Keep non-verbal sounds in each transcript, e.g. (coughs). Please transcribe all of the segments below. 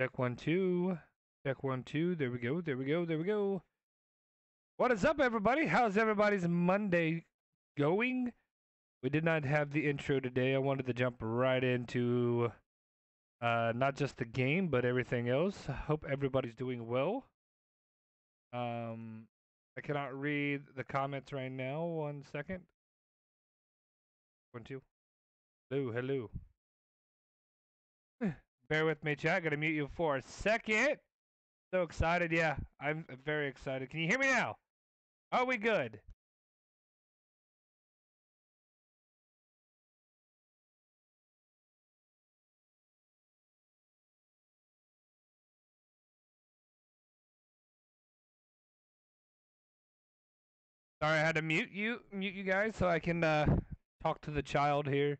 Check one, two. Check one, two. There we go. There we go. There we go. What is up, everybody? How's everybody's Monday going? We did not have the intro today. I wanted to jump right into uh, not just the game, but everything else. Hope everybody's doing well. Um, I cannot read the comments right now. One second. One, two. Hello, hello. Bear with me, chat. Gonna mute you for a second. So excited. Yeah, I'm very excited. Can you hear me now? Are we good? Sorry, I had to mute you, mute you guys, so I can uh, talk to the child here.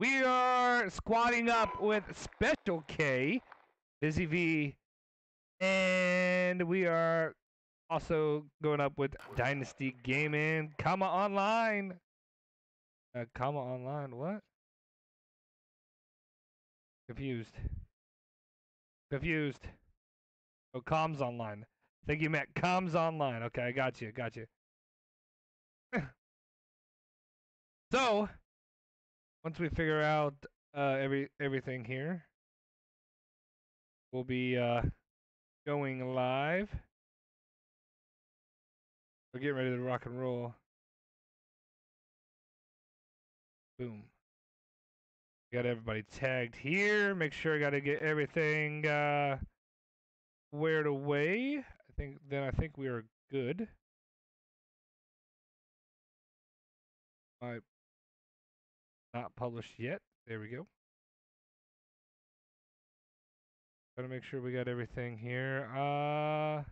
We are squatting up with Special K, Busy V, and we are also going up with Dynasty Gaming, comma online. Uh, comma online, what? Confused. Confused. Oh, comms online. think you meant comms online. Okay, I got you, got you. (laughs) so, once we figure out uh, every everything here, we'll be uh, going live. We're getting ready to rock and roll. Boom. Got everybody tagged here. Make sure I got to get everything uh, squared away. I think then I think we are good. My not published yet. There we go. Gotta make sure we got everything here. Uh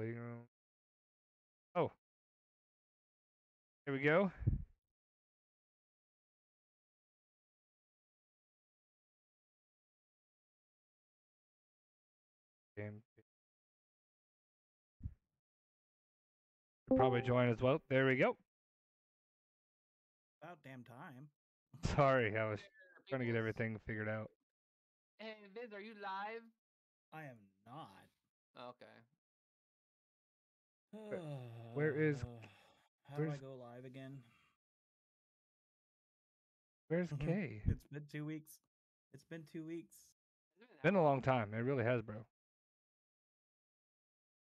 waiting room. Oh. Here we go. Probably join as well. There we go. About damn time. (laughs) Sorry, I was trying to get everything figured out. Hey, Viz, are you live? I am not. Okay. where is- (sighs) How do I where's- go live again? Where's Mhm. Kay? It's been two weeks. It's been two weeks. It's been a long time. It really has, bro.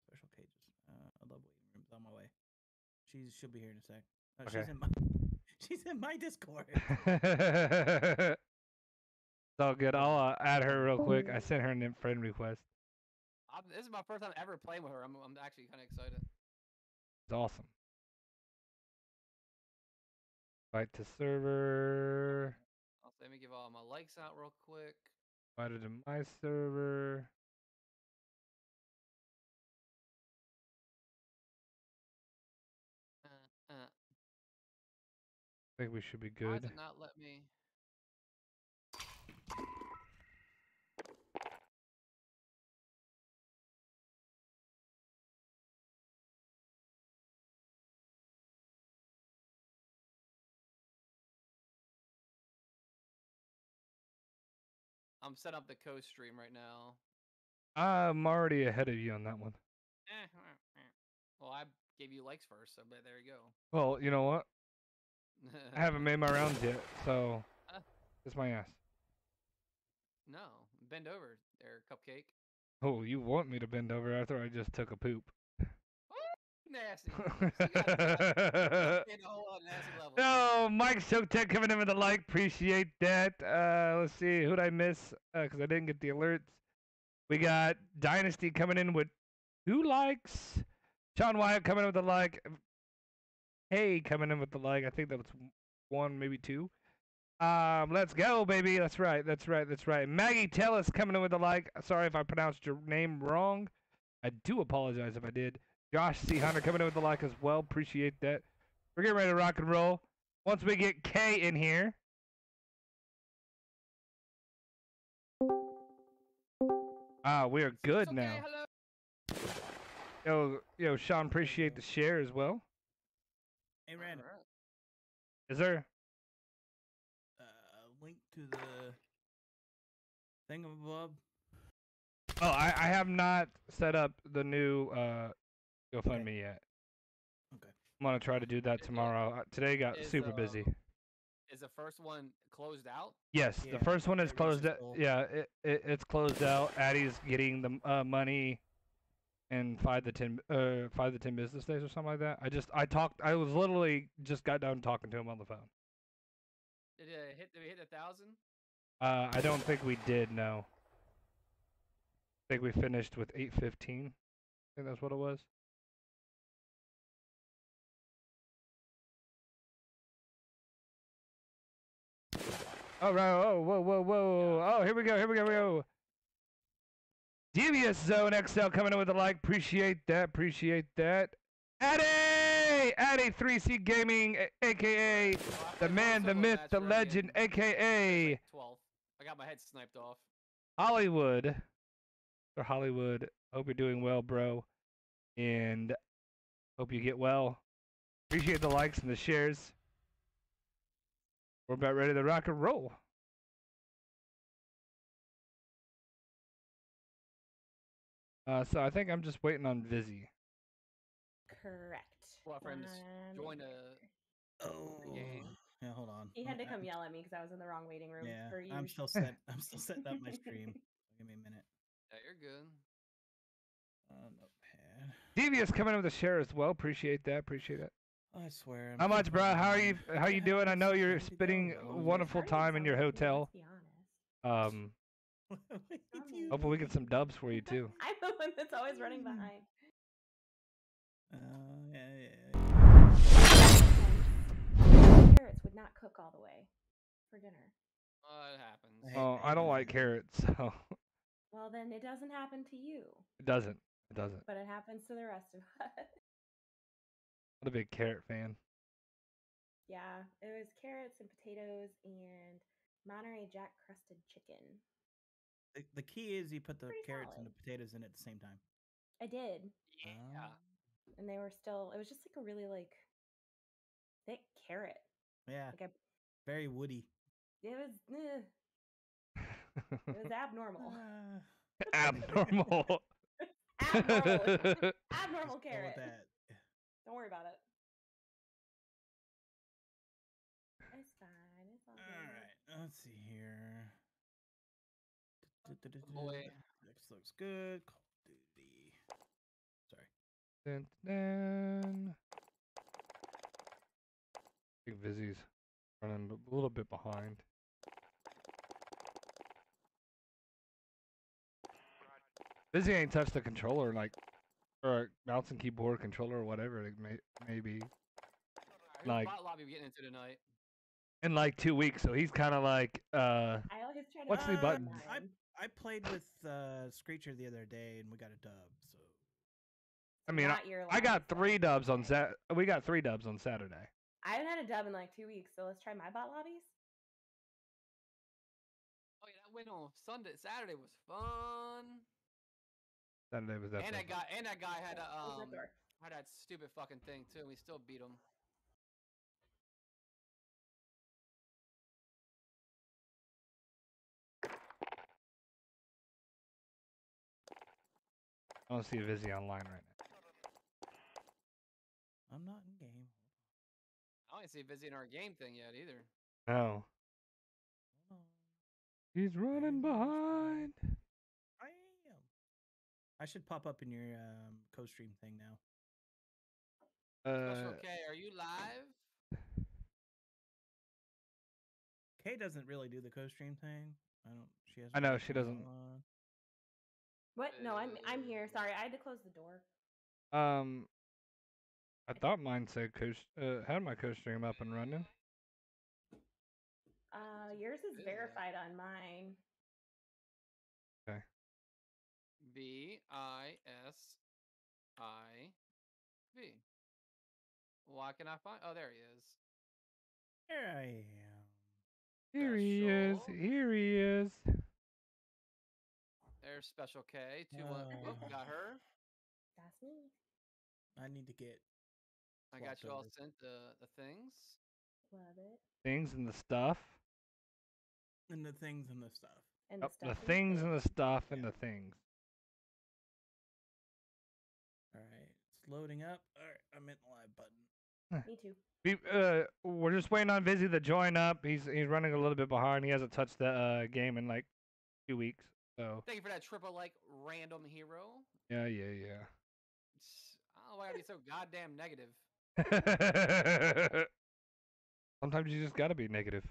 Special cages. Uh, I love waiting rooms. On my way. She's she'll be here in a sec. Uh, Okay. She's in my (laughs) she's in my Discord. (laughs) it's all good. I'll uh, add her real quick. I sent her a friend request. I'm, this is my first time ever playing with her. I'm, I'm actually kind of excited. It's awesome. Invite to server. Let me give all my likes out real quick. Invited to my server. Think we should be good. does it not let me? I'm setting up the coast stream right now. I'm already ahead of you on that one. Eh, eh, eh. Well, I gave you likes first, so but there you go. Well, you know what? (laughs) I haven't made my rounds yet, so Uh. it's my ass. no, bend over there, cupcake. Oh, you want me to bend over after I just took a poop? Nasty. So you gotta- you (laughs) gotta get a whole lot of nasty level. No, Mike Sotek coming in with a like. Appreciate that. Uh, let's see. Who'd I miss? Because I didn't get the alerts. We got Dynasty coming in with two likes. Sean Wyatt coming in with a like. Hey, coming in with the like. I think that was one, maybe two. Um, let's go, baby. That's right. That's right. That's right. Maggie Tellas coming in with the like. Sorry if I pronounced your name wrong. I do apologize if I did. Josh C. Hunter coming in with the like as well. Appreciate that. We're getting ready to rock and roll. Once we get K in here. Ah, we are good okay, now. Hello. Yo, yo, Sean, appreciate the share as well. Hey Random. Alright. Is there? Uh, a link to the thing thingamabob? Oh, I, I have not set up the new uh, GoFundMe yet. Okay. I'm gonna try to do that tomorrow. Uh, Today got is, super um, busy. Is the first one closed out? Yes, Yeah, the first one is closed out. Yeah, it, it it's closed out. Addie's getting the uh, money in five to ten uh five to ten business days or something like that. I just I talked. I was literally just got done talking to him on the phone. Did it hit? Did we hit a thousand? Uh, I don't think we did. No. I think we finished with eight fifteen. I think that's what it was. Oh right! Oh whoa whoa whoa! Oh here we go! Here we go! Here we go! Devious Zone XL coming in with a like. Appreciate that. Appreciate that. Addy! Addy 3C Gaming, aka the man, the myth, the legend, aka 12. I got my head sniped off. Hollywood. Or Hollywood. Hope you're doing well, bro. And hope you get well. Appreciate the likes and the shares. We're about ready to rock and roll. Uh, so I think I'm just waiting on Vizzy. Correct. Well, for him to join minute. a- Oh. game. Yeah, hold on. He had to come I'm- yell at me because I was in the wrong waiting room. Yeah, for you. I'm still set. I'm still setting up my stream. (laughs) Give me a minute. Yeah, you're good. Uh, notepad. Devious coming in with a share as well. Appreciate that. Appreciate it. I swear. I'm How much, bro? How are you? behind. How you doing? I know you're ready to go, spending though. wonderful time in your hotel. Um, What did I'm (laughs) you- hopefully we get some dubs for you too. I'm the one that's always running Mm. behind. Uh, yeah, yeah, yeah. Carrots would not cook all the way for dinner. Uh, it happens. I Oh, I I don't like carrots, (laughs) so Well, then it doesn't happen to you, it doesn't. It doesn't. but it happens to the rest of (laughs) us. Not a big carrot fan. yeah, it was carrots and potatoes and Monterey Jack crusted chicken. The, the key is you put the Pretty carrots and the potatoes in at the same time. I did, Yeah. Ah, and they were still. It was just like a really like thick carrot. yeah, Like I, very woody. it was. eh, it was (laughs) abnormal. Ah, Abnormal. (laughs) abnormal. (laughs) Abnormal just with carrot. that. Don't worry about it. (sighs) It's fine. It's all All good. right, let's see here. Boy. Next looks good. Call of Duty. Sorry. dun, dun. I think Vizzy's running a little bit behind. Vizzy ain't touched the controller like, or mouse and keyboard controller or whatever it may maybe Whose Like- lobby we getting into tonight? in like two weeks. So he's kind of like, uh, I always try to. What's the keep buttons? I mind. I played with uh, Screecher the other day and we got a dub. So I mean, I, Not your I got three dubs on Sat. We got three dubs on Saturday. I haven't had a dub in like two weeks, so let's try my bot lobbies. Oh yeah, that win on Sunday, Saturday was fun. Saturday was and definitely. that guy, and that guy had a um, had that stupid fucking thing too. and We still beat him. I don't see Vizzy online right now. I'm not in game. I don't even see Vizzy in our game thing yet either. now. No, Hold he's running behind. I am. I should pop up in your um, co-stream thing now. Special Uh, K, are you live? Kay doesn't really do the co-stream thing. I don't. She has. I know, she doesn't. What? No, I'm I'm here. Sorry, I had to close the door. um, I thought mine said coach. Uh, had my co-stream up and running. Uh, yours is Is verified on mine. Okay. B I S I V. Why can I find? Oh, there he is. Here I am. Here he is. Special. Here he is. There's Special K. Two one. Whoop, Oh. got her. That's me. I need to get. I got Swapped you all over. sent the the things. Love it. Things and the stuff. And the things and the stuff. And the, the stuff things and the the stuff and Yeah. the things. All right, it's loading up. All right, I'm in the live button. Me too. We uh, we're just waiting on Vizzy to join up. He's he's running a little bit behind. He hasn't touched the uh, game in like two weeks. So Thank you for that triple like random hero. yeah, yeah, S- I don't know why gotta be so goddamn negative. yeah. (laughs) Sometimes you just gotta be negative.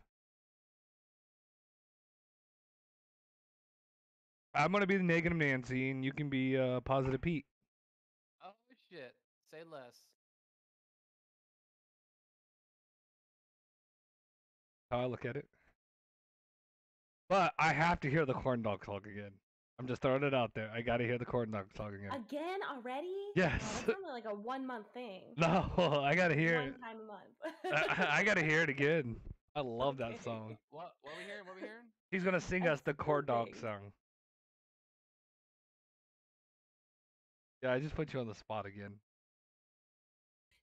I'm gonna be the negative Nancy, and you can be uh, positive Pete. Oh shit. Say less. How I look at it. But I have to hear the corn dog song again. I'm just throwing it out there. I gotta hear the corn dog song again. Again already? Oh, yes. Oh, that's (laughs) only like a one month thing. No, (laughs) I gotta hear one it. time a month. I, I gotta hear it again. I (laughs) love that song. What what are we hearing? What are we hearing? He's gonna sing us the That's corn dog big. song. Yeah, I just put you on the spot again.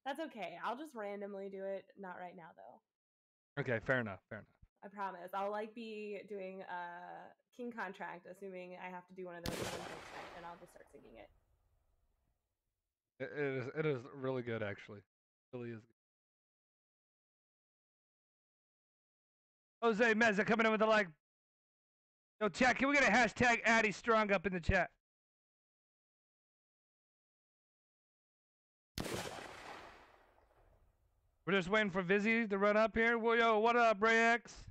That's okay. I'll just randomly do it. Not right now though. Okay, fair enough. Fair enough. I promise. I'll like be doing a king contract, assuming I have to do one of those and I'll just start singing it. It, it is. It is really good, actually. It really is. Good. Jose Meza coming in with a like. Yo, chat. Can we get a hashtag Addy Strong up in the chat? We're just waiting for Vizzy to run up here. Well, yo, what up, Ray X?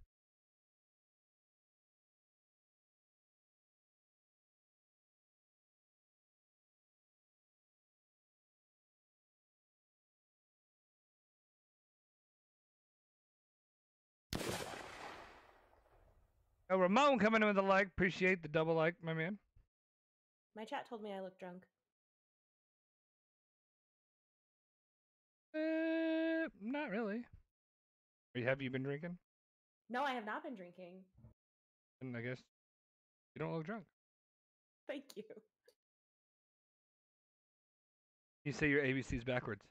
Oh, Ramon coming in with a like. Appreciate the double like, my man. My chat told me I look drunk. Uh, not really. Have you been drinking? No, I have not been drinking. And I guess you don't look drunk. Thank you. You say your ABCs backwards.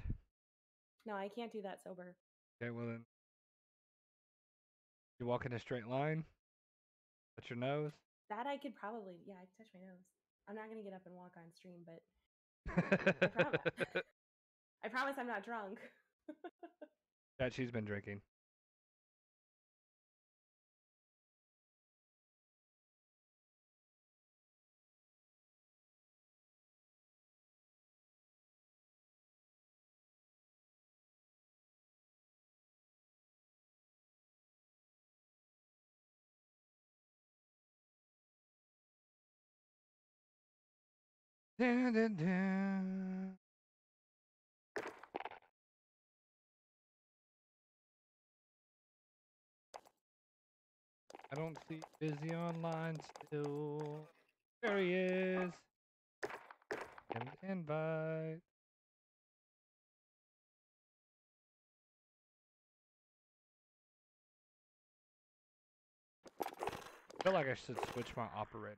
No, I can't do that sober. Okay, well then. You walk in a straight line. Touch your nose. That I could probably, yeah, I could touch my nose. I'm not gonna get up and walk on stream, but promise. (laughs) (laughs) I promise I'm not drunk. (laughs) that she's been drinking. Dun, dun. I don't see busy online still. There he is. And invite. I feel like I should switch my operator.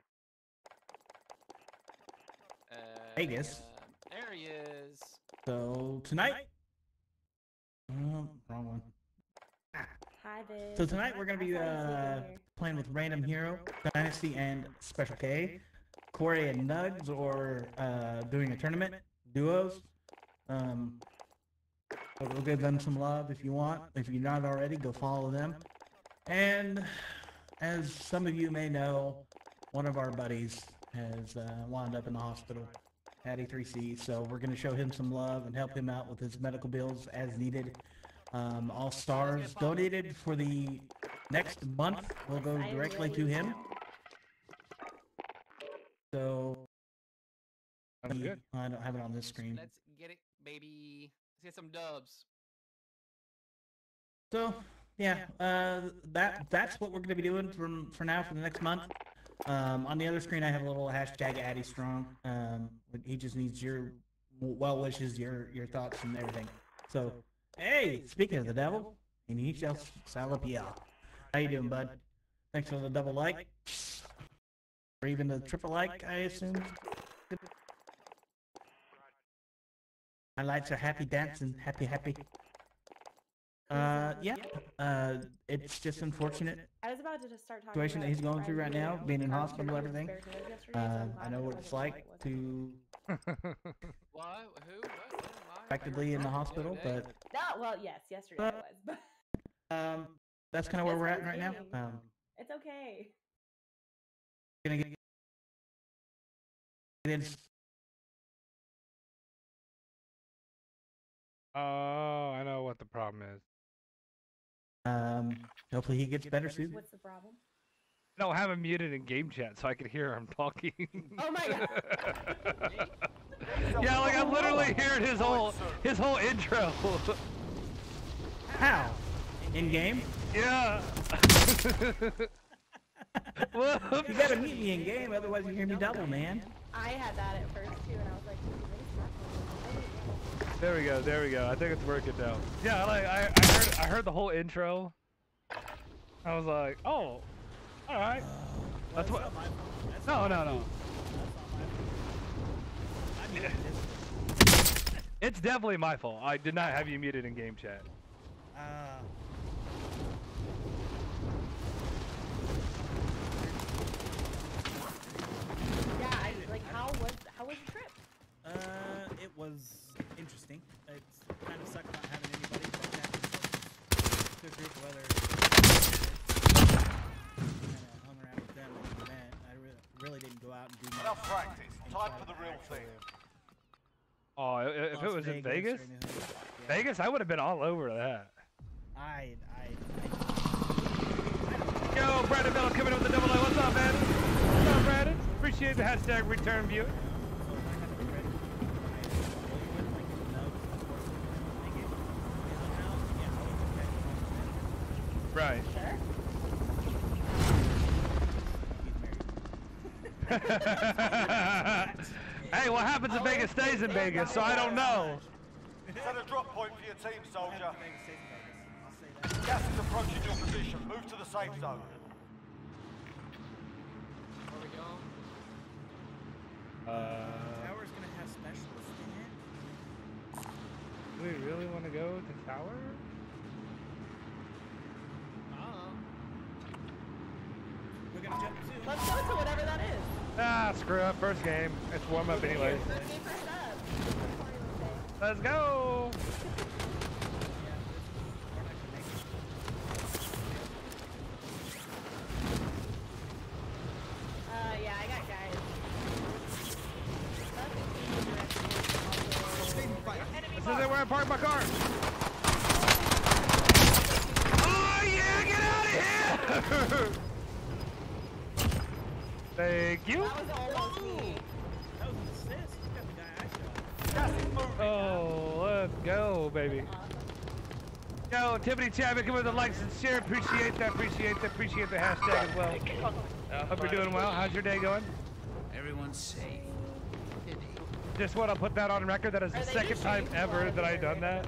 Uh, Vegas. There he is. So tonight, oh, wrong one. Hi, Viz. So tonight we're gonna be saw you sneak in uh, playing with Random Hero, Dynasty, and Special K. Corey and Nugs, or uh, doing a tournament duos. Um, so we'll give them some love if you want. If you're not already, go follow them. And as some of you may know, one of our buddies has uh, wound up in the hospital at E3C. So we're going to show him some love and help him out with his medical bills as needed. Um, all stars donated for the next month will go directly to him. So he- good. I don't have it on this screen. Let's get it, baby. Let's get some dubs. So yeah, uh, that that's what we're gonna be doing from for now for the next month. Um, on the other screen, I have a little hashtag Addy Strong. Um, he just needs your well wishes, your your thoughts, and everything. So, hey, speaking of the devil, and he needs your salapia. How you doing, bud? Thanks for the double like, or even the triple like, I assume. My lights are happy dancing, happy happy. Uh, yeah. Uh, it's just unfortunate. I was about to just start talking Situation that about he's going through right now, being in Um, hospital, everything. spared to live yesterday, so I'm Uh, I know what it's like to What? Who? What? Effectively in the hospital, but was. No, well, yes, yesterday I was, but (laughs) um, that's kind of where we're at right now. Um, it's okay. gonna get it in oh, I know what the problem is. Um, hopefully he gets better soon. What's the problem? No, I have him muted in game chat so I could hear him talking. Oh my god. (laughs) yeah, like I'm literally hearing his whole his whole intro. How? In game? yeah. Whoop. (laughs) You gotta meet me in game, otherwise you hear me double, man. I had that at first too, and I was like, what is happening? There we go. There we go. I think it's working now. Yeah, like I, I heard I heard the whole intro. I was like, oh, all right. That's what. No, no, no. (laughs) It's definitely my fault. I did not have you muted in game chat. Uh, Yeah, I, like how was how was the trip? Uh, it was interesting. It's kind of sucked not having anybody, but that was good group of other. Kind of hung around with them at the event. I really, really didn't go out and do much. Enough practice. Time for the real thing. Oh, i- if it Las was in Vegas. Yeah. Vegas, I would have been all over that. I, I, Yo, Brandon Miller coming in with the double A. What's up, man? What's up, Brandon? Appreciate the hashtag return viewer. so I had to be ready. I was familiar with, like, the notes, unfortunately, didn't make it. They hung out. Yeah, I was okay. Right. Sure. Hey, what happens in Vegas stays in Vegas, so I don't know. Set a drop point for your team, soldier. happened in Vegas stays in Vegas. I'll that. Gas is approaching your position. Move to the safe zone. Where we going? Uh, Tower's gonna have specialists in it. do we really want to go to tower? I don't know. We're gonna jump soon. Let's go to whatever that is. Ah, screw up. First game. It's warm up anyways. First game, first up. That's what I would say. Let's go. Uh, yeah, I got guys. That's a key direction, also- This is it where I park my car. Oh yeah, get out of here! (laughs) Thank you. That was almost me. That was an assist. Look at the guy I shot. Gas is moving. Oh, let's go, baby. Yo, Tiffany Chapman, come with the likes and share. Appreciate that. Appreciate that. Appreciate the hashtag as well. Hope you're doing well. How's your day going? Everyone's safe. Just want to put that on record. That is the second time ever that I've done that.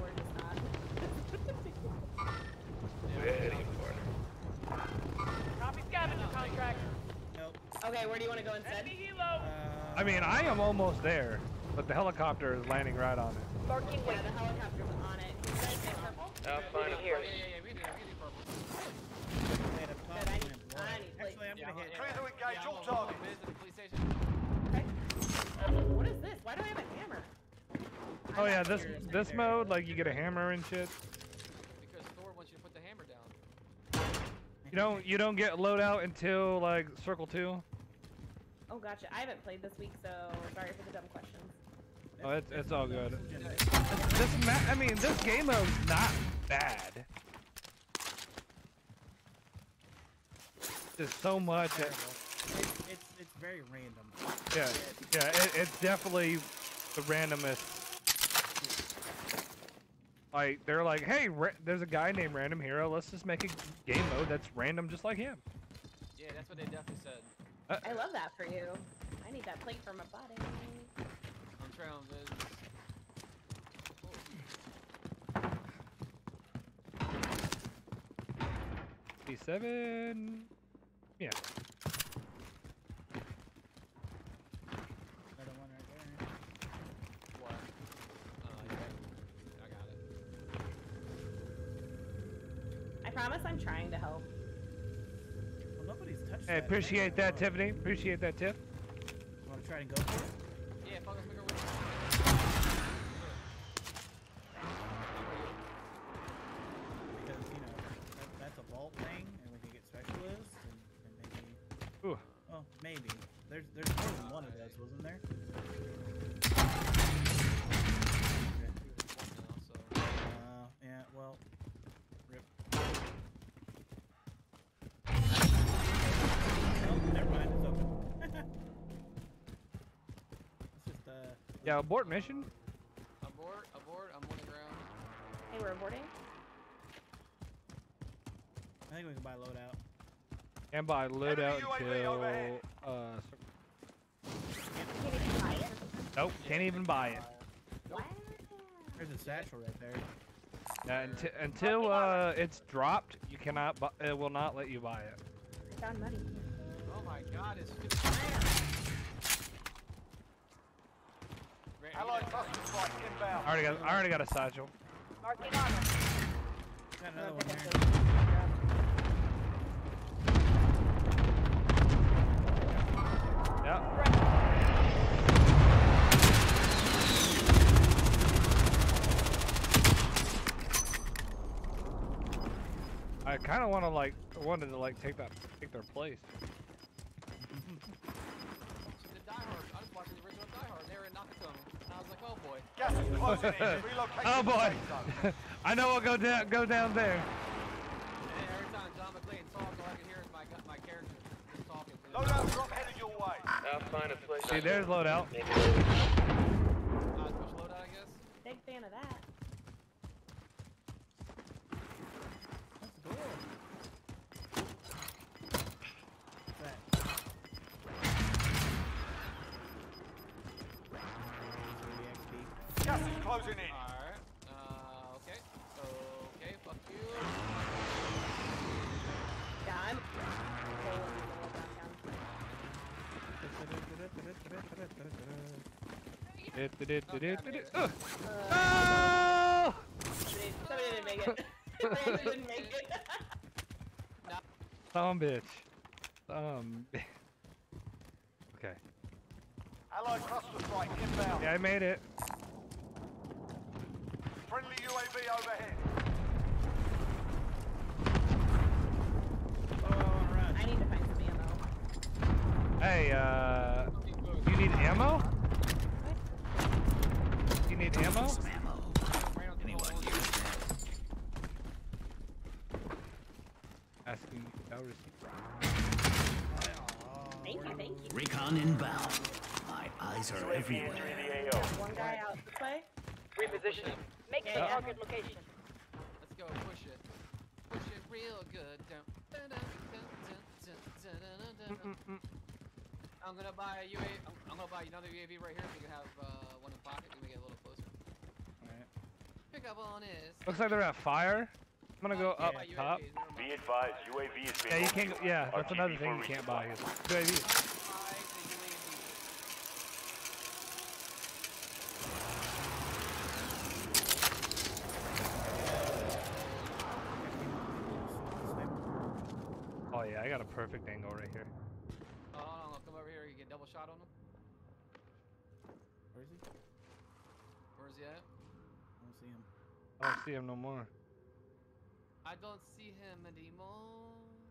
area, but Nope. we're just not? (laughs) Okay, where do you want to go instead? Uh, I mean, I am almost there, but the helicopter is landing right on it. Yeah, the helicopter's on it. You guys get purple? Yeah, yeah, yeah, yeah, we need, purple. Made a Good, I need- I need. Actually, I'm gonna hit. Clear to engage all targets. visit the police station. Okay. What is this? Why do I have a hammer? Oh I'm yeah, not this serious. this mode, like you get a hammer and shit. Because Thor wants you to put the hammer down. You don't you don't get loadout until like circle two. Oh, gotcha. I haven't played this week, so sorry for the dumb questions. Oh, it's it's all good. This, this ma- I mean, this game mode's not bad. There's so much. that- It's, it's, it's very random. yeah, yeah. It, it's definitely the randomest. Like they're like, hey, there's a guy named Random Hero. Let's just make a game mode that's random, just like him. Yeah, that's what they definitely said. I love that for you. I need that plate for my body. I'm trailing Viz. D7. Yeah. Another one right there. What? Uh, yeah. I got it. promise I'm trying to Hey, that appreciate that, Tiffany. Appreciate that, tip. You want to try and go for it? Yeah, fuck us, make her win. Because, you know, that, that's a vault thing, and we can get specialists, and, and maybe... Ooh. Well, maybe. There's there's more than one of those, wasn't there? So, Uh, yeah, well... Yeah, abort mission. abort, abort, I'm on the ground. Hey, we're aborting. I think we can buy loadout. And buy loadout until uh. Can't even buy it. Nope, can't even buy it. Wow. There's a satchel right there. Uh, until until uh, it's dropped, you cannot. Bu- it will not let you buy it. Found money. Oh my god, it's 50 grand! Right, are you Allied cluster strike inbound. I already got. I already got a satchel. Marking armor. Got I'm another uh, one pick up there. those. Yep. I kind of want to like wanted to like take that take their place. The Die Hard. I was watching the original Die Hard. They were in Nakatomi. And I was like, oh boy. Gas is closing in. Relocating oh to the boy, safe boy! (laughs) I know what go down go down there. And every time John McClane talks, all I can hear is my my character talking. Loadout drop headed your way. See, there's loadout. Uh, push loadout, I guess. Big fan of that. Closing in. Alright. Uh, okay. Okay, fuck you. Yeah, I'm. rolling these little back down. Ugh. Uh, Oh! somebody, somebody didn't make it. Brandon didn't make it. Some bitch. Some. bi- okay. Allied cluster strike inbound. Yeah, I made it. Friendly UAV overhead. Oh. I need to find some ammo. Hey, uh, you need ammo? You need ammo? Asking you no receipt. Thank you, thank you. Recon inbound. My eyes are everywhere. There's one guy out this way. Repositioning. Make yeah, the yeah. target location. Let's go push it. Push it real good. I'm gonna buy a UAV. I'm, I'm, gonna buy another UAV right here. We can have uh, one in pocket. We can get a little closer. Alright. Pick up on this. Looks like they're at fire. I'm gonna go up top. Be advised, UAV is being. Yeah, you can't. Yeah, that's another thing you can't buy. UAVs. Got a perfect angle right here. Oh, hold on, come over here. You get double shot on him. Where is he? Where's he at? I don't see him. I don't see him no more. I don't see him anymore.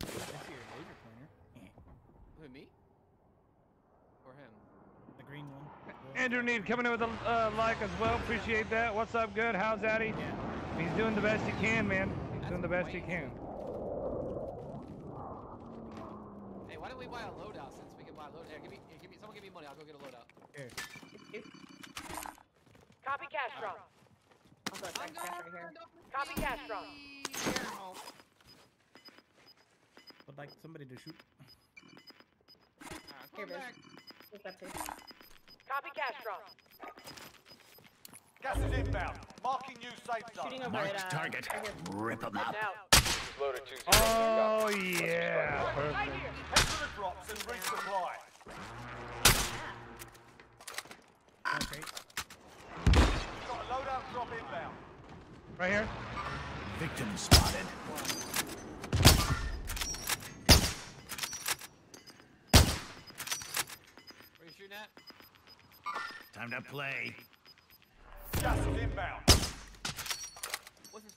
I see your laser pointer. (laughs) Who, me? Or him? The green one. (laughs) Andrew Nied coming in with a uh, like as well. Appreciate that. What's up, good? How's Addy? Yeah. He's doing the best he can, man. He's That's doing the best he can. Hey, why don't we buy a loadout since we can buy a loadout? Here, give me, here, give me, someone give me money. I'll go get a loadout. Here. Copy cash drone. I'll go I'm check cash right here. Copy cash drone. drone. Would like somebody to shoot. Here, Come back. Take that too. Copy cash drone. Gas is inbound. Marking new safe zone. Marked at uh, target. right here. Rip 'em Exploder 2 Oh, yeah. Perfect. Head to the drops and resupply. Okay. Got a loadout drop inbound. Right here. Victim spotted. Where you shooting at? Time to play. Gas inbound. What's this?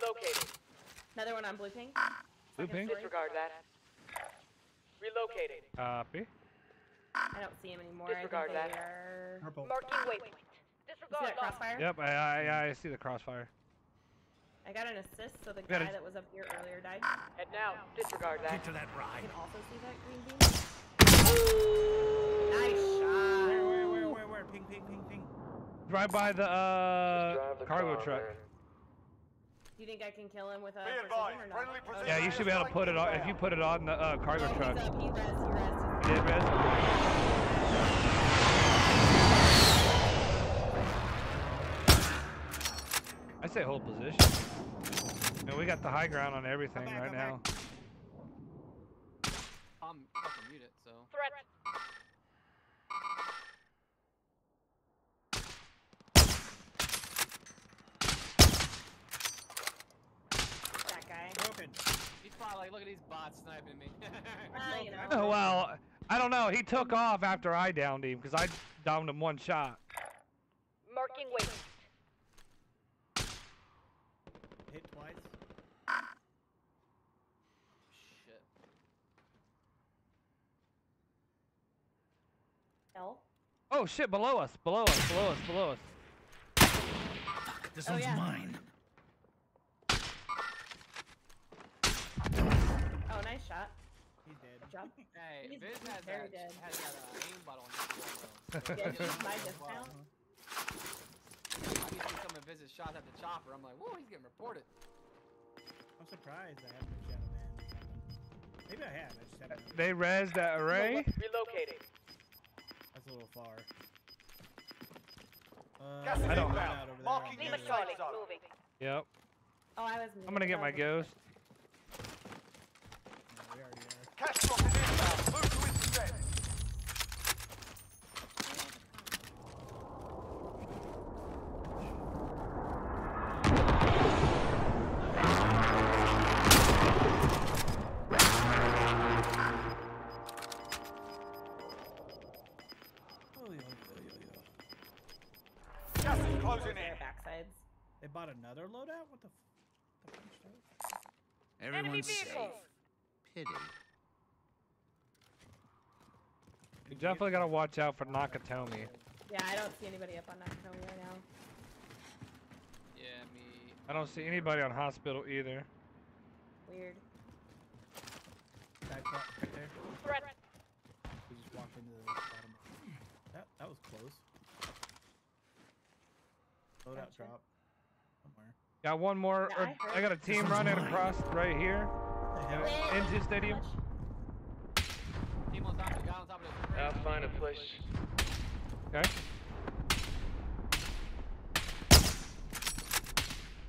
Relocate. Another one on blue ping. Blue Second ping? Disregard that. Relocating. Copy. I don't see him anymore. Disregard that. are. Purple. Marking waypoint. Disregard that crossfire? Yep, I, I, I see the crossfire. I got an assist, so the guy that was up here earlier died. And now. Disregard that. Get to that I ride. can also see that green beam. Nice shot. where, where, where, where? where? Ping, ping, ping, ping. Right by the uh cargo truck. Do you think I can kill him with a Be precision advised, or not? friendly Yeah, you should be able to put it on if you put it on the uh, cargo no, truck. He's up. He res. He res. You did, Riz? I say hold position. And we got the high ground on everything back, right come now. I'm fucking muted, so. Threat. That guy. Broken. He's probably like, look at these bots sniping me. (laughs) Ah, you know. Oh, well, I don't know. He took off after I downed him because I downed him one shot. Marking waypoint. Hit twice. Shit. L. Oh shit! Below us! Below us! Below us! Below us! This Oh, one's yeah. mine. Oh, nice shot. He's job. Hey, He's- Viz has very that, dead. has that uh, aimbot on his wall, though. Yeah, So- my discount. I be seeing some of Viz's shots at the chopper. I'm like, whoa, he's getting reported. I'm surprised I haven't been Shadow Man. Maybe I have. I just haven't. They res that array. Relocating. That's a little far. Uh, Gas I don't- loadout inbound. over Marking the- Lima zone. Moving. Yep. Oh, I was. I'm gonna get my ghost. Yeah, we already are. Cash drop is inbound. Move to intercept. Oh, yeah, yeah, yeah, yeah. Gas is closing in. backsides. They bought another loadout? What the f- the fuck's? Everyone's safe. Pity. You definitely gotta watch out for Nakatomi. Yeah, I don't see anybody up on Nakatomi right now. Yeah, me. I don't see anybody on hospital either. Weird. Back spot right there. Threat. We just walked into the bottom. That that was close. Loadout Gotcha. drop. Somewhere. Got one more. Yeah, uh, I. I got a team running across right here What the hell? Wait, into how stadium. much? Team on top of the guy on top of the crane. I'll find a place. Okay.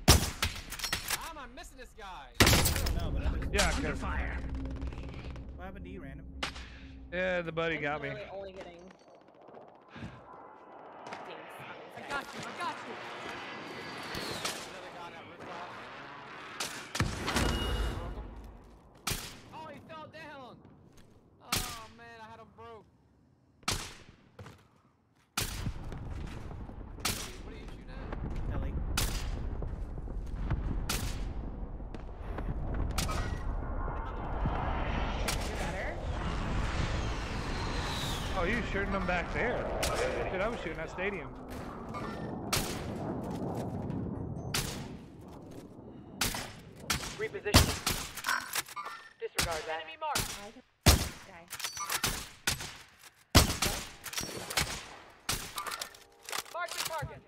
I'm I missing this guy? No, but I just, Yeah, Under 'cause- fire. what happened to you, random? yeah, the buddy I'm got me. only getting. I got you, I got you. Another guy on that rooftop. Broke him. Oh, he fell down. Oh man, I had him broke. What are you shooting at? Ellie. You're better. Oh, you shooting them back there? Dude, I was shooting that stadium. Repositioning. Disregard that. Enemy mark. I can. Guy. Mark the target.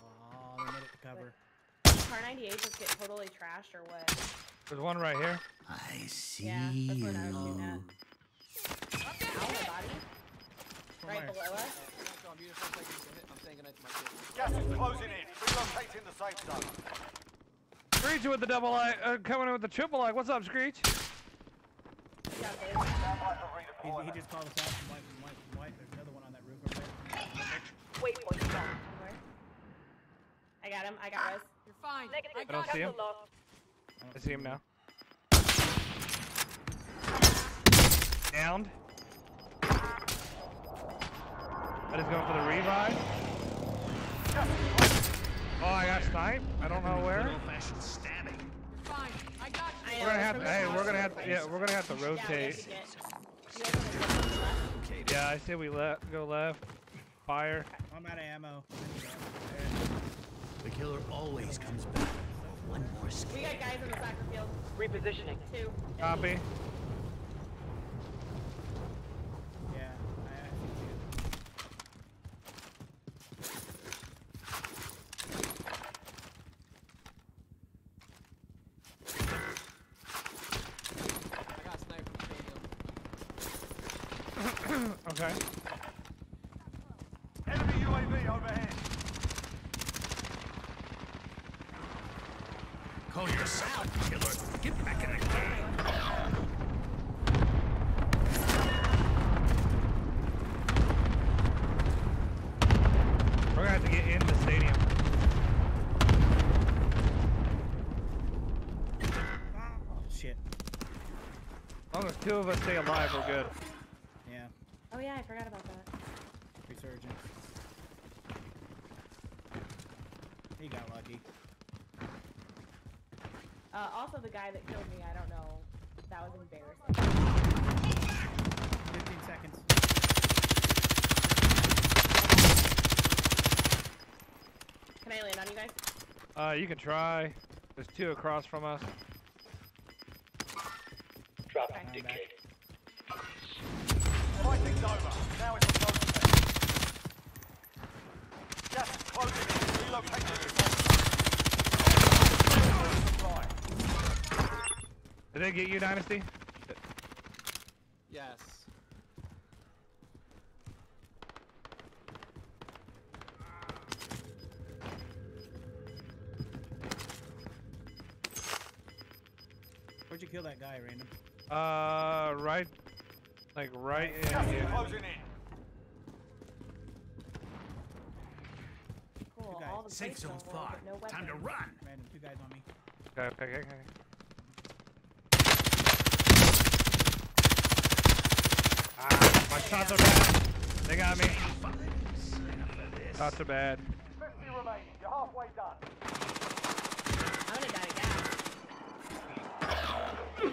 Oh, they made it to cover. Kar 98 just get totally trashed or what? There's one right here. I see Yeah, that's what I was shooting at. you. Body. Right below us. I'm not on mute for a second. I'm saying goodnight to my kids. Gas is closing in. Relocating the safe zone. Screech with the double I, uh, coming in with the triple I. What's up, Screech? Yeah, there's- Stand by for He, he just called us out from white, from white, from white. There's another one on that roof over there. Waypoint strong. somewhere. I got him. I got Res. You're fine. Negative I don't see him. I see him now. Downed. I just going for the revive. Oh, I got sniped. I don't know where. Old-fashioned stabbing. You're fine. I got I you. know, We're gonna have to. Hey, we're gonna have to. Yeah, we're gonna have to Yeah, we have rotate. to get. You guys wanna go left? Yeah, I say we left. Go left. Fire. I'm out of ammo. I need ammo. The killer always comes back one more We got guys in the soccer field. Repositioning. Two. Copy. Yeah, I actually do. I got sniped from stadium. Okay. Enemy UAV overhead. Call yourself, killer. Get back in the game. We're gonna have to get in the stadium. Oh shit. As long as two of us stay alive, we're good. Yeah, Oh yeah, I forgot about that. resurgence. He got lucky. Uh, also, the guy that killed me, I don't know. That was embarrassing. 15 seconds. Can I land on you guys? Uh, you can try. There's two across from us. Get you, Dynasty? Yes. Where'd you kill that guy, random? Uh, right, like right in here. closing in. Cool. guys. All the Safe plates zone far. no Time to run. Random, two guys on me. Okay, okay, okay, okay. Ah, my shots are bad. They got me. Shots are bad. 50 remaining. You're halfway done. I'm gonna die to gas.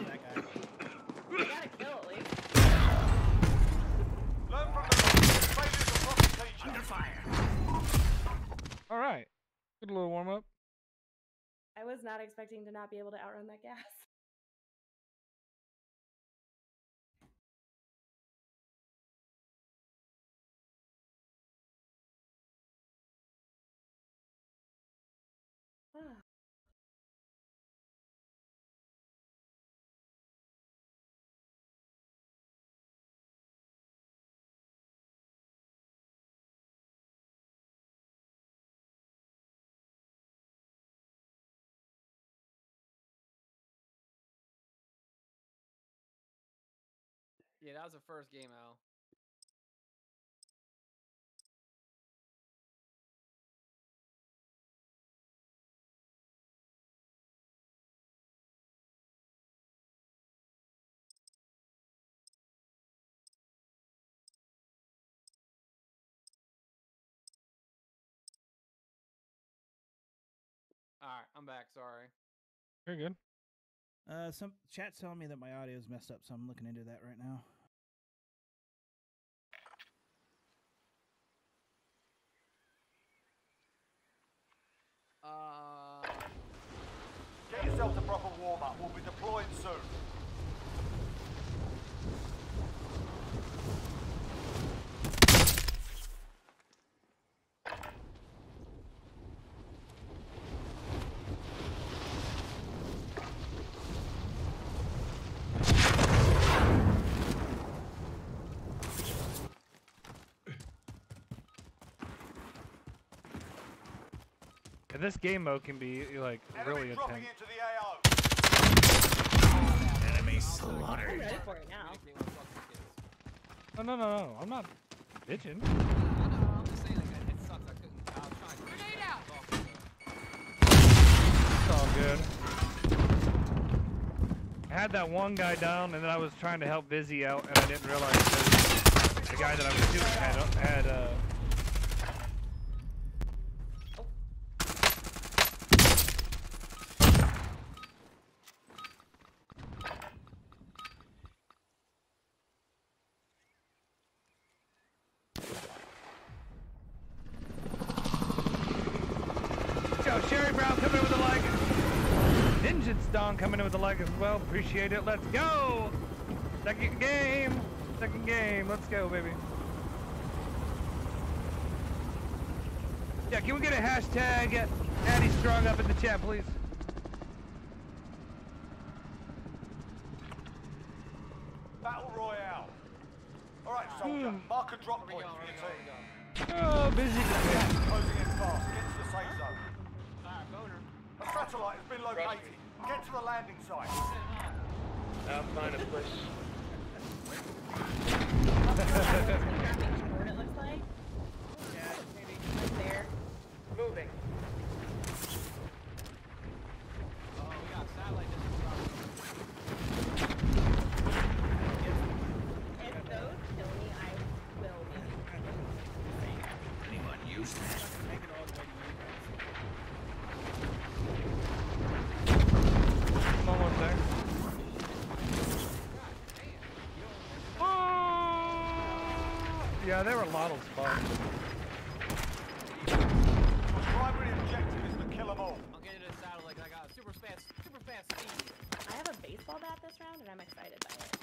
That guy. I got a kill at least. Learn from the. Failures are profit. Under fire. All right. Good little warm up. I was not expecting to not be able to outrun that gas. Yeah, that was the first game, Al. Alright, I'm back, sorry. Very good. Uh, some chat's telling me that my audio is messed up, so I'm looking into that right now. Uh, Get yourself to proper warm-up. We'll be deploying soon. Yeah, this game mode can be like Enemy really intense. into the AO. Enemy I'm slaughtered. ready for it now. communicate with fucking kids. No, no, no, no. I'm not bitching. I know, I'm just saying, like, it sucks. I couldn't. I was trying to. Grenade out! It's all good. I had that one guy down, and then I was trying to help Vizzy out, and I didn't realize that the guy that I was shooting had had uh, Don coming in with the like as well. Appreciate it. Let's go. Second game. Second game. Let's go, baby. Yeah, can we get a hashtag Atty Strong up in the chat, please? Battle Royale. Alright, soldier. Hmm. Mark a drop Where we point for your going? Where we team. Oh, busy. Closing in fast. Get to the safe zone. Alright, boner. A satellite has been located. Get to the landing site. I'll find a place. what it looks like. Yeah, maybe. Right there. Moving. Oh, we got satellite distance. If those kill me, I will be. Anyone use that? Make it all the way to you guys. I'm almost there. Yeah, there were a lot of spots. Primary objective is to kill them all. I'm getting to the satellite. I got super fast, super fast speed. I have a baseball bat this round, and I'm excited by it.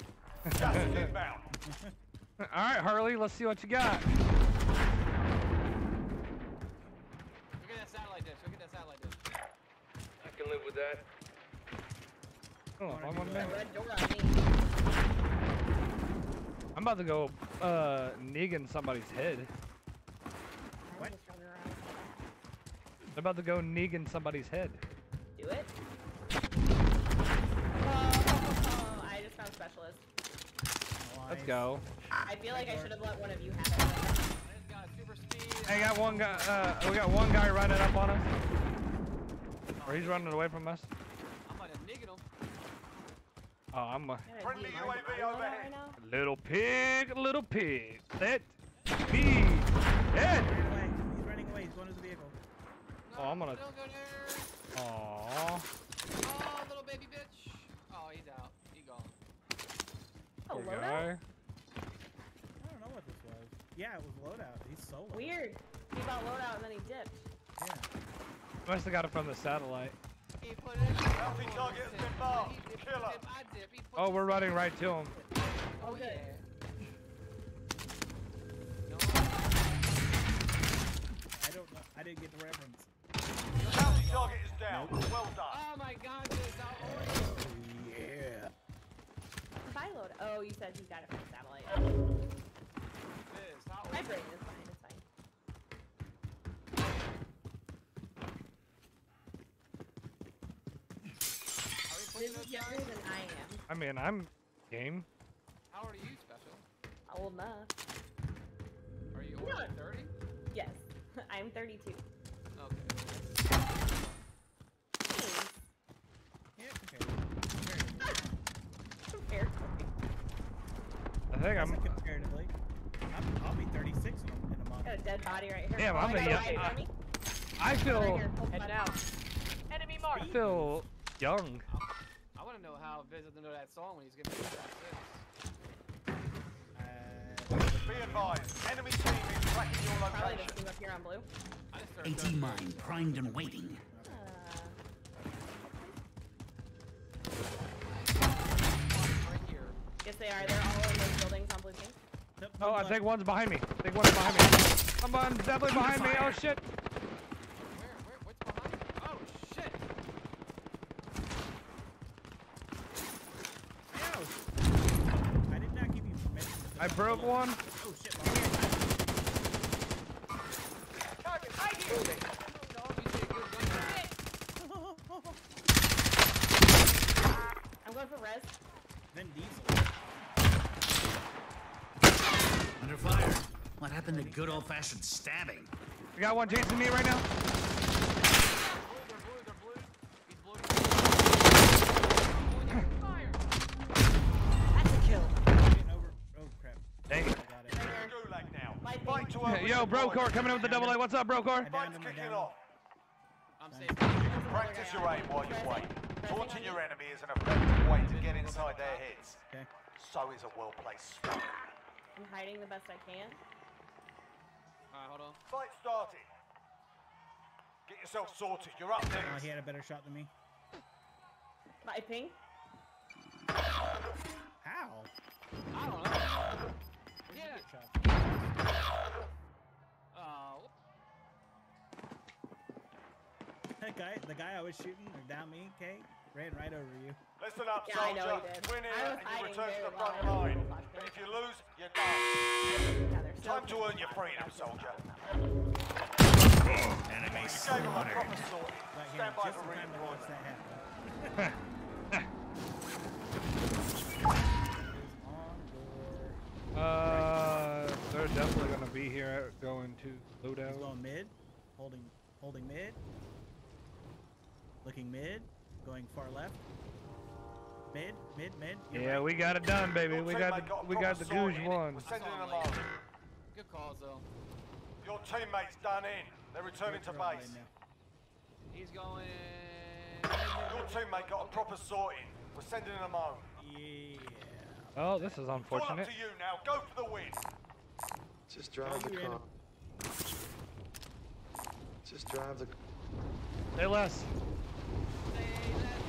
Gas is inbound. All right, Harley, let's see what you got. Look at that satellite dish. Look at that satellite dish. I can live with that. Oh, I'm, on The there. red door on me. I'm about to go uh Negan somebody's head. I'm What? just running around. I'm about to go Negan somebody's head. Do it. Oh, I just found specialist. Let's go. I feel like I should have let one of you have it. I got. Hey, one guy. Uh, we got one guy running up on us, or he's running away from us. I'm gonna nigga him. Oh, I'm a Friendly UAV my overhead. little pig, little pig. Let me dead. Ran away. He's running away. He's going to the vehicle. Oh, I'm gonna- Don't go there. Aww. Oh, little baby bitch. Oh, he's out. He gone. Oh, Poor loadout? guy. I don't know what this was. Yeah, it was loadout. He's solo. Weird. He bought loadout and then he dipped. Yeah. Must have got it from the satellite. He put it. Bounty target has been marked. He dip, Kill dip, her. I dip. He put Oh, we're running right to him. Oh, oh yeah. No, I don't know. I didn't get the reference. Bounty target is down. Well done. oh my god, this how old Yeah. Buy loadout. Oh, you said he got it from the satellite. This? How old My brain is fine. It's fine. Are we This is younger than I am. I mean, I'm game. How old are you, special? Old enough. Are you No. than 30? Yes. (laughs) I'm 32. Okay. Thanks. Yeah, comparatively. Compared to (laughs) me. I think I'm. 36 in a, in a month. Got a dead body right here. Damn, Oh, I'm I a got young- right in front of me. I feel. here, Head spot. down. Enemy I feel young. I want to know how Viz doesn't know that song when he's giving me that Uh, Be advised. Enemy team is tracking your location. this team up here on blue. I just started AT mine primed and waiting. Uh, yes, they are. They're all in those buildings on blue team. Nope, Oh, I think one's behind me. I think one's behind me. Someone's definitely behind me. Oh shit. Where? Where? What's behind? Oh shit! Ouch. I did not give you permission. I broke one. Oh shit. Target right here. Dog, you did good gun. I'm going for res. Vin Diesel. Under fire. What happened to good old fashioned stabbing? We got one chasing me right now. Blue, they're blue, they're blue. He's blue. Fire! That's a kill. Getting over. Crap. Dang it. I got it. Right now. My Fight thing. to earn Yo, redeployment. Brocor coming in with the double A. What's up, Brocor? I Fight's kicking off. I'm safe. You can practice your aim while you wait. Taunting your enemy is an effective way to get inside their heads. Okay. So is a well-placed smoke. I'm hiding the best I can. Alright, hold on. Fight started. Get yourself sorted. You're up Oh, next. he had a better shot than me. Sniping. How? I don't know. Yeah. Get shot. Oh. That guy, the guy I was shooting or down me, Kate, ran right over you. Listen up, Yeah, I know soldier. he did. Win I here and you return to the front I had a line. But if you lose, you're done. Yeah, they're so Time to earn your freedom, soldier. Enemy You gave slaughtered. proper sorting. Right here, Stand by for in time to watch redeployment. that happen. Is on door. Uh, they're definitely gonna be here going to He's loadout. going mid, holding, holding mid, looking mid, going far left. Mid, mid, mid. you're Yeah, right. we got it done, baby. We got the, got a we got proper the sorting. googe one. Good calls though. Your teammate's done in. They're returning to base. He's going. Your teammate got a proper sorting. We're sending them home. Yeah. Oh, this is It's all up to you now. Go for the win. Just drive the car. Just drive the Say less. Say that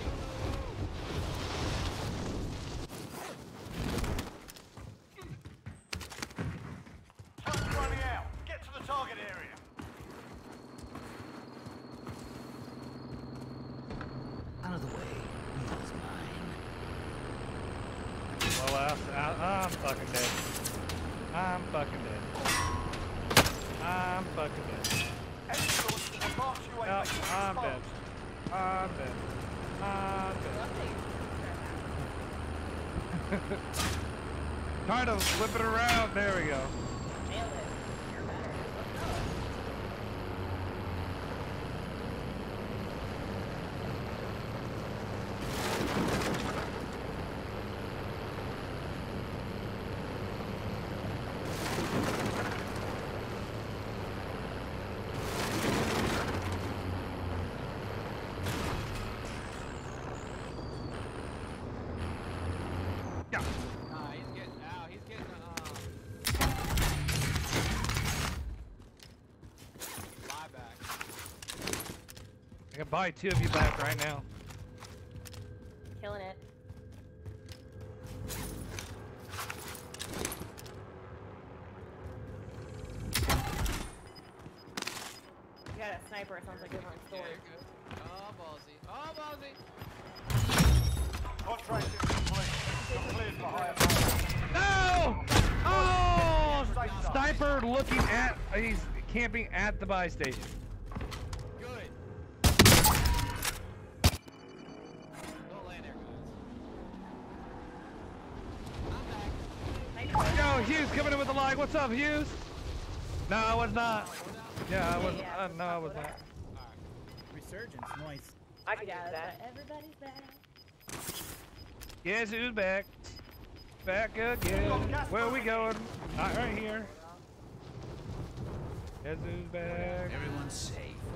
Time's running out. Get to the target area. Out of the way. He's mine. Well, uh, uh, I'm fucking dead. I'm fucking dead. I'm fucking dead. Exfil to the march you ain't No, making I'm dead. I'm dead. I'm dead. Trying to flip it around. There we go. Nailed it. You're better. Let's go. Yeah. Nah, he's getting out. He's getting. Uh, buyback. I can buy two of you back right now. Killing it. You got a sniper, it sounds like you're on Yeah, sword. you're. Oh, ballsy. Oh, ballsy. Contract is complete. You're for higher pay. No! Oh! Sniper looking at. He's camping at the buy station. What's up, Hughes? No, I was not. Yeah, I was. Uh, no, I was not. Resurgence, noise. I can Yeah, do that. everybody's back. Guess who's back? Back again. Where are we going? Not right here. Guess who's back? Everyone's safe.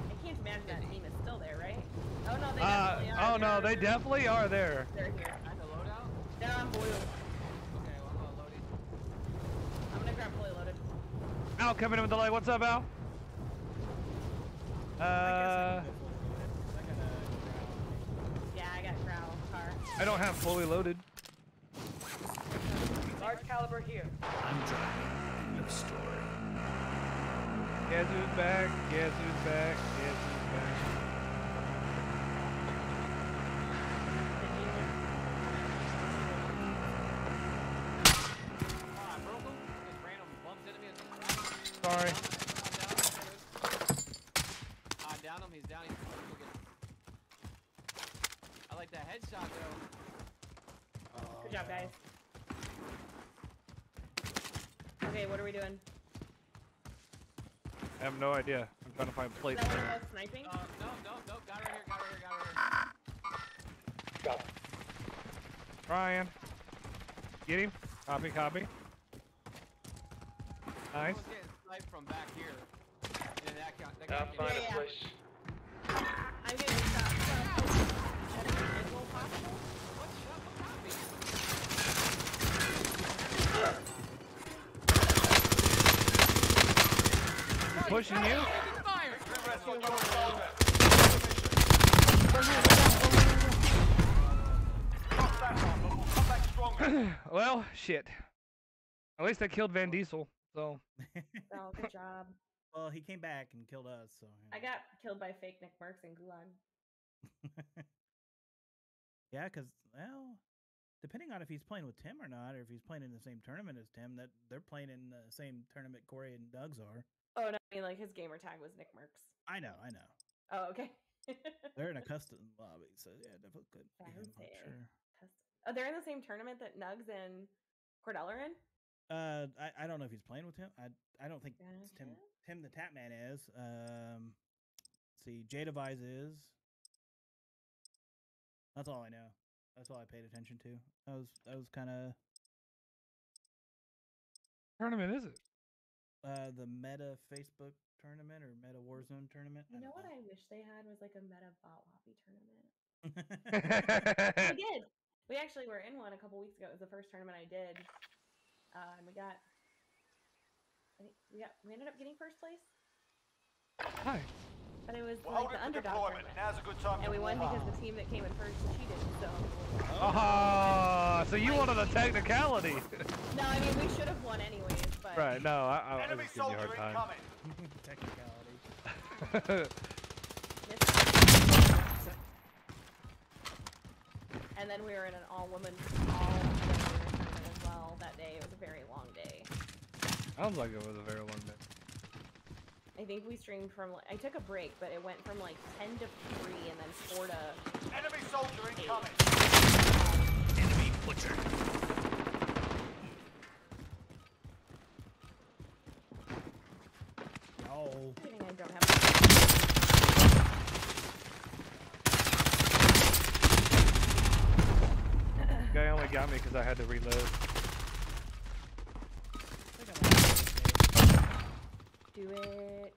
I can't imagine that team is still there, right? Oh no, they Uh, definitely are. oh no, They're- they definitely are there. They're here. At the loadout? They're on blue. Okay, well, I'm gonna load it. I'm gonna grab fully loaded. Al coming in with the lag. What's up, Al? I I Uh, can go full loaded. I Yeah, I got a growl car. I don't have fully loaded. Large caliber here. I'm driving. No story. Guess who's back? Guess who's back? Guess who's back? Oh, I broke him. Just random bumped into me. and just- Sorry. I down him. He's down. He's go. I like that headshot though. Good job, guys. Okay, what are we doing? I have no idea. I'm trying to find Is plates. that one of those sniping? Uh, no, no, no. Got right here. Got right here. Got right here. Ryan. Get him. Copy, copy. I Nice. Was getting sniped from back here. And that count. That I'll count find Yeah, a yeah. place. I'm getting shot. Is it possible? What shot? What got? Pushing you. Fire! Rest on your soldier. well, shit. At least I killed Vin Diesel. So (laughs) Oh, good job. well, he came back and killed us. So I got killed by fake Nick Mercs and Gulag. (laughs) yeah, because well, depending on if he's playing with Tim or not, or if he's playing in the same tournament as Tim, that they're playing in the same tournament Corey and Doug's are. Oh no, I mean like his gamer tag was Nick Mercs. I know, I know. Oh, okay. They're in a (laughs) custom lobby, so yeah, definitely could. be him, Fancy. I'm sure. oh, they're in the same tournament that Nugs and Cordell are in. Uh, I, I don't know if he's playing with Tim. I I don't think Gotcha. Tim Tim the Tatman is. Um, let's see, J Devise is. That's all I know. That's all I paid attention to. That was that was kind of tournament is it? uh the Meta Facebook tournament or Meta Warzone tournament. You I know what I wish they had was like a meta bot lobby tournament. (laughs) we did. (laughs) We actually were in one a couple weeks ago. It was the first tournament I did, uh, and we got. I we got. We ended up getting first place, Hi. but it was We're like holding the for underdog deployment. Now's a good time and we won warm because up. the team that came in first cheated. So Ah, so you wanted a technicality. (laughs) no, I mean we should have won anyways. But right, no, I, I, I Enemy was giving you a hard time. (laughs) Technicality. (laughs) And then we were in an all-woman, all-women tournament as well that day. It was a very long day. Sounds like it was a very long day. I think we streamed from. like- I took a break, but it went from like 10 to 3 and then 4 to. Enemy soldier incoming. Enemy butcher. No. I I don't have. Guy only got me because I had to reload. Do it.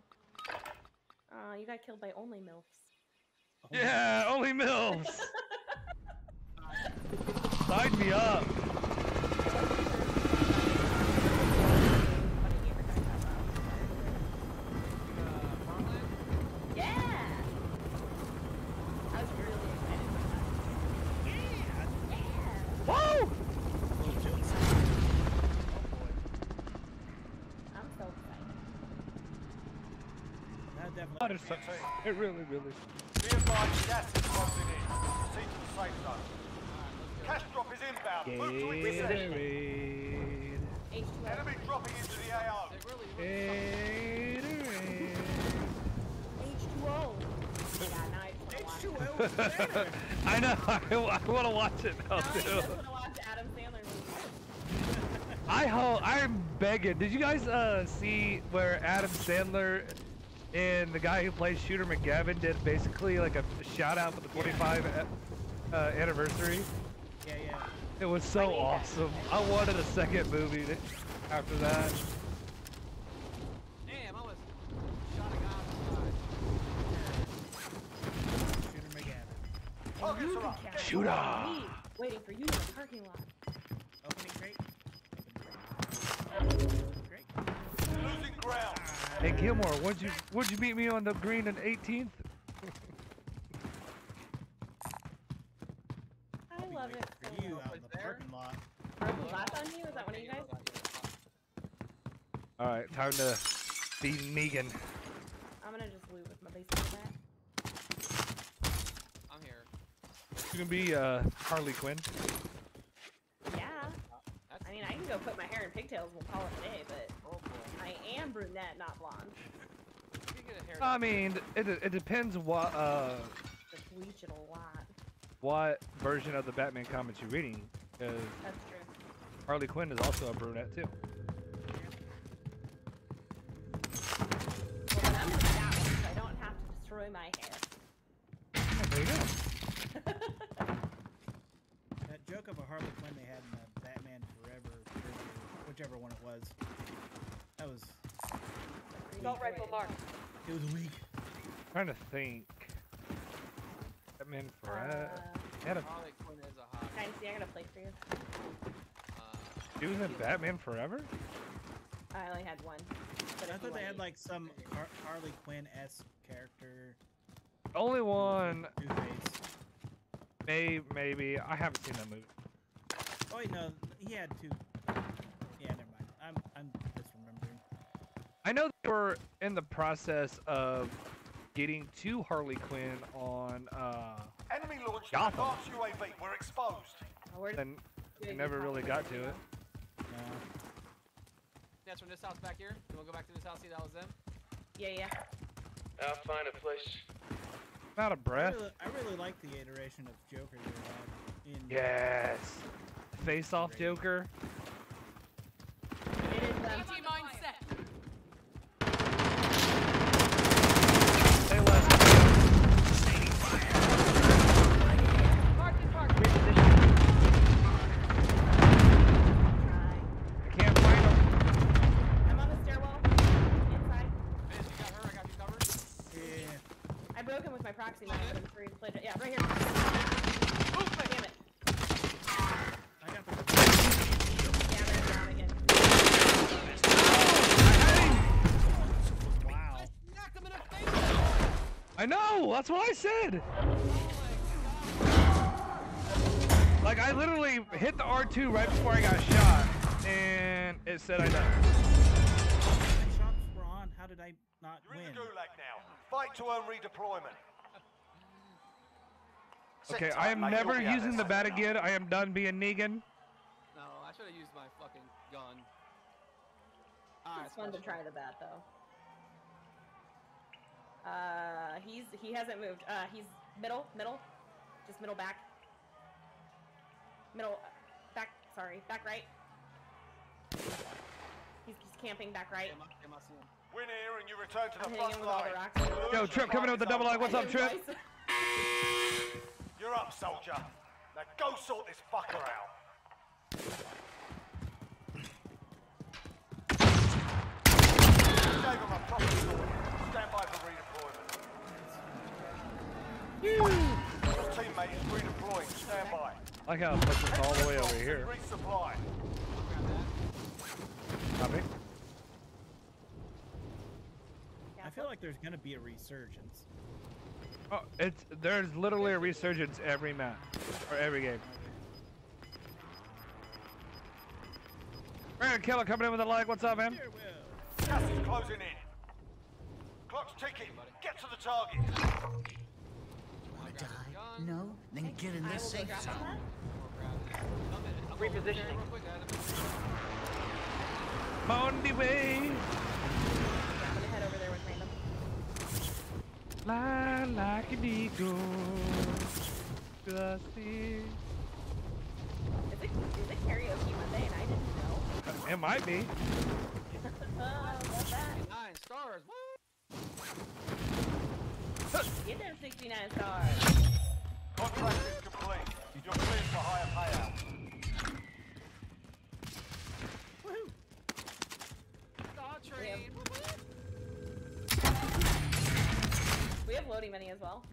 Uh, you got killed by only MILFs. Yeah, only mills. (laughs) Sign me up. Yeah! I was really excited about that. Yeah! Woo! I'm so excited. That definitely. That is so, it really, really. Be advised, gas is closing in. Proceed to the safe zone. Cash drop is inbound. Move to its position. Gatorade. H2O. Enemy dropping into the AO. Gatorade. H2O. Yeah, now I just want to watch it. (laughs) I know. (laughs) I, want to watch it now Now I too. just want to watch Adam Sandler movies. I hope. I'm begging. Did you guys uh, see where Adam Sandler and the guy who plays Shooter McGavin did basically like a shout out for the 25 uh, anniversary? Yeah, yeah. It was so awesome. I wanted a second movie to- after that. Damn, I was shot a guy Shooter McGavin. Targets You can up. catch Shooter. me waiting for you in the parking lot. Opening crate. Losing ground. Hey Gilmore, would you would you meet me on the green and 18th? I love it so For you out in the parking lot. Purple last on you? Is that one of you guys? All right, time to be Negan. I'm gonna just loot with my baseball bat. I'm here. You gonna be uh, Harley Quinn. Yeah. I mean, I can go put my hair in pigtails. We'll call it a day, but oh boy. I am brunette, not blonde. You can get a haircut. I mean, it it depends what uh Just bleach it a lot. what version of the Batman comics you're reading, because That's true. Harley Quinn is also a brunette too. Well, I'm gonna that one, so I don't have to destroy my hair. there you go. That joke of a Harley Quinn they had in the Batman Forever, whichever one it was. That was. Assault rifle marked. It was weak. trying to think. Batman Forever. Uh, Had a, Harley Quinn is a hot. Dynasty, I got a plate for you. Uh, he was in Batman Forever. I only had one. But I thought they had like some Har- Harley Quinn esque character. Only one, Two Face. may maybe. I haven't seen that movie. Oh wait, no, he he had two. I know they were in the process of getting to Harley Quinn on uh Enemy launched an Gotham. advanced UAV. We're exposed. Oh, where's then they never really got to it. No. That's from this house back here. You wanna go back to this house, see that was them? Yeah, yeah. I'll find a place. I'm out of I breath. really, I really like the iteration of Joker they had in. Yes. Face off Joker. It is um, ET mine set. Say less. Mark is marked. try. I can't find him. I'm on the stairwell. Inside. Biz, you got her, I got you covered. Yeah. I broke him with my proxy mine. and I'm free to play it. Yeah, right here. Oof, damn it. I got the. Yeah, they're down again. Wow. Smack him in the face. I. That's what I said. Like I literally hit the R2 right before I got shot, and it said I died. Ten shots were on. How did I not You're in win? the gulag now. Fight to earn redeployment. Okay, I am mate. never You'll be out using the bat again. I am done being Negan. No, I should have used my fucking gun. Alright, It's fun to try the bat though. Uh, he's he hasn't moved. Uh, he's middle, middle, just middle back. Middle, back. Sorry, back right. He's, he's camping back right. Damn, I- damn, I. Win here and you return to I'm the hitting him front with the Yo, Trip coming in with the double leg. What's up, Trip? (laughs) You're up, soldier. Now go sort this fucker out. Gave him a proper sort. Stand by for redeployment. Your teammate is redeploying. Stand by. I like how it puts all the way over here. Resupply. Copy. I feel like there's gonna be a resurgence. Oh, it's there's literally a resurgence every map or every game. Brandon Keller coming in with a like. What's up, man? Gas is closing in. Clock's ticking. Get to the target. Wanna die? No? Then get in I the will go safe zone. Repositioning. Real quick, Adam. I'm on the way. Yeah, I'm gonna head over there with random. Fly like an eagle. to the sea. Is it, is it karaoke Monday and I didn't know? It might be. (laughs) oh, love that. Nine stars. Woo! Get them 69 stars. Contract is complete. You're cleared for higher payout. Star train. We have loading money as well.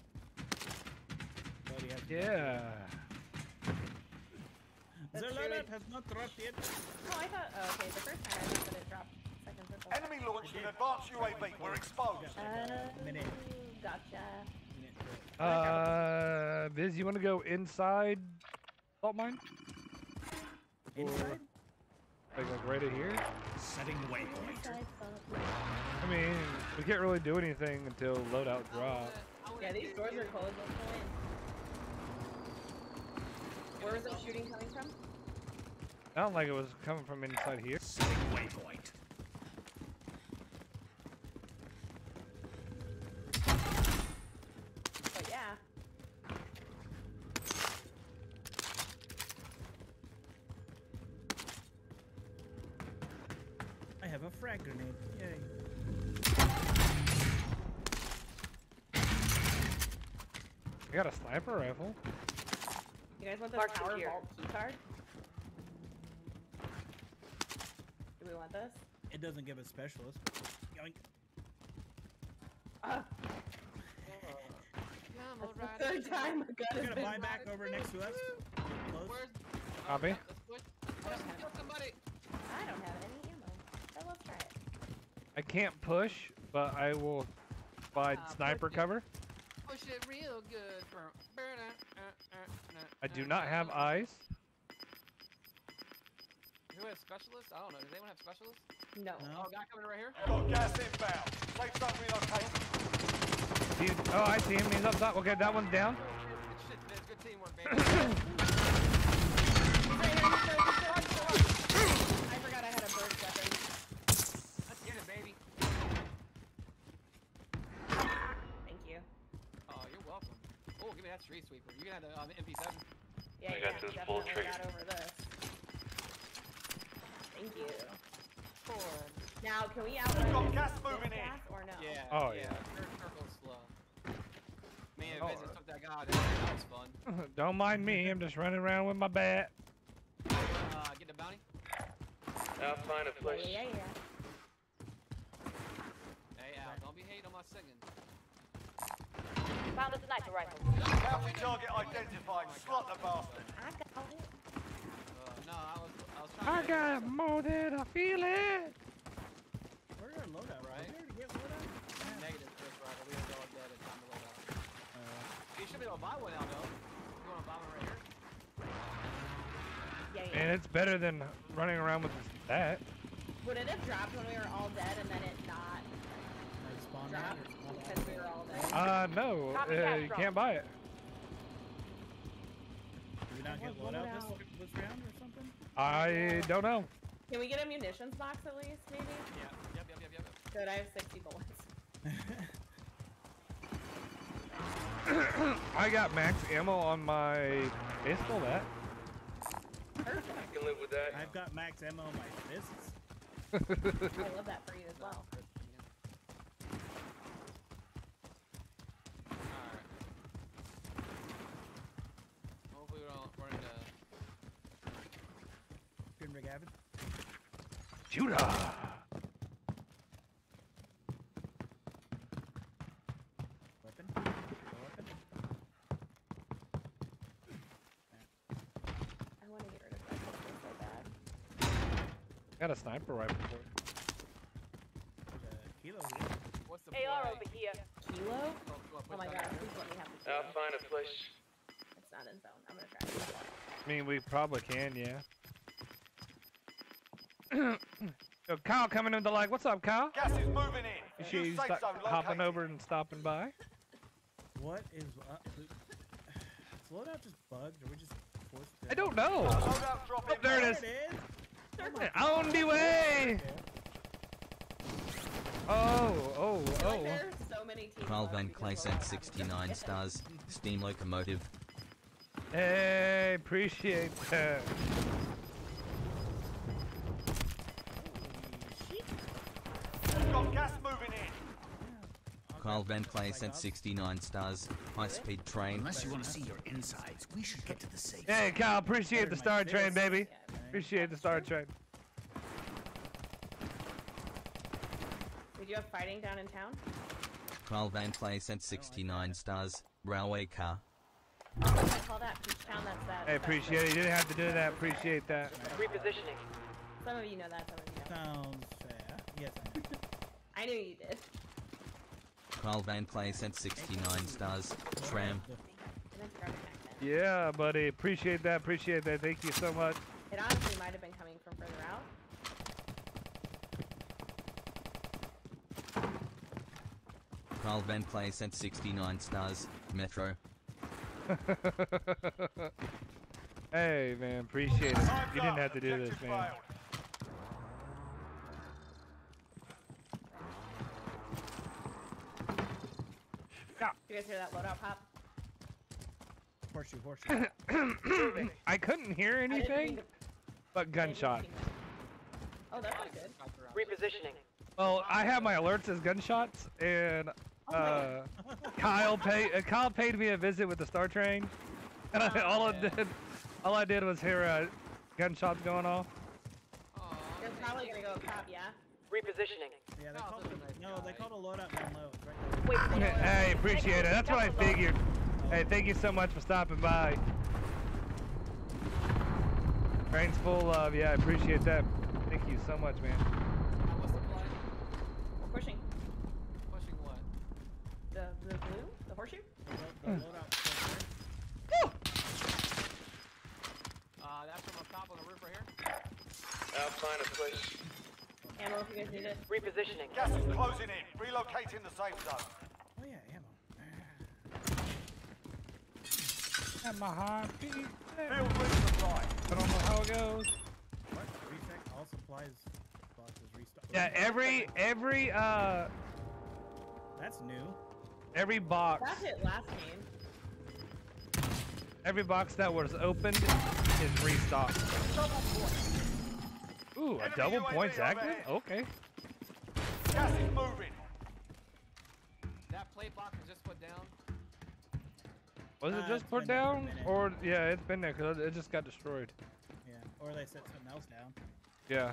Cody has Yeah. The That's loadout really- has not dropped yet. Oh, I thought. Oh, okay. The first time I thought that it dropped. Second purple. Enemy launched an advanced UAV. We're exposed. Uh, Minute. gotcha. Minute to- Uh, Biz, you want to go inside salt mine? Inside? Like, like right in here? Setting waypoint. I mean, we can't really do anything until loadout drop. Yeah, these doors are closed. Let's go in. Where was the shooting coming from? Sounded like it was coming from inside here. Setting waypoint. But yeah. I have a frag grenade. Yay. I got a sniper rifle. You guys want this Mark power gear. vault key card? Do we want this? It doesn't give a specialist. Yoink. Ah. (laughs) Come that's on, the ride third time a gun We're gonna buy back over next to us. (laughs) Close. Where's? Copy. yeah, let's push. Push and kill somebody. I don't have any ammo. So let's try it. I can't push, but I will provide Ah, sniper push it. cover. Push it real good. Burn, burn, uh, uh, uh, I do uh, not have uh. eyes. we have specialists? I don't know. Does anyone have specialists? No. Oh, guy coming right here. Got gas inbound. Safe zone relocated. He's, oh, I see him. He's up top. Okay, that one's down. Good shit, Biz. Good teamwork, baby. (laughs) He's right here. He's right, he's right, he's right. I forgot I had a bird weapon. Let's get it, baby. Thank you. Oh, you're welcome. Give me that street sweeper. You got the um, MP7. Yeah, I yeah, got this full definitely trigger. got over this. Thank you. Four. Now, can we outrun got this, gas moving in. gas or no? Yeah. Oh, yeah. yeah. Circle's slow. Me and Oh, Vincent took that guy out. That was fun. (laughs) Don't mind me. I'm just running around with my bat. Uh, get the bounty. I'll find a place. yeah, yeah. Hey, Al, don't be hating on my singing. Found a sniper rifle. Bounty target identified. Slot the bastard. I got it. Uh, no, I was, I was trying I to. got more than I feel it. Where's our loadout? Right. Right. We already get loadout? Negative, Chris Ryder. We are all dead at time to load out. Uh, You should be able to buy one now, though. You want to buy one right here? Yeah, yeah. And it's better than running around with this bat. Would it have dropped when we were all dead and then it not like spawn Uh, no. Uh, you drop. can't buy it. Did we not get want loadout loadout. this, this round or something? I don't know. Can we get a munitions box at least, maybe? Yeah. Yep, yep, yep, yep. Good, I have 60 bullets. (coughs) I got max ammo on my baseball bat. Perfect. I can live with that. I've got max ammo on my fists. I love that for you as well. Alright. Hopefully we don't run into... Good Judah. Weapon. A weapon. I want to get rid of that pistol so bad. Got a sniper rifle for it. Kilo here. What's the AR play? over here. Kilo? Oh, Oh my god, please let me have the kilo. I'll find a place. It's not in zone. I'm gonna try it. I mean, we probably can, yeah. (coughs) Yo, Kyle coming in the like, what's up, Kyle? Gas is moving in. Appreciate New you safe zone hopping over and stopping by. What is uh, is (sighs) loadout just bugged or we just forced to? I don't know. Loadout drop Oh, there it inbound. is. There it is. On the way. Oh, oh, I like oh. there's so many Carl Van because Clay sent 69 (laughs) stars. Steam locomotive. Hey, appreciate that. Got gas moving in. Carl Van Clay sent 69 stars. High speed train. Unless you want to see your insides, we should get to the safe. Hey, Kyle, appreciate the star train, baby. Appreciate the star train. Did you have fighting down in town? Carl Van Clay sent 69 stars. Railway car. Oh, I call that Town. That's that. Hey, appreciate it. You didn't have to do that. Appreciate that. Repositioning. Some of you know that. Some of you don't. Sounds fair. Yes, I know. (laughs) I knew you did. Carl Van Clay sent 69 stars. Tram. I meant to grab a pack then. Yeah, buddy. Appreciate that. Appreciate that. Thank you so much. It honestly might have been coming from further out. Carl Van Clay sent 69 stars. Metro. (laughs) hey, man. Appreciate it. You didn't have to do this, man. Failed. You guys hear that loadout pop? Horseshoe, horseshoe. (coughs) I couldn't hear I didn't mean anything to- but I gunshot. Oh, that's not good. Repositioning. Well, I have my alerts as gunshots, and Oh uh, Kyle pay uh, Kyle paid me a visit with the Star Train, and I, all I did, all I did was hear uh, gunshots going off. Aw, You're probably gonna go cop, yeah? Repositioning. Yeah, they Kyle's called a nice no, they called a loadout down low. Right there. Wait, wait, (laughs) wait. Hey, appreciate it. That's what I figured. Hey, thank you so much for stopping by. Train's full of, yeah, I appreciate that. Thank you so much, man. Now, what's the play? We're pushing. Pushing what? The the blue? The horseshoe? The, the loadout's right there. Uh, that's from up top on the roof right here. find a place. Ammo if you guys need it. Repositioning. Gas is closing in. Relocating the safe zone. Oh yeah, ammo. At my heart beat. Field resupply. I don't know how it goes. What? Recheck all supplies boxes restock. Yeah, every every uh That's new. every box That's it last game. every box that was opened is restocked. Ooh, a double UAV points active? Okay. Gas is moving. That plate box was just put down. Was it Uh, just put been there for a down? Or yeah, it's been there because it just got destroyed. Yeah. Or they set something else down. Yeah.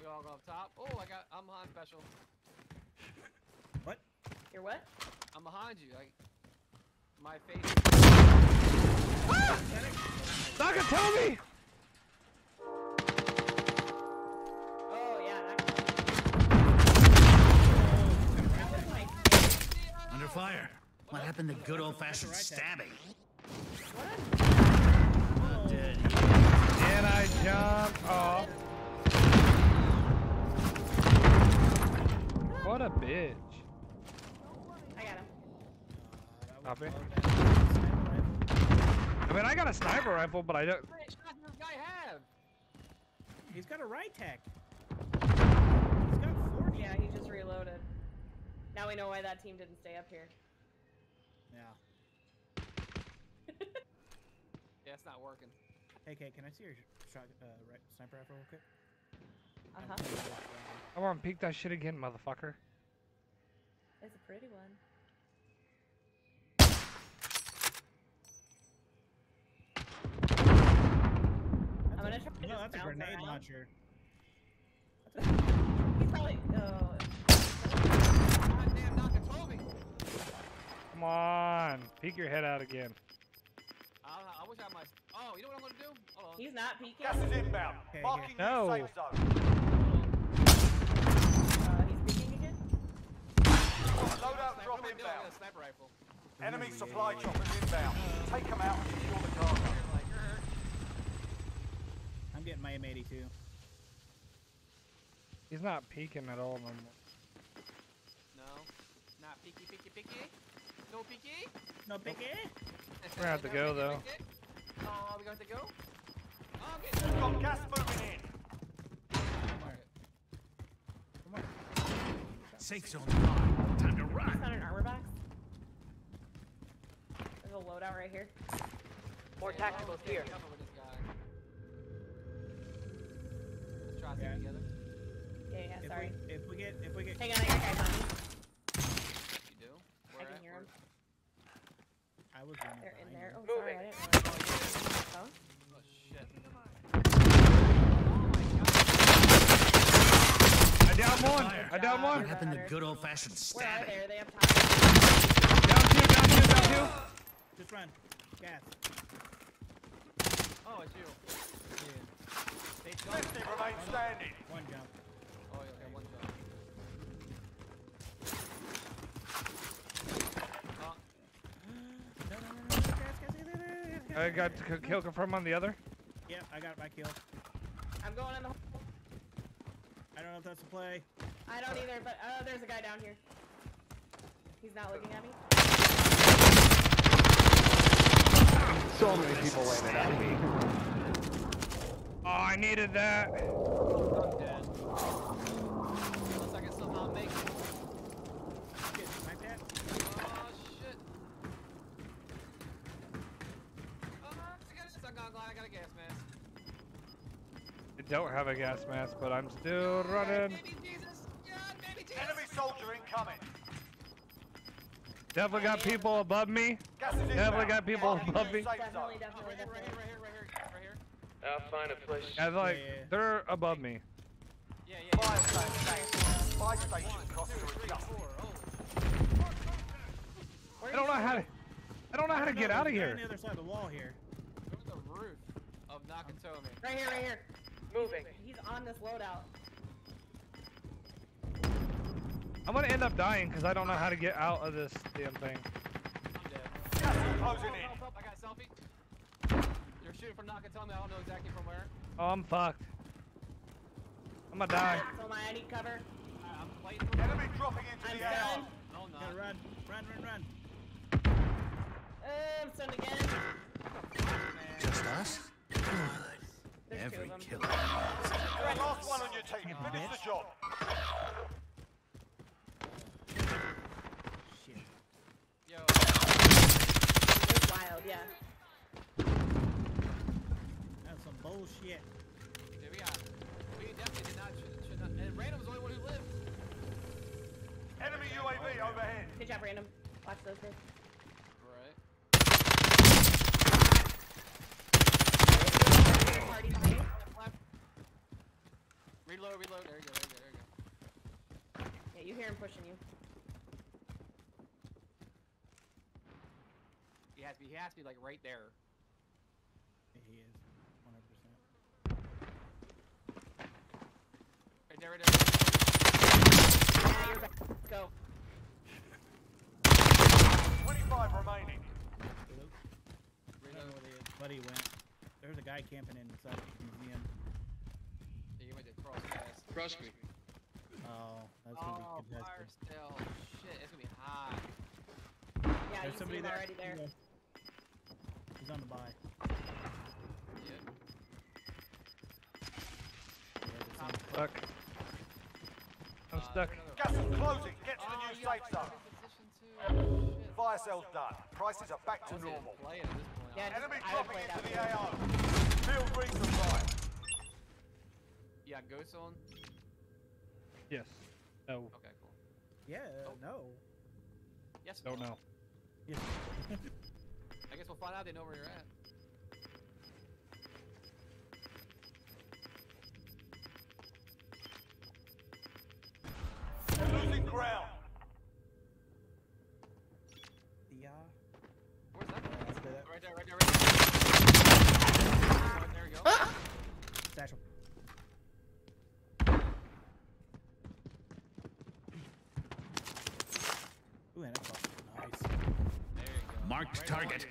We all go up top. Oh, I got. I'm behind special. What? You're what? I'm behind you. Like my face. Ah! Nakatomi! Oh yeah, that, that was my Under fire. What happened to good old fashioned stabbing? what? Dead. And I jump off. What a bitch. I got him. Copy. was low down sniper rifle. I mean, I got a sniper rifle, but I don't. How many shots does this guy have? He's got a right tech. He's got 40. Yeah, he just reloaded. Now we know why that team didn't stay up here. Yeah. (laughs) Yeah, it's not working. Hey, Kay, can I see your shot, uh, right, sniper rifle real quick? Uh huh. pretty good at that. Come on, peek that shit again, motherfucker. It's a pretty one. I'm gonna try to No, just that's a grenade around. launcher. (laughs) He's probably. Oh. Goddamn Nakatomi. Come on, peek your head out again. I, I wish I had my. Oh, you know what I'm gonna do? Hold on. He's not peeking. Gas is inbound. Okay, Marking here. new No. safe zone. Uh, he's peeking again. Loadout drop what doing? I got inbound. a sniper rifle. Enemy supply choppers inbound. Take them out and secure the cargo. You're like, I'm getting my M82. He's not peeking at all no more. no, not peeky, peeky, peeky. No peeky. No picky. We're gonna have to No go though. peeky. Oh, we got to go. Oh, I'm. We've got gas moving in. Come on. Safe zone. Time to He's run. on an armor box. There's a loadout right here. More tacticals here. Up over this guy. Let's try to Yeah. together. Yeah, yeah. If Sorry. we, if we get, if we get, Hang on, I got guys on me. You do? I Where can at? hear Where- them. I was running They're in there. you. Oh, sorry. I didn't realize. Oh, Oh shit. Oh. I down one. I down What happened to good old fashioned Where are they? They up top? Down two. Down two. Down two. Just run. Gas. Oh, it's you. Yeah. They jumped. 50 remain standing. One jump. Oh, yeah, okay, one jump. Oh, No, no, no, no, gas, gas, gas, gas, gas, gas, I got to kill confirm on the other. Yep, I got my kill. I'm going in the hole. I don't know if that's a play. I don't either, but oh, there's a guy down here. He's not looking at me. So many people landed at me. Oh, I needed that. I'm dead. Unless I can somehow make it. Get sniped at. Oh shit. Oh, I got a stun gun glide, I got a gas mask. I don't have a gas mask, but I'm still running. Baby Jesus! God, baby Jesus! Enemy soldier incoming. Definitely got people above me. Gas is inbound. Definitely got people Marking above me. Definitely. Definitely, definitely. I'll find a place. Guys, like Yeah, yeah. they're above me. Yeah, yeah, Fire yeah. station. Fire station costs two, are three, adjusted. four. Oh, Where I don't know how to. I don't know how to get out of here. On the other side of the wall here. over the roof of Nakatomi. Right here, right here. Moving. He's on this loadout. I'm gonna end up dying because I don't know how to get out of this damn thing. I'm dead. Gas is closing Help, in. help, help, I got a selfie. You're shooting from Nakatomi, I don't know exactly from where. Oh, I'm fucked. I'm gonna die. So my I need cover. I'm fighting Enemy dropping into I'm the AR. stunned. No, I'm Okay, not. run, run, run, run. Uh, I'm stunned again. Just us? Good. There's Every of them. killer. You're the last one on your team. Finish the job. Shit. Yo, It's wild, yeah. That's some bullshit. dude, we got. We definitely did not. Should, should not. And Random was the only one who lived. Enemy UAV overhead. Good job, random. Watch those guys. Reload, reload. There you go, there you go, there you go. Yeah, you hear him pushing you. He has to be, he has to be like right there. He is, 100%. Right there, right there. Go. 25 remaining. Hello? Reload. I don't know where the buddy went. There's a guy camping inside the museum. Yeah, you went to cross fast. Crush me. Oh, that's Oh, gonna be fire contested. still. Shit, it's gonna be hot. Yeah, There's you somebody see him there. already there. He's on the buy. Yep. Yeah, there's some- Stuck. I'm Uh, stuck. there's another- Gas is closing. Get to the Oh, new safe zone. perfect position too. Shit. Fire sale's done. Prices are back I to wasn't even normal. Playing at this point. Yeah, honestly. Enemy I would dropping into the there. AO. Field resupply. You got ghosts on? Yes. No. Okay, cool. Yeah, Oh. no. Yes. Don't no. know. Yes. (laughs) I guess we'll find out they know where you're at. Losing ground. Yeah. Where's that? guy? Let's do that. Right there, right there, right there. Right there we go. Satchel. Ooh, and that's awesome. Nice. There you go. Marked Right target.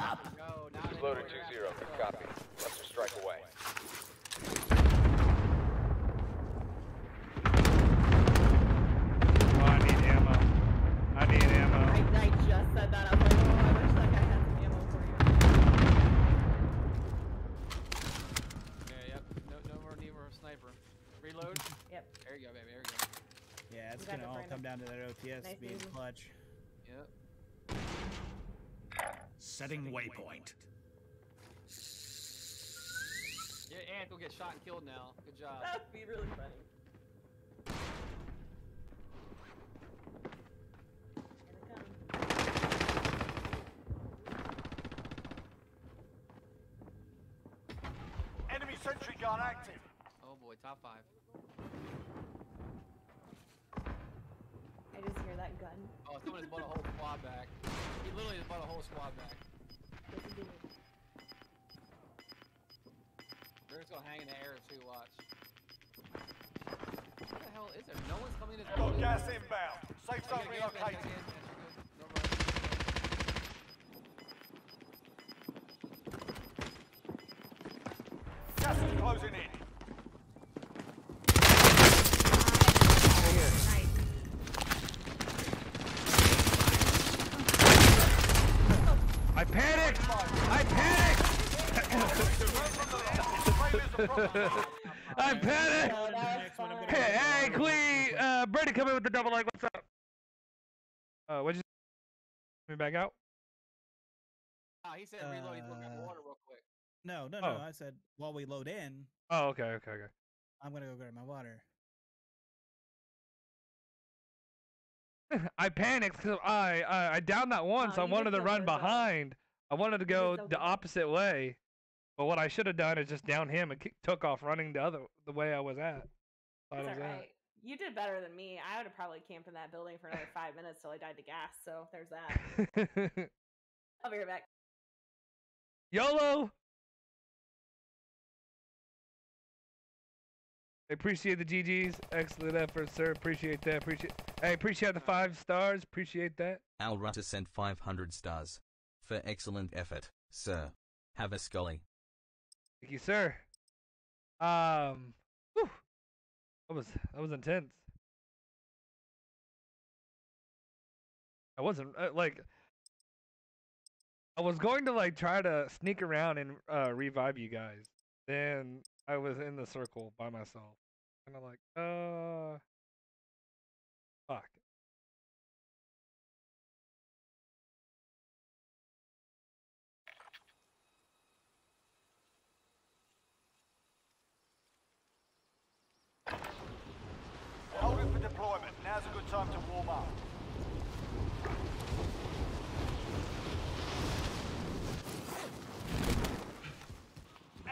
On. Rip 'em up. Go. Now they know Loader where you're at. 2-0, Let's good go. copy. Cluster strike away. Oh, I need ammo. I need ammo. I, I just said that. I was like, oh, I wish like I had some ammo for you. Yeah, yep. No, no more need for a sniper. Reload. Yep. There you go, baby. There you go. Yeah, it's gonna all Brandon. come down to that OTS Nice being moving. clutch. Yep. Setting waypoint. Yeah, and will get shot and killed now. Good job. (laughs) That would be really funny. Here they come. Enemy sentry gun active. Oh boy, top five. I just hear that gun. Oh, someone just bought a whole squad back. He literally just bought a whole squad back. They're just gonna hang in the air too. Watch. What the hell is there? No one's coming in this Got gas inbound. Safe zone you gotta get up, you gotta relocated. get in, yes, you're good. No rush. Gas is closing in. Nice. I panicked! I panicked! I panicked! No, that was Next one, I'm fun. gonna Hey, hey, Clee! Uh, Brady, come in with the double leg. What's up? Uh, what'd you? Let me back out. Ah, he said reload. He's going to grab Uh, water real quick. No, no, no. Oh. I said while we load in, Oh, okay, okay, okay. I'm gonna go grab my water. (laughs) I panicked because I, I I downed that one, Oh, so I wanted to run good, though. behind. I wanted to go so the opposite way, but what I should have done is just down him and kick, took off running the other the way I was at. Thought It's I was alright. You did better than me. I would have probably camped in that building for another five minutes till I died to gas. So there's that. (laughs) I'll be right back. YOLO. I appreciate the GGs. Excellent effort, sir. Appreciate that. Appreciate. Hey, appreciate the five stars. Appreciate that. Al Rutter sent 500 stars. For excellent effort, sir. Have a scully. Thank you, sir. Um, whew. That was that was intense. I wasn't uh, like I was going to like try to sneak around and uh, revive you guys. Then I was in the circle by myself, and I'm like, uh, fuck. Holding for deployment. Now's a good time to warm up.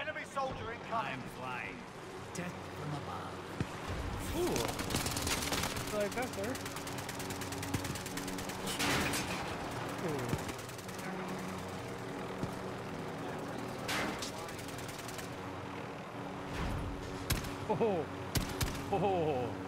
Enemy soldier incoming. I'm flying. Death from above. Ooh, like that, sir. Ooh. Oh, oh.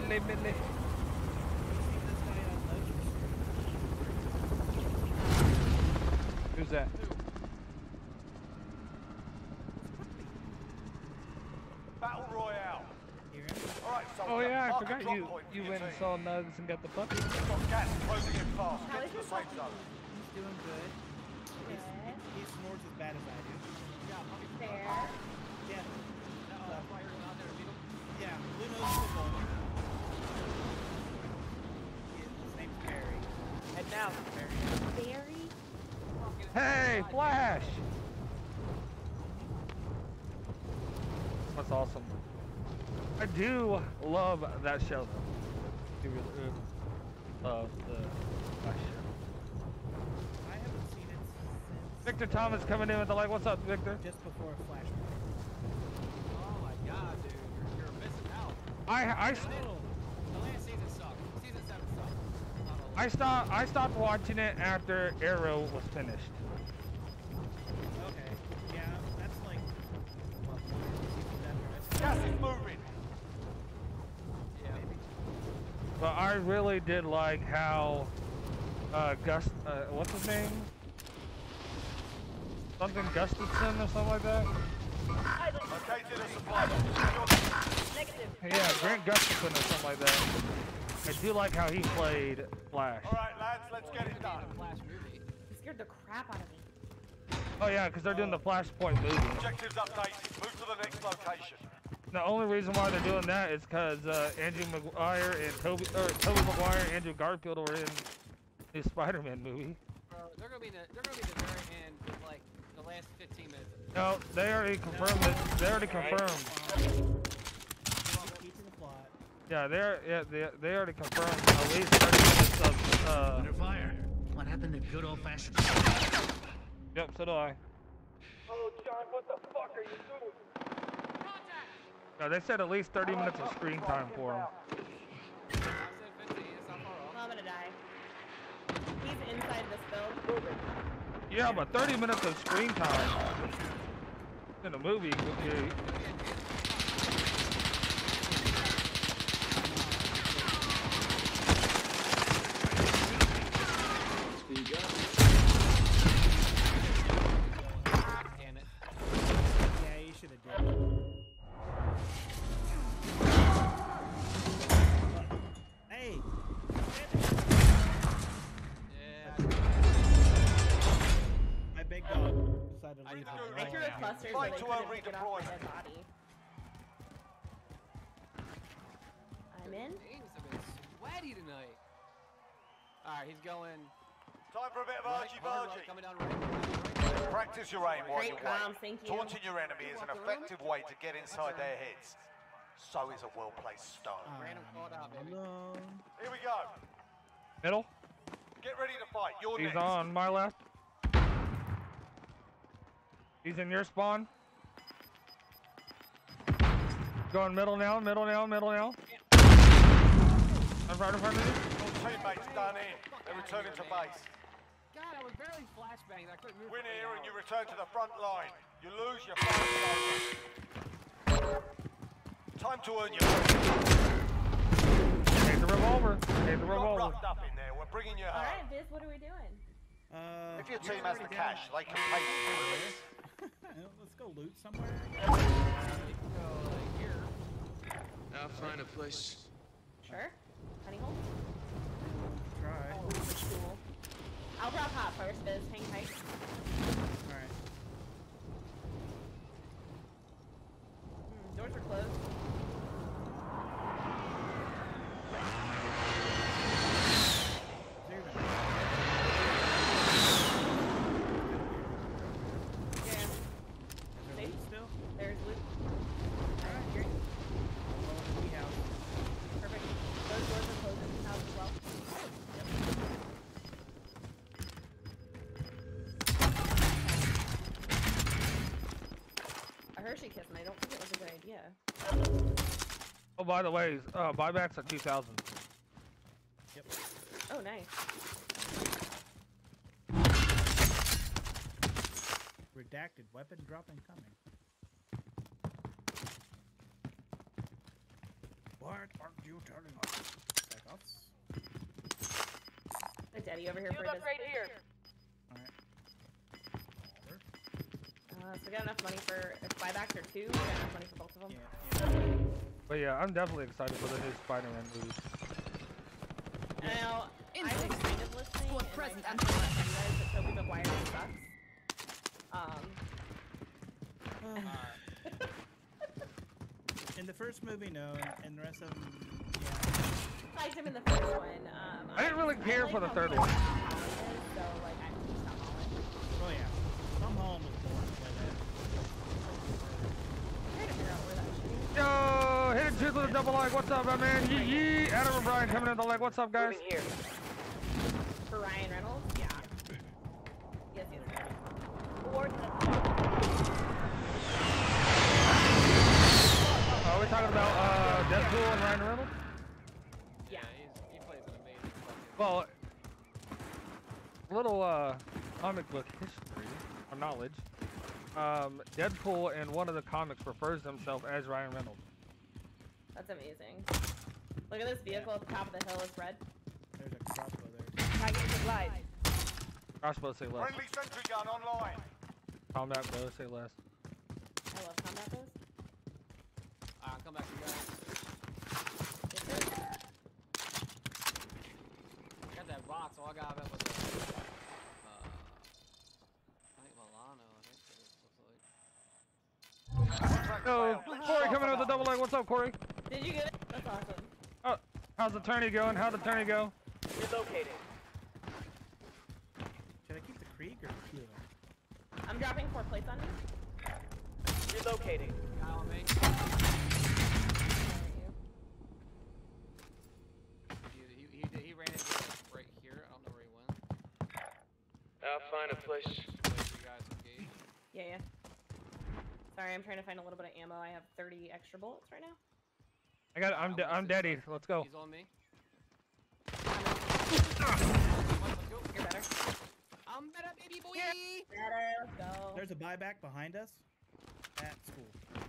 melee, melee, melee. Who's that? Battle Royale. Hear him? All right, soldier. Oh yeah, I forgot you. You your went and saw Nugs and got the puppy. Got gas closing in fast. How Get to the your safe zone. He's doing good. He's, he, he snores as bad as I do. Fair. Yeah. Hey, Flash! That's awesome. I do love that show though. I really do love the Flash show. I haven't seen it since Victor Thomas coming in with the like. What's up, Victor? just before Flash. Oh my god, dude. You're, you're missing out. I I st- No. The last season sucked. Season 7 sucked. Not a I lot. stopped I stopped watching it after Arrow was finished. Okay. Yeah, that's like what one or two seasons after. Gas is moving. Yeah. But I really did like how uh Gus uh, what's his name? Something Gustafson or something like that? Located a supply box. Secure negative. Yeah, Grant Gustafson or something like that. I do like how he played Flash. All right, lads, let's get it done. Flash movie. Scared the crap out of me. Oh yeah, because they're doing the Flashpoint movie. Objectives updated. Move to the next location. The only reason why they're doing that is because uh, Andrew McGuire and Tobey, or Tobey Maguire and Andrew Garfield were in the Spider-Man movie. Bro, they're gonna be the they're gonna be the very end with like the last 15 minutes. No, they already confirmed it. They already confirmed. Keeping the plot. Yeah, they're yeah they they already confirmed at least 30 minutes of uh. Under fire. What happened to good old fashioned? Yep, so do I. Oh, John, what the fuck are you doing? Yeah, they said at least 30 minutes of screen time for him. I said 15. It's not far off. Well, I'm gonna die. He's inside this build. Yeah, but 30 minutes of screen time in a movie would be. He's going. Time for a bit of Right, argy-bargy. right, coming down right. right. Practice your aim while you comms, wait. thank you. Taunting your enemy is an effective way to get inside their heads. So is a well-placed stone. Random called out, baby. Alone. Here we go. Middle. Get ready to fight. You're He's next. on my left. He's in your spawn. Going middle now, middle now, middle now. I'm right in front of you. Your teammates done in. They're returning to base. God, I was barely flashbanged. I couldn't move. Win here and you return to the front line. You lose, you fight Time to earn your Take the revolver. Take the Got revolver. roughed up in there. We're bringing you home. right, Viz, what are we doing? Uh, If your team has the cash, down. they can pay you for this. (laughs) Let's go loot somewhere. You can go like here. I'll find a place. Sure. Honey hole? Try. Oh, cool. I'll drop hot first, Viz. Hang tight. All right. Hmm, doors are closed. There you go. Yeah. Is there Safe? loot still? There's loot. Alright, here. Oh, we have. Perfect. Those doors are closed in the house as well. A Hershey kiss, and I don't think it was a good idea. Oh, by the way, uh, buybacks at 2,000. Yep. Oh, nice. Redacted weapon drop incoming. What aren't you telling us? Back offs. A daddy over here Shield for a upgrade here. Alright. Uh, so we got enough money for if buybacks are two. We got enough money for both of them. Yeah, yeah. But yeah, I'm definitely excited for the new Spider-Man movie. Now, I've been kind of listening, and present like, I'm telling you guys that Tobey Maguire sucks. Um, (laughs) In the first movie, no, and, and the rest of them, yeah. liked him in the first one. Um, I didn't really care like for the third one. acts in Holland is, so like I'm just Tom Holland. Oh yeah. Tom Holland was born to. I'm trying to figure out where that shooting. Yo, hit it truth with a double like. What's up, my man? Yee yee. Adam O'Brien coming in the leg. What's up, guys? Moving here. For Ryan Reynolds? Yeah. Yes, yes, yes. Towards the Are we talking about uh, Deadpool and Ryan Reynolds? Yeah. he's, he plays an amazing fucking. Well, little uh, comic book history or knowledge. Um, Deadpool in one of the comics refers to himself as Ryan Reynolds. That's amazing. Look at this vehicle at the top of the hill. It's red. There's a crossbow there. target supplies. Crossbow say less. Friendly sentry gun online. Combat bow say less. I love combat bows. Alright, come back, you guys. Yes. Got that box, all I got that was a. Uh, I think Milano, I think it looks like. Contract Corey coming in with a double leg. What's up, Corey? Did you get it? That's awesome. Oh, how's the tourney going? How'd the tourney go? You're Relocating. Should I keep the Krig or the Kilo? I'm dropping four plates on me. Relocating. Kyle and me. Where are you? He, he, he, did- he ran into right here. I don't know where he went. I'll find a place. Place you guys engaged. Yeah, yeah. Sorry, I'm trying to find a little bit of ammo. I have 30 extra bullets right now. I got. I'm. De- I'm deady. Let's go. He's on me. You're better. I'm better, baby boy. Better. Let's go. There's a buyback behind us at school.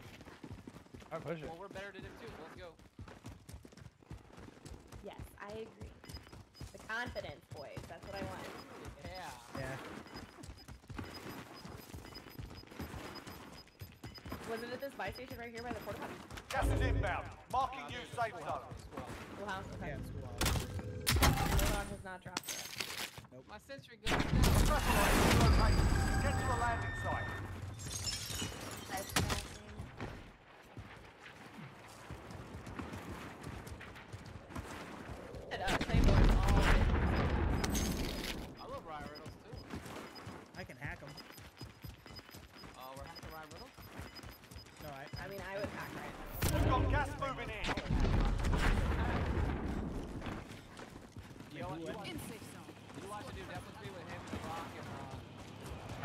I push it. Well, we're better than him too. Let's go. Yes, I agree. The confidence, boys. That's what I want. Yeah. Yeah. Was it at this buy station right here by the porta potty? Gas is inbound. Marking you safe zone. School house. Okay. Yeah, school hours. Bulldog has not dropped yet. My sentry gun. Pressure line. Get to the landing site. Ice passing. It, uh, Claymores all I love Ryan Reynolds too. I can hack them.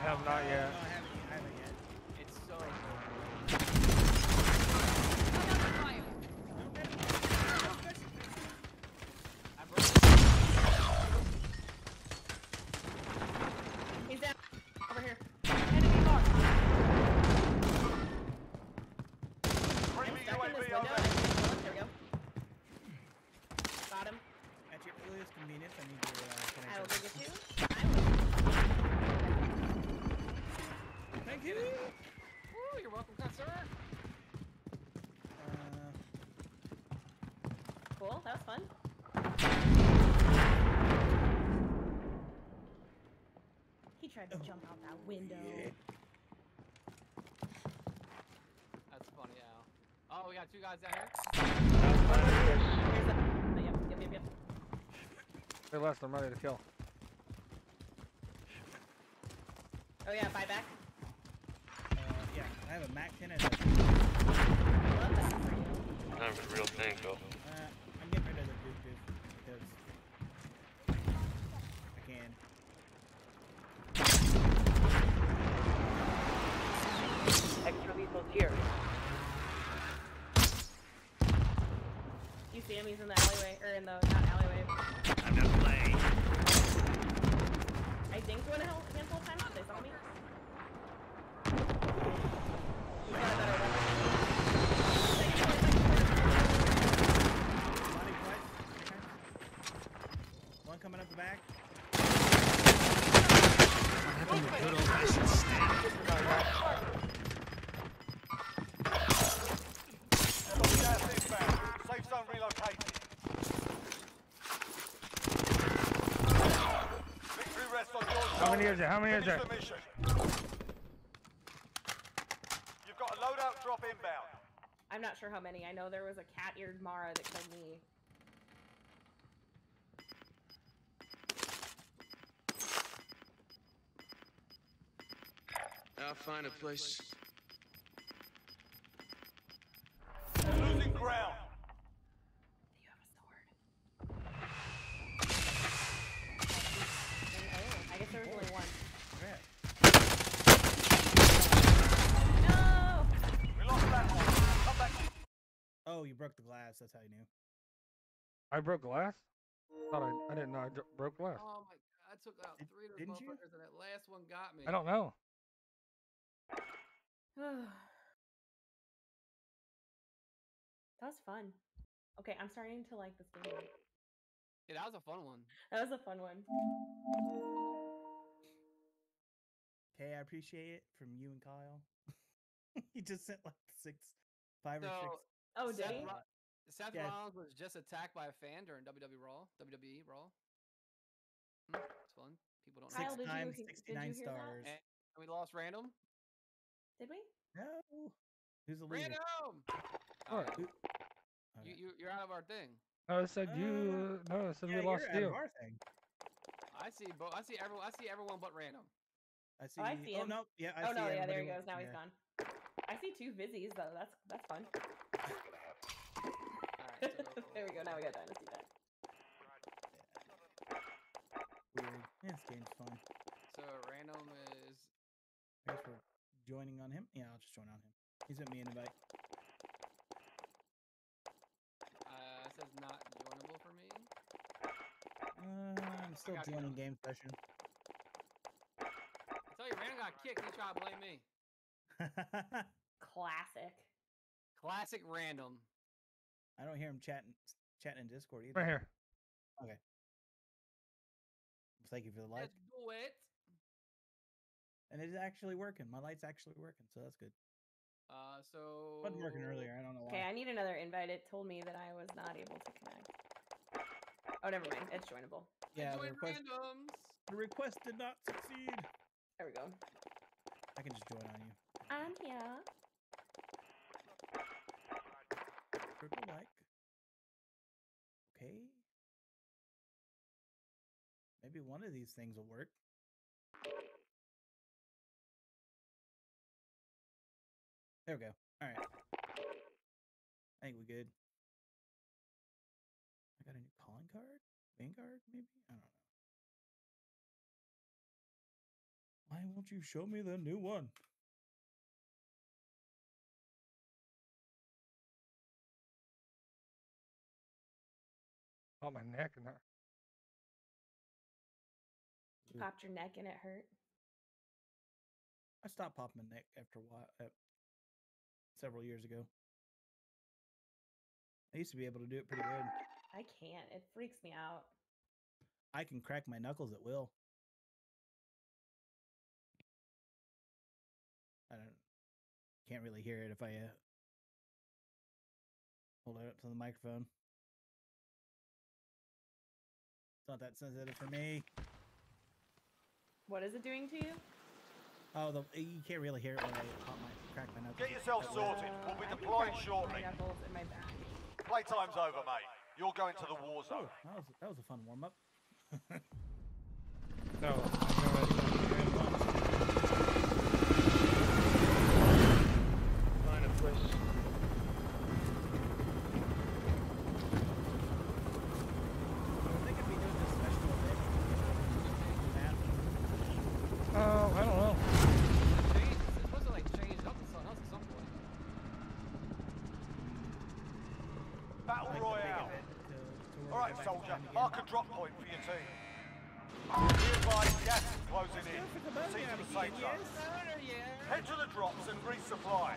have not yet. No, I haven't, I haven't yet. It's so. I broke He's down. Over here. Enemy mark. I'm stuck in this window. There we go. Got him. At your earliest convenience, I need your uh, I will connection. bring it too. I will. Thank you. Woo, you're welcome, kind sir. Uh, Cool. That was fun. He tried to jump out window. That's funny, Al. Oh, we got two guys down here. Here's the. oh, Yep, yep, yep, yep. They're less than ready to kill. Oh yeah, buyback. uh, yeah, I have a Mac 10 and a, Love that for you. Time for the real thing, Phil. uh, I'm getting rid of the Duke Duke because I can. Extra lethal here. You see him? He's in the alleyway, or in the not alleyway. I'm not playing. I think one a hell- handful of times they saw me. He's got a better weapon. Second floor, second floor. Body twice. Okay. One coming up the back. Good old fashioned steak. Enemy gas inbound. Safe zone relocated. Victory rests on your How many shoulders. Is there? How many is Finish there? the mission. You've got a loadout drop inbound. I'm not sure how many. I know there was a cat-eared Mara that killed me. I'll find a place. Losing ground. You have a sword. Oh, I guess there was only one. Crap. No! We lost that one. Come back. Oh, you broke the glass. That's how you knew. I broke glass? Thought I, I didn't know I dro- broke glass. Oh my! God! I took out Did- three of those didn't you? motherfuckers, and that last one got me. I don't know. (sighs) that was fun. Okay, I'm starting to like this game. Yeah, that was a fun one. That was a fun one. Okay, I appreciate it from you and Kyle. (laughs) he just sent like six, five or So, six. Oh, did Seth, he? Ro- Seth Yeah. Rollins was just attacked by a fan during WWE Raw. WWE Raw. Hmm, it's fun. People don't Kyle, know. did times, 69 did you hear stars. And we lost random. Did we? No. Who's the leader? Random. What? Oh, Who- you, you you're out of our thing. No, it said you. Uh, no, it said Yeah, we lost you're out you. of our thing. I see both. I see everyone. I see everyone but random. I see. Oh, I see oh no, yeah, I oh see no, yeah, there he goes. Now yeah. he's gone. I see two Vizzies though. That's that's fun. (laughs) Alright, (laughs) so there we go. Now we got Dynasty back. Weird. Yeah, this game's fun. so random is I guess we're joining on him. Yeah, I'll just join on him. He sent me an invite. uh it says not joinable for me. Uh, I'm still got you. game session. I tell you, random got kicked. He tried to blame me. (laughs) Classic. Classic random. I don't hear him chatting chatting in Discord either. Right here. Okay. Thank you for the light. Let's do it. And it is actually working. My light's actually working, so that's good. Uh, so. Wasn't working earlier. I don't know why. Okay, I need another invite. It told me that I was not able to connect. Oh, never mind. It's joinable. yeah, the request, randoms. the request did not succeed. There we go. I can just join on you. I'm here. Triple like. Okay. Maybe one of these things will work. There we go. All right. I think we're good. I got a new calling card? Vanguard, maybe? I don't know. Why won't you show me the new one? Oh, my neck and that. You popped your neck and it hurt. I stopped popping my neck after a while, uh, several years ago. I used to be able to do it pretty good. I can't. It freaks me out. I can crack my knuckles at will. I don't. Can't really hear it if I uh, hold it up to the microphone. Not that sensitive for me. What is it doing to you? Oh, the you can't really hear it when I pop my crack my knuckles. Get yourself sorted. We'll be I can deploying shortly. My knuckles in my back. Playtime's over, mate. You're going to the war Oh, zone. that was that was a fun warm up. No. (laughs) no, Find a place. I think I'd be doing this special event. Map. Oh, I don't know. Change, it's supposed to like change up to something else at some point. Battle Like the big Royale. event to- to where All again. Mark a drop point for your team. Be advised, gas is closing in. Proceed to the safe zone. Head to the drops and resupply.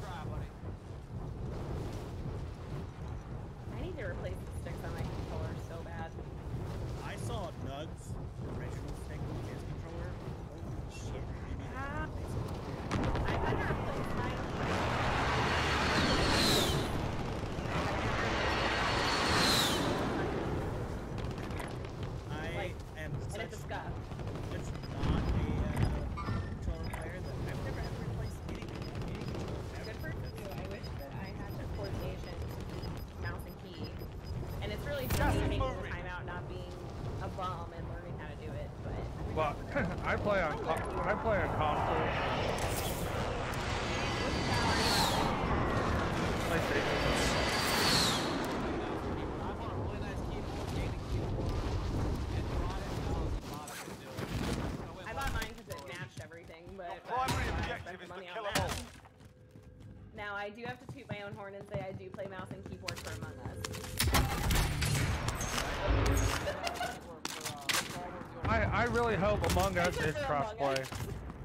Try, buddy. I need to replace the sticks on my controller so bad. I saw Nugs, original stick PS controller. Holy shit! they need to Ah. replace it. I had to replace mine. I Like, am And such it's a scuff. such not a uh, controller player that I've never had to replace any any controller Good ever. for you. I wish that I had the coordination, mouse and key. And it's really Gas funny is taking the moving. time out, not being a bum and learning how to do it. But Well, I play on co- when I play on console. PlayStation. I bought a really nice keyboard, gaming keyboard, and brought it, and I was glad I could do it. I went I like- bought mine because it matched everything. But Your that's primary why I objective spent the is to money on kill 'em that. all. Now I do have to toot my own horn and say I do play mouse and keyboard for Among Us. I, I really hope Among Us is crossplay.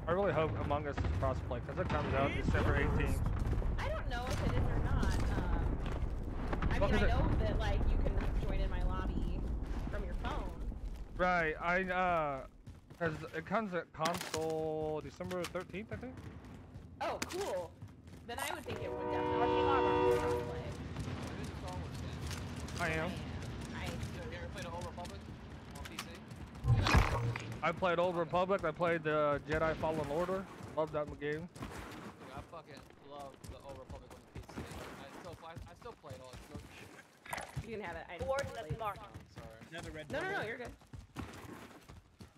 I really hope Among Us is crossplay because it comes out December 18th. I don't know if it is or not. Um, I Well, mean, I it- know that like you can join in my lobby from your phone. Right. I uh, cause it comes at console December 13th, I think. Oh, cool. Then I would think it would definitely be crossplay. Who's the Star Wars fan? I am. I You ever played the Old Republic on PC? I played Old Republic. I played the Jedi Fallen Order. Love that game. Dude, I fucking love the Old Republic on PC. I still, I, I still play it all. It's no, you can have it. I just Coordinates played marked. oh, sorry. Another red. No, no, no, you're good.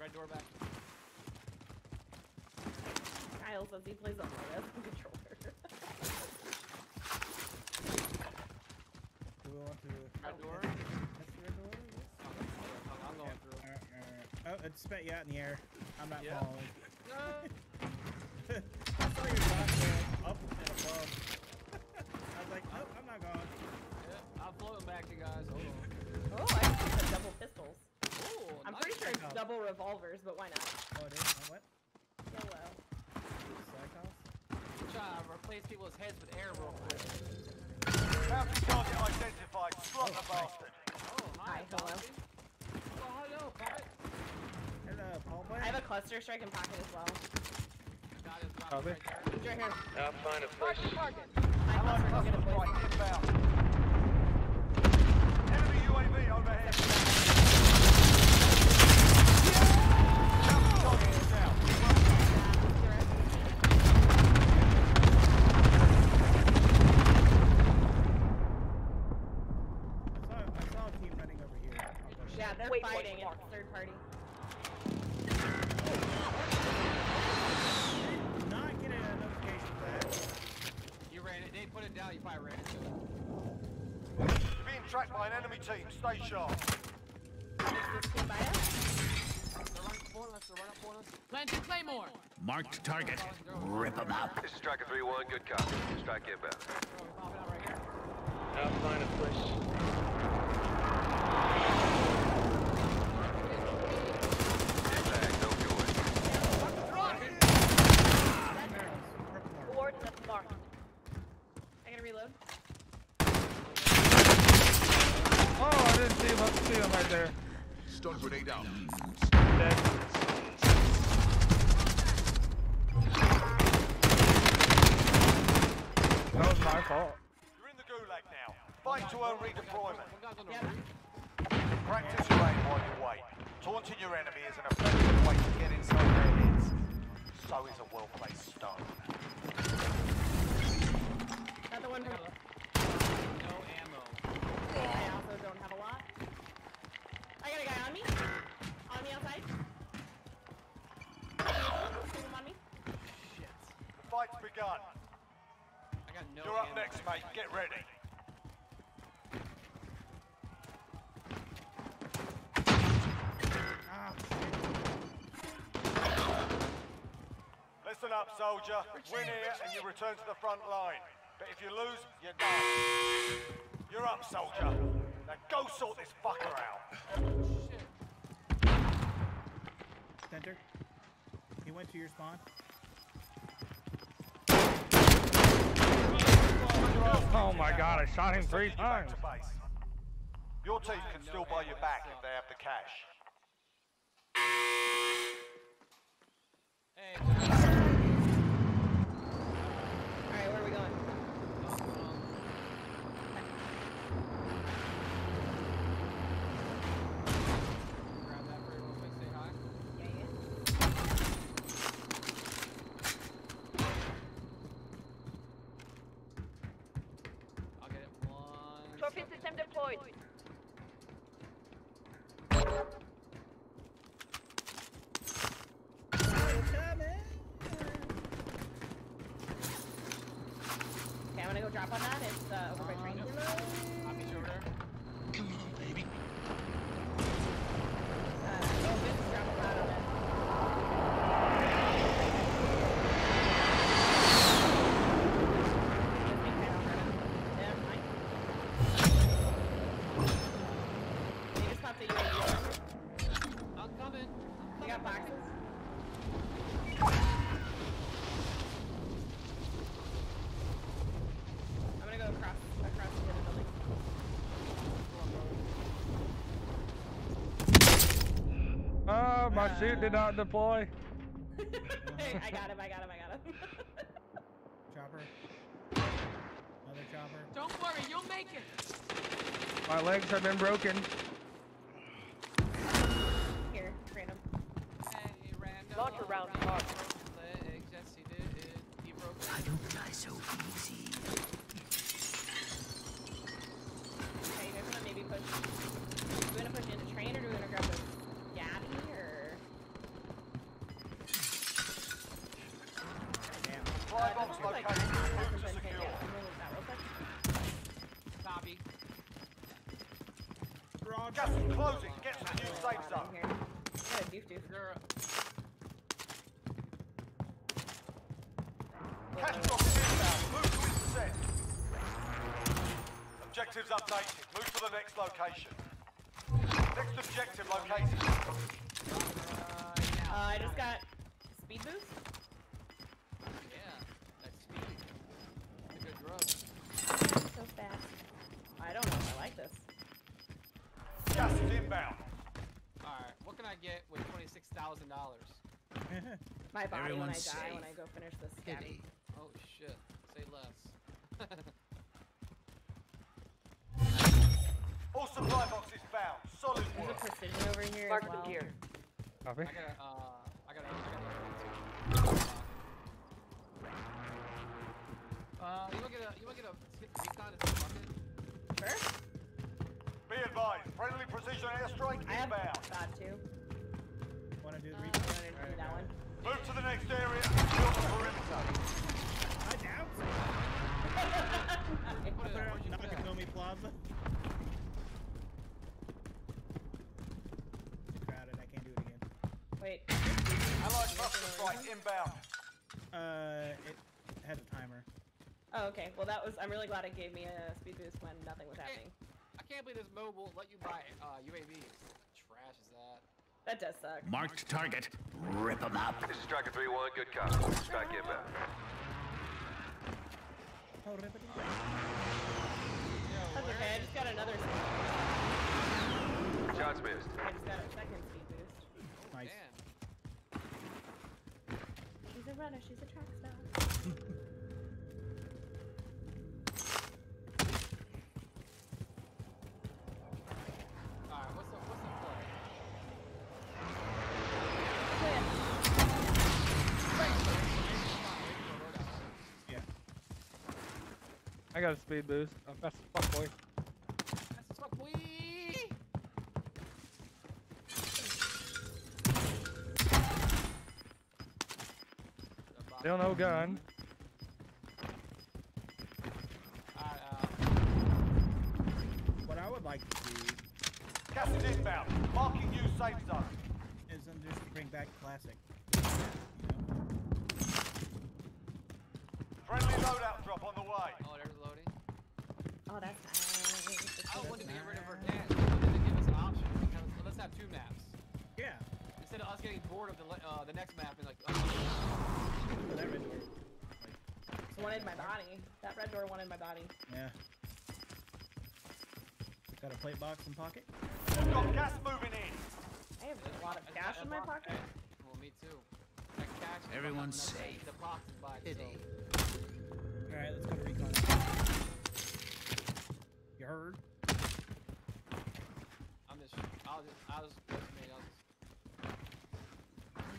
Red door back. Kyle says he plays on the controller. (laughs) Do we want to? Red door. Oh, it spit you out in the air. I'm not Yeah. following. No. (laughs) I saw your dot go up and above. (laughs) I was like, nope, I'm not going. Yeah, I'm floating back, you guys. Hold on. oh, I just have double pistols. Ooh, I'm nice. pretty sure it's Psycho. double revolvers, but why not? Oh, it is. Oh, what? YOLO. Psychos? Try to replace people's heads with air real quick. Bounty target identified. Slot oh, the bastard. Oh, Hi, hi, hello. Oh, hello, Puppet. Hello, Paul Boy. I have a cluster strike in pocket as well. Got his Copy. right. He's right here. I'll find a place. My cluster, go get it, boys. Strike inbound. Enemy UAV overhead. Bounty target is down. I saw, a team running over here. Yeah, they're Wait, wait, fighting. It's third party. Did not get another tracked by an enemy team. Stay sharp. Came by us. They're running upon us. They're running upon us. Planting Claymore. Marked target. Rip them out. This is Striker 3-1, good copy. Strike inbound. Bro, we're popping out right here. I'll find a place. Impact, no joy. Coordinates marked. I gotta reload. Oh, I didn't see him. I see him right there. Stun grenade out. Dead. That was my fault. You're in the gulag now. Fight to earn redeployment. One guy's on the Yep. Practice your aim while you wait. Taunting your enemy is an effective way to get inside their heads. So is a well-placed stun. Fight's begun. I got no You're up ammo. next, mate. Get ready. Listen up, soldier. Win here and you return to the front line. But if you lose, you're done. You're up, soldier. Now go sort this fucker out. Center. He went to your spawn. Oh my god, I shot him three Sending you back times. Your team can still buy you back if they have the cash. Hey, Alright, where are we going? grab that for you real quick. Say hi. Yeah, yeah. I'll get it one. Trophy second. system deployed. Okay, I'm gonna go drop on that. It's uh, over by train. I'll meet you over there. Come on, baby. Uh, oh, this is drop a cloud on it. This thing kinda hurt him. Yeah, fine. They just popped the I'm coming. They got boxes. I'm gonna go across across the other building. Oh, my uh. shoot did not deploy. Hey, (laughs) (laughs) I got him, I got him, I got him. (laughs) Chopper. Another chopper. Don't worry, you'll make it. My legs have been broken. He broke it. I don't die so easy. Okay, you guys wanna maybe push? Do we wanna push into train or do we wanna grab this Gabby or? Damn. Fly bombs this one's like located. hasn't Move to been picked secure. yet. I'm gonna move that real quick. Copy. Gas is closing. Get to the new safe zone. in here. Yeah, doof doof. Is there a... Cash box inbound. Move to intercept. Objectives updated. Move to the next location. Next objective located. Uh, I just got speed boost. Yeah, that's speed. It's a good drug. So fast. I don't know if I like this. Gas is inbound. Alright, what can I get with $26,000? (laughs) My body when I Everyone's die safe. when I go finish this Gabby. Oh shit. Say less. All supply boxes found. Solid There's a work. precision over here Mark as them well. here. Copy. I got a, uh, I got a, I got a, uh, you wanna get a, you wanna get a recon and bucket? Sure. Be advised. Friendly precision airstrike I have inbound. Too. Wanna do the Uh, recon? wanted to do that one. Move to the next area and secure the perimeter. I doubt so. What is- They're where'd you (laughs) put that? Nakatomi Plaza. Cluster no strike inbound. Uh, it had a timer. Oh, okay. Well, that was. I'm really glad it gave me a speed boost when nothing was happening. I can't believe this mode won't let you buy uh, UAVs. Trash is that? That does suck. Marked target. Rip 'em up. This is Striker 3-1, good cop. Strike inbound. Oh, rippity. That's okay. I just got another. Shots missed. I just got a second speed boost. Nice. She's a runner. She's a track star. I got a speed boost. I'm fast as fuck, boy. That's fuck we. Still no gun. Uh, what I would like to see Gas is inbound. Marking new safe zone. is them just bring back classic. Friendly loadout drop on the way. Oh, there's loading. Oh, that's nice. I wanted to get rid of her dance. I wanted to give us an option. Let's have two maps. Yeah. Instead of us getting bored of the uh, the next map and like. Oh, That red door. It wanted my body. That red door wanted my body. Yeah. Got a plate box in pocket? We've got gas moving in. I have a lot of cash in my pocket. well, me too. Cash is Everyone's behind safe. The box is by Pity. itself. Alright, let's go to recon. You heard? I'm just. I'll just. I'll just. What's me? I'll just.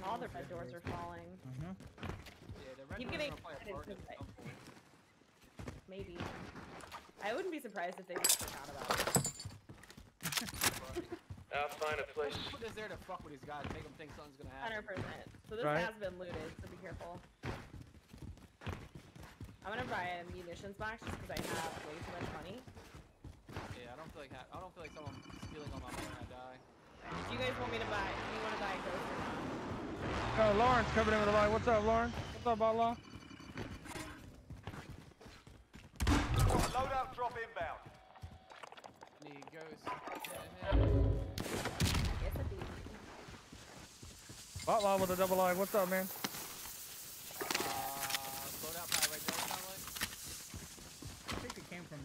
All the red doors are falling. Uh-huh. Yeah, the red Keep doors getting are gonna play a excited part in because I- some point. Maybe. I wouldn't be surprised if they just forgot about it. (laughs) I'll find a place. Put this there to fuck with these guys, make them think something's gonna happen. Hundred percent. So this Right. has been looted, so be careful. I'm gonna buy a munitions box just because I have way too much money. Yeah, I don't feel like ha- I don't feel like someone stealing all my money when I die. Do you guys want me to buy? Do you want to buy a ghost or? Oh, Lawrence coming in with a light. What's up, Lawrence? What's up, Outlaw? Loadout drop inbound. Need ghosts. Yes, I do. Outlaw with a double line. What's up, man? Uh, loadout probably right there, sound. I think it came from...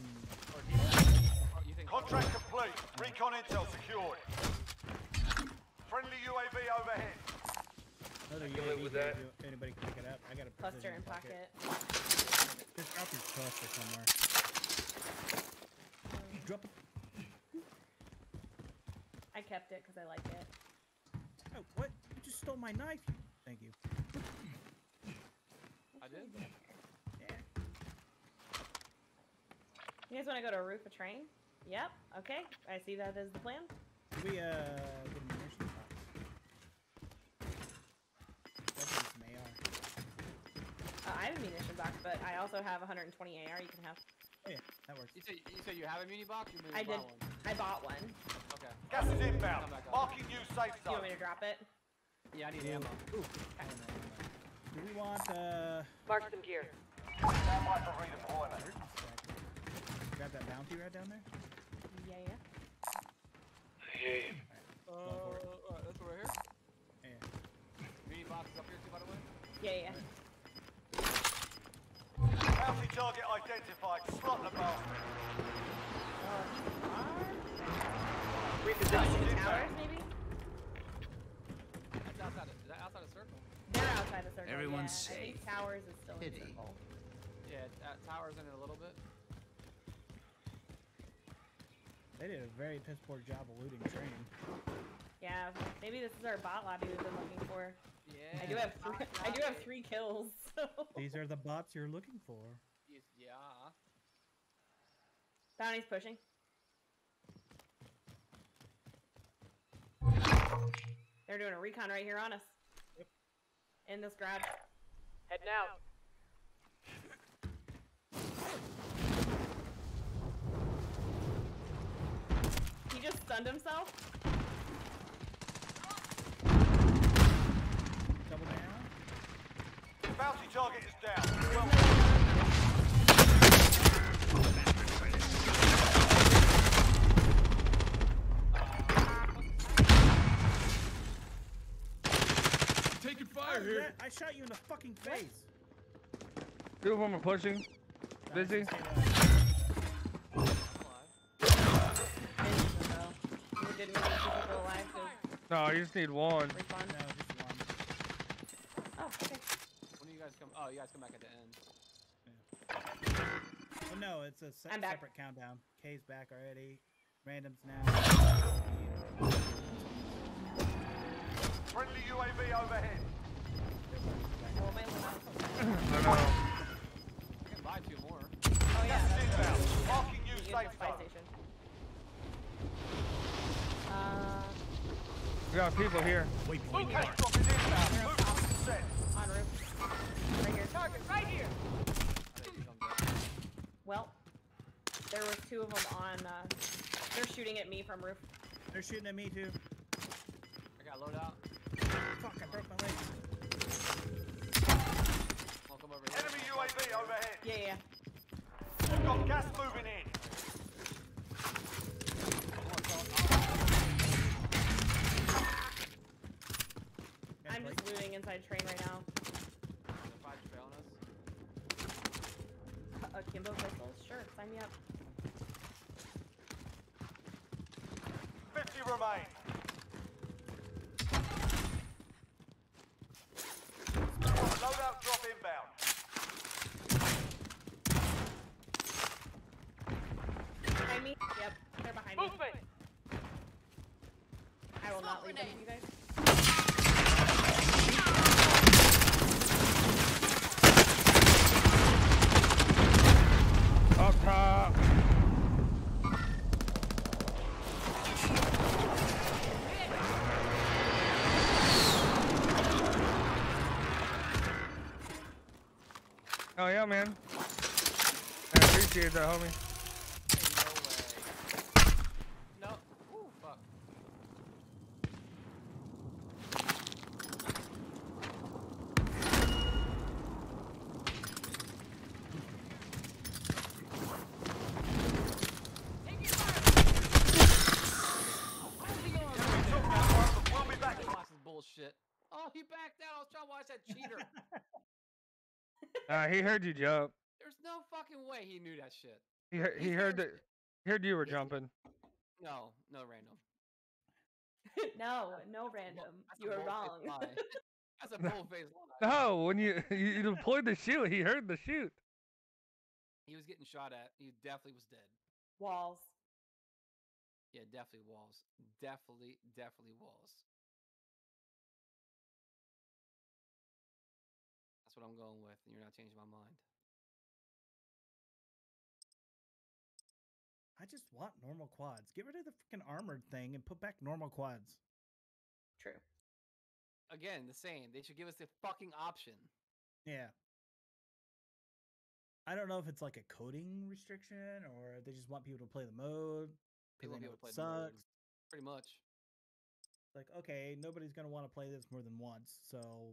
You think? Contract complete. Recon intel secured. Friendly UAV overhead. Another I UAV with that. Anybody can pick it up? I got a Cluster in pocket. Just drop your cluster somewhere. Drop it. I kept it because I like it. Oh, what? You just stole my knife. Thank you. I did. Yeah. You guys want to go to a roof a train? Yep. Okay. I see that as the plan. Did we, uh, get a munitions box? Let's get some AR. Uh, I have a munition box, but I also have 120 AR. You can have. Oh yeah, that works. You said you said you have a muni box. You maybe I buy did. one. I bought one. Okay. Gas is inbound. Come back up. Marking new safe Do you want me to drop it? Yeah, I need ammo. Ooh. I don't know, I don't know. Do we want, uh... Mark some gear. Stand by for redeployment. Grab that bounty right down there? Yeah, yeah. Hey. Uh, alright, that's right here. Yeah. Muni box is up here too, by the way. Yeah, yeah. Bounty target identified. Slot the bastard. Reposition. The towers, maybe? That's outside. Of, is that outside of circle? They're outside the circle. Everyone's yeah. I think safe. towers is still in Pity. circle. Yeah, uh, towers in it a little bit. They did a very piss poor job of looting training. Yeah, maybe this is our bot lobby we've been looking for. Yeah. I do have three, (laughs) I do have three kills. (laughs) So. These are the bots you're looking for. Yeah. Bounty's pushing. They're doing a recon right here on us. In this garage. Heading out. He just stunned himself. Double down. target is down. Well Taking fire here. I shot you in the fucking face. Two of them are pushing. Busy. uh, We didn't need two people alive to No, you just need one. respond. One. Oh, okay. When do you guys come? Oh, you guys come back at the end. Well, no, it's a se- I'm back. separate countdown. K's back already. Random's now. Friendly UAV overhead. Well, my one I can buy two more. Oh yeah, Gas that's is Marking You you safe the spy zone. station. Uh, We got people here. Waypoint Okay, marked. Target right here. I didn't use them, but- Well, there was two of them on. Uh, they're shooting at me from roof. They're shooting at me too. I got loadout. Fuck, I broke my leg. I'll come over here. Enemy UAV overhead. Yeah, yeah. We've got gas moving in. I'm just looting inside train right now. Uh, Kimbo pistols, sure, sign me up. 50 remain. Loadout drop inbound. Behind me? Yep, they're behind me. I will not leave them you guys. Top. Oh yeah, man. I appreciate that, homie. No way. No. Ooh, fuck. We'll be back. This is bullshit. Oh, he backed out. I was trying to watch that cheater. Uh, he heard you jump. There's no fucking way he knew that shit. He heard, he heard that. Heard you were jumping. No, no random. (laughs) no, (laughs) no random. That's You were wrong. lie. (laughs) That's a bull faced lie. No, when you you you deployed the shoot, he heard the shoot. He was getting shot at. He definitely was dead. Walls. Yeah, definitely walls. Definitely, definitely walls. That's what I'm going with, and you're not changing my mind. I just want normal quads. Get rid of the freaking armored thing and put back normal quads. True. Again, the same. They should give us the fucking option. Yeah. I don't know if it's like a coding restriction or they just want people to play the mode. They Because won't they be know able to it play the mode, sucks. Pretty much. Like, okay, nobody's gonna want to play this more than once. So,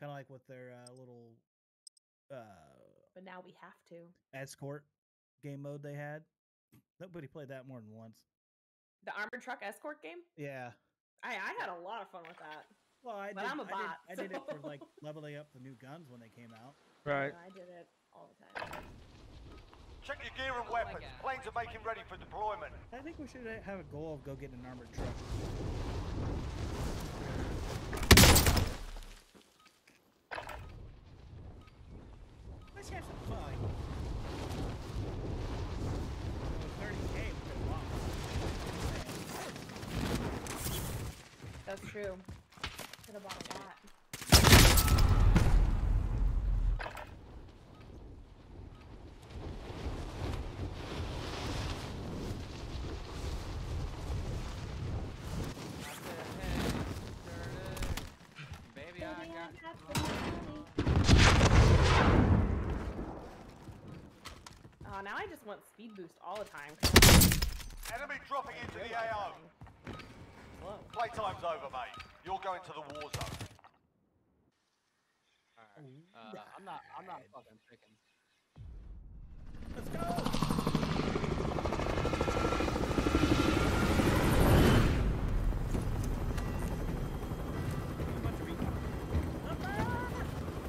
kind of like with their uh, little uh, But now we have to. escort game mode they had. Nobody played that more than once. The armored truck escort game? Yeah. I, I had a lot of fun with that. Well, I But did, I'm a I did- bot, I did, it for like (laughs) leveling up the new guns when they came out. Right. I did it all the time. Check your gear and weapons. Planes are making ready for deployment. I think we should uh, have a goal of go get an armored truck. Let's have some fun. With 30k, we could've lost. That's true. Could have bought a lot. Baby, I got. Oh, now I just want speed boost all the time. Enemy dropping into the AO. Whoa. Playtime's over, mate. You're going to the war zone. Uh, (laughs) I'm not. I'm not fucking picking. Let's go.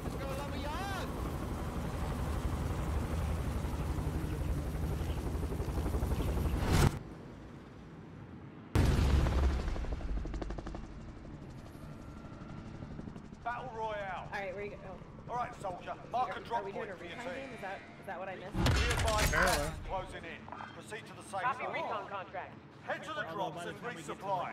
Let's go, Lamayan! Battle Royale. All right, where you go? Oh. All right, soldier. Mark Are, a drop are we point doing a for your team. game? Is that is that what I missed? Be advised, Apparently. closing in. Proceed to the safe Copy zone. recon contract. Head to the drops and time we get to resupply.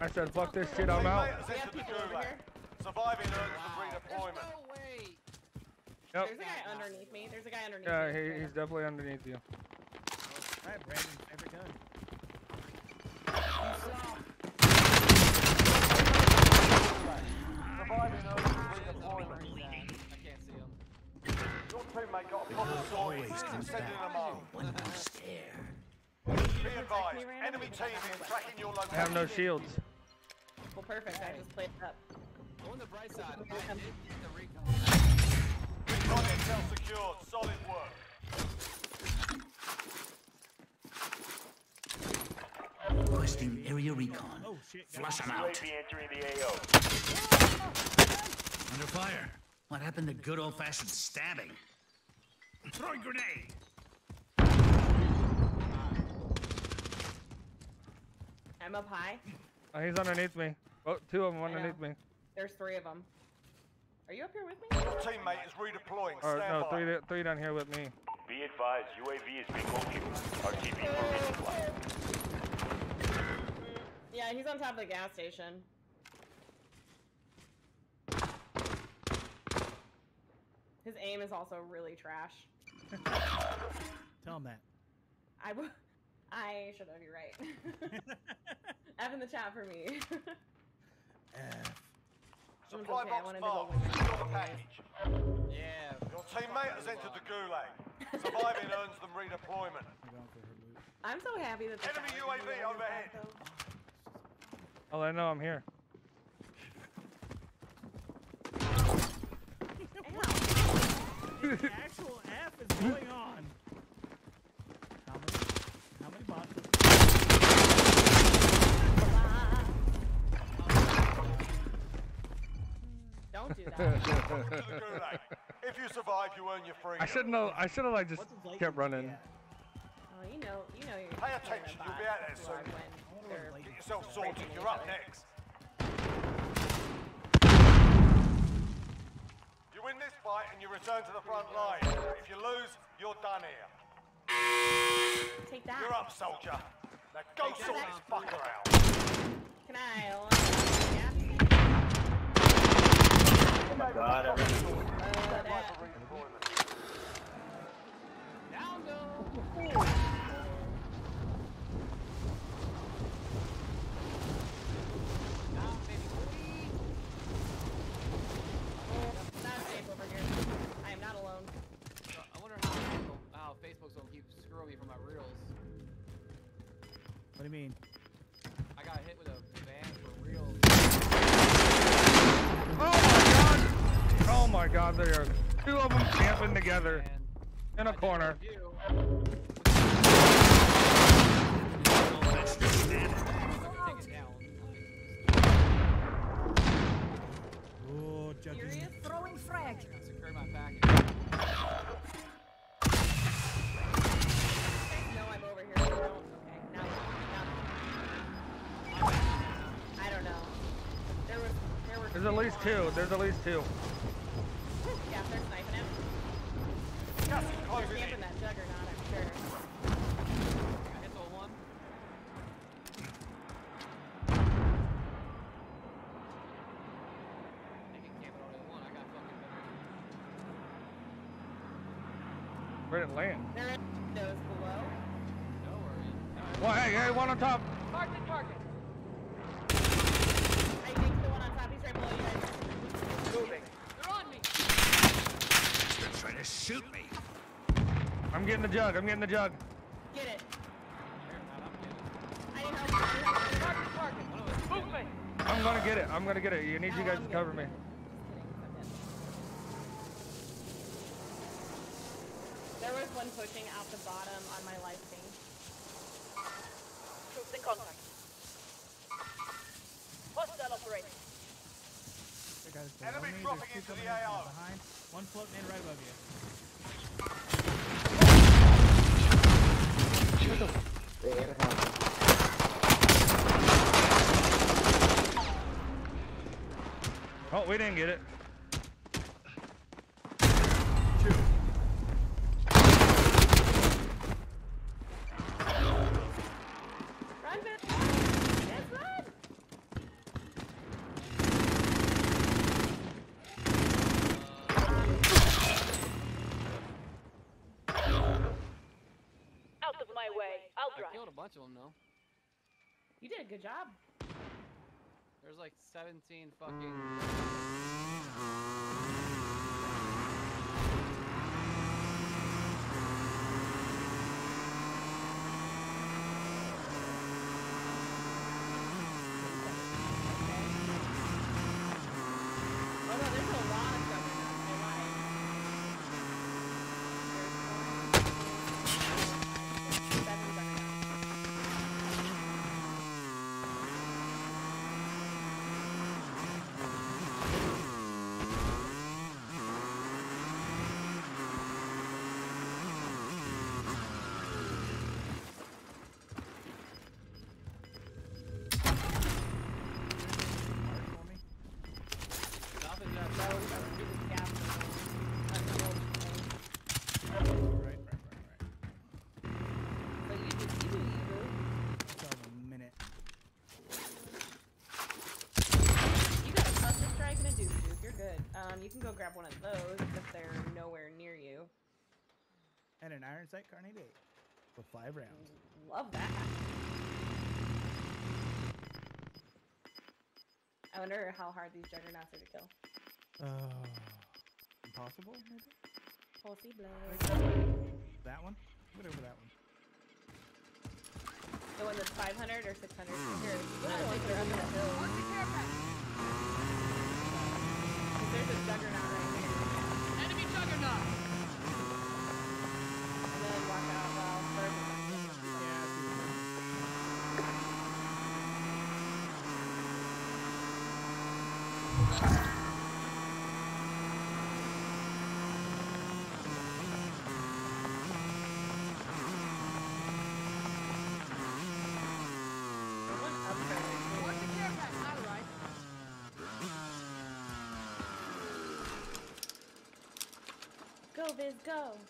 I said, fuck this shit, I'm out. We have people over here. Surviving earns Wow. some redeployment. There's no way. Yep. There's a guy underneath me. There's a guy underneath Yeah, me. he, Right he's up. definitely underneath you. Alright, Brandon's favorite gun. Surviving earns some redeployment. I can't see him. Your teammate got a problem sorted. Sending them home. One more stare. Be advised, enemy team is tracking your I have no shields. Well, perfect. I just played it up. Go on the bright side. I did the recon. Recon intel secured. Solid work. Requesting area recon. Oh shit. Flush them out. entering the AO. Under fire. What happened to good old fashioned stabbing? Throwing grenade. I'm up high. Oh, he's underneath me. Oh, two of them underneath me. There's three of them. Are you up here with me? Your teammate is redeploying. Or Stand no, by. three, three down here with me. Be advised, UAV is being located. RTB for resupply. Yeah, he's on top of the gas station. His aim is also really trash. Tell him that. I w- I should have. You're right. (laughs) F in the chat for me. F. Supply okay, box marked. go with Secure the package. Yeah. Your teammate has entered the gulag. Surviving earns them redeployment. I'm going for. I'm so happy that the Enemy UAV are doing overhead. Oh, I know I'm here. (laughs) The actual F is going on. Don't do that. Welcome to the gulag. (laughs) If you survive, you earn your freedom. I should know. I should have like just What's his latency kept running. at? oh, you know, you know you're. Pay attention, you'll be out there soon. When Like, Get yourself sorted. You're up next. You win this fight and you return to the front line. If you lose, you're done here. Take that. You're up, soldier. Now go Take sort this fucker out. Can I? Gonna keep screwing me for my reels. What do you mean? I got hit with a ban for reels. Oh my god! There are two of them camping together. In a corner. There's at least two. There's at least two. Yeah, they're sniping him. Is They're camping that juggernaut, I'm sure. I hit the one. They can camp it all they want. I got fucking better. Where did it land? They're in those below. No worries. Well, hey, hey, one on top. Target target. I think the one on top, he's right below you guys. Moving. They're on me. They're trying to shoot me. I'm getting the jug. I'm getting the jug. Get it. I'm getting it. I need help. I need help. Target target. One of us. Moving. I'm gonna get it. I'm gonna get it. You need you guys I'm to good. cover me. Just kidding, I'm good. There was one pushing out the bottom on my live thing. Troops in contact. Hostile operator. There guys Enemy dropping into the in AO. behind. One floating in right above you. Oh, we didn't get it. Run, bitch! Yes, run! Out of my way. I'll I drive. killed a bunch of them though. You did good job. There's like 17 fucking. Oh no, there's a lot of juggernauts. I lied. There's one. Seven juggernauts. Nothing just. That was a stupid gap. That's the old thing. Right, right, right, right. So you do, you do, you do. Still have a minute. You got a cluster strike and a duke duke. You're good. Um, you can go grab one of those if they're nowhere near you. And an iron sight Kar 98 with five rounds. Love that. I wonder how hard these juggernauts are to kill. Uh, impossible, maybe? Possible. That one? What over that one? The one that's 500 or 600? Here, one of the ones that are up in the hill. 'Cause There's a juggernaut right here. Enemy juggernaut. And then walk out while Bird is Yeah, I see what you're doing. one up there. What's the care pack? All right. Viz, go.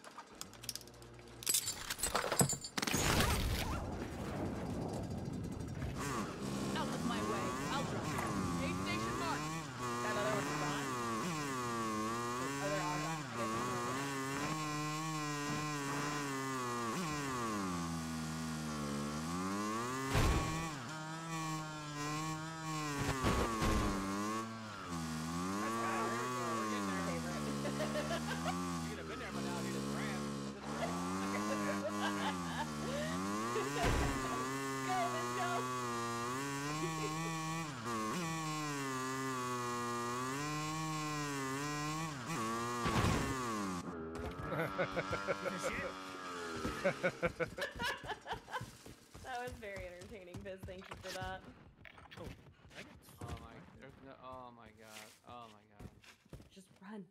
That was very entertaining, Biz. Thank you for that. Oh, Oh my, there's no, oh my god, oh my god, Just run.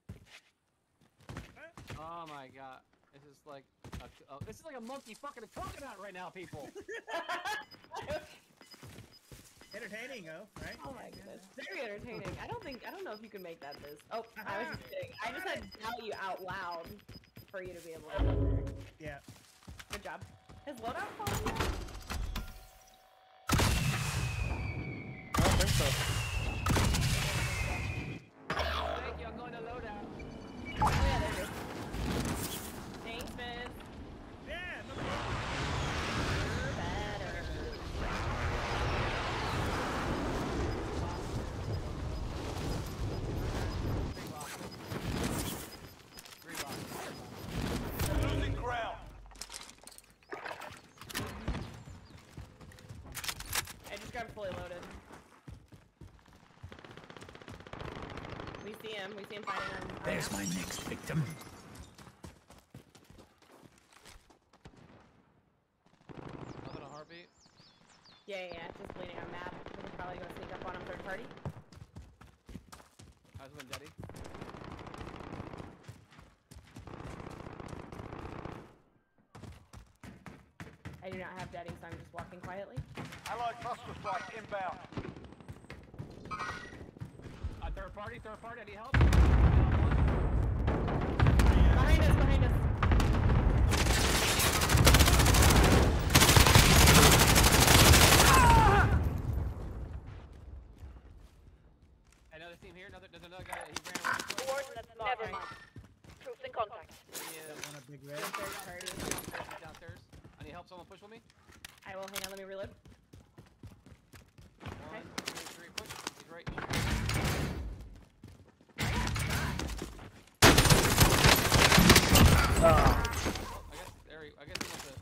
oh my god. This is like, a, oh, this is like a monkey fucking a coconut right now, people. (laughs) Entertaining, oh, right? Oh my goodness. Very entertaining. I don't think I don't know if you can make that Biz. Oh, I was just (laughs) kidding. I just had to tell you out loud for you to be able to answer. Yeah. Good Has loadout fallen yet? I don't think so. Thank you, I'm going to loadout. Oh yeah, there it is. Thanks, Biz. Yeah, no You're better. Three boxes. Losing ground. I just grabbed fully loaded. We see him. We see him fighting on There's my next victim. Nothing a heartbeat. Yeah, yeah, yeah. Just bleeding on map. We can probably go sneak up on him third party. How's it been, Daddy? I do not have daddy, so I'm just walking quietly. Allied cluster strike inbound. Uh, third party, third any help? Behind us, behind us. Ah! Another team here, another, there's another guy, he ran. Coordinates never mind. Troops in contact. He is On a big red. Third party. downstairs, downstairs. I need help, someone push with me. I will hang on. Let me reload. One, two, three, push. He's right. I guess, there he, I guess he must have,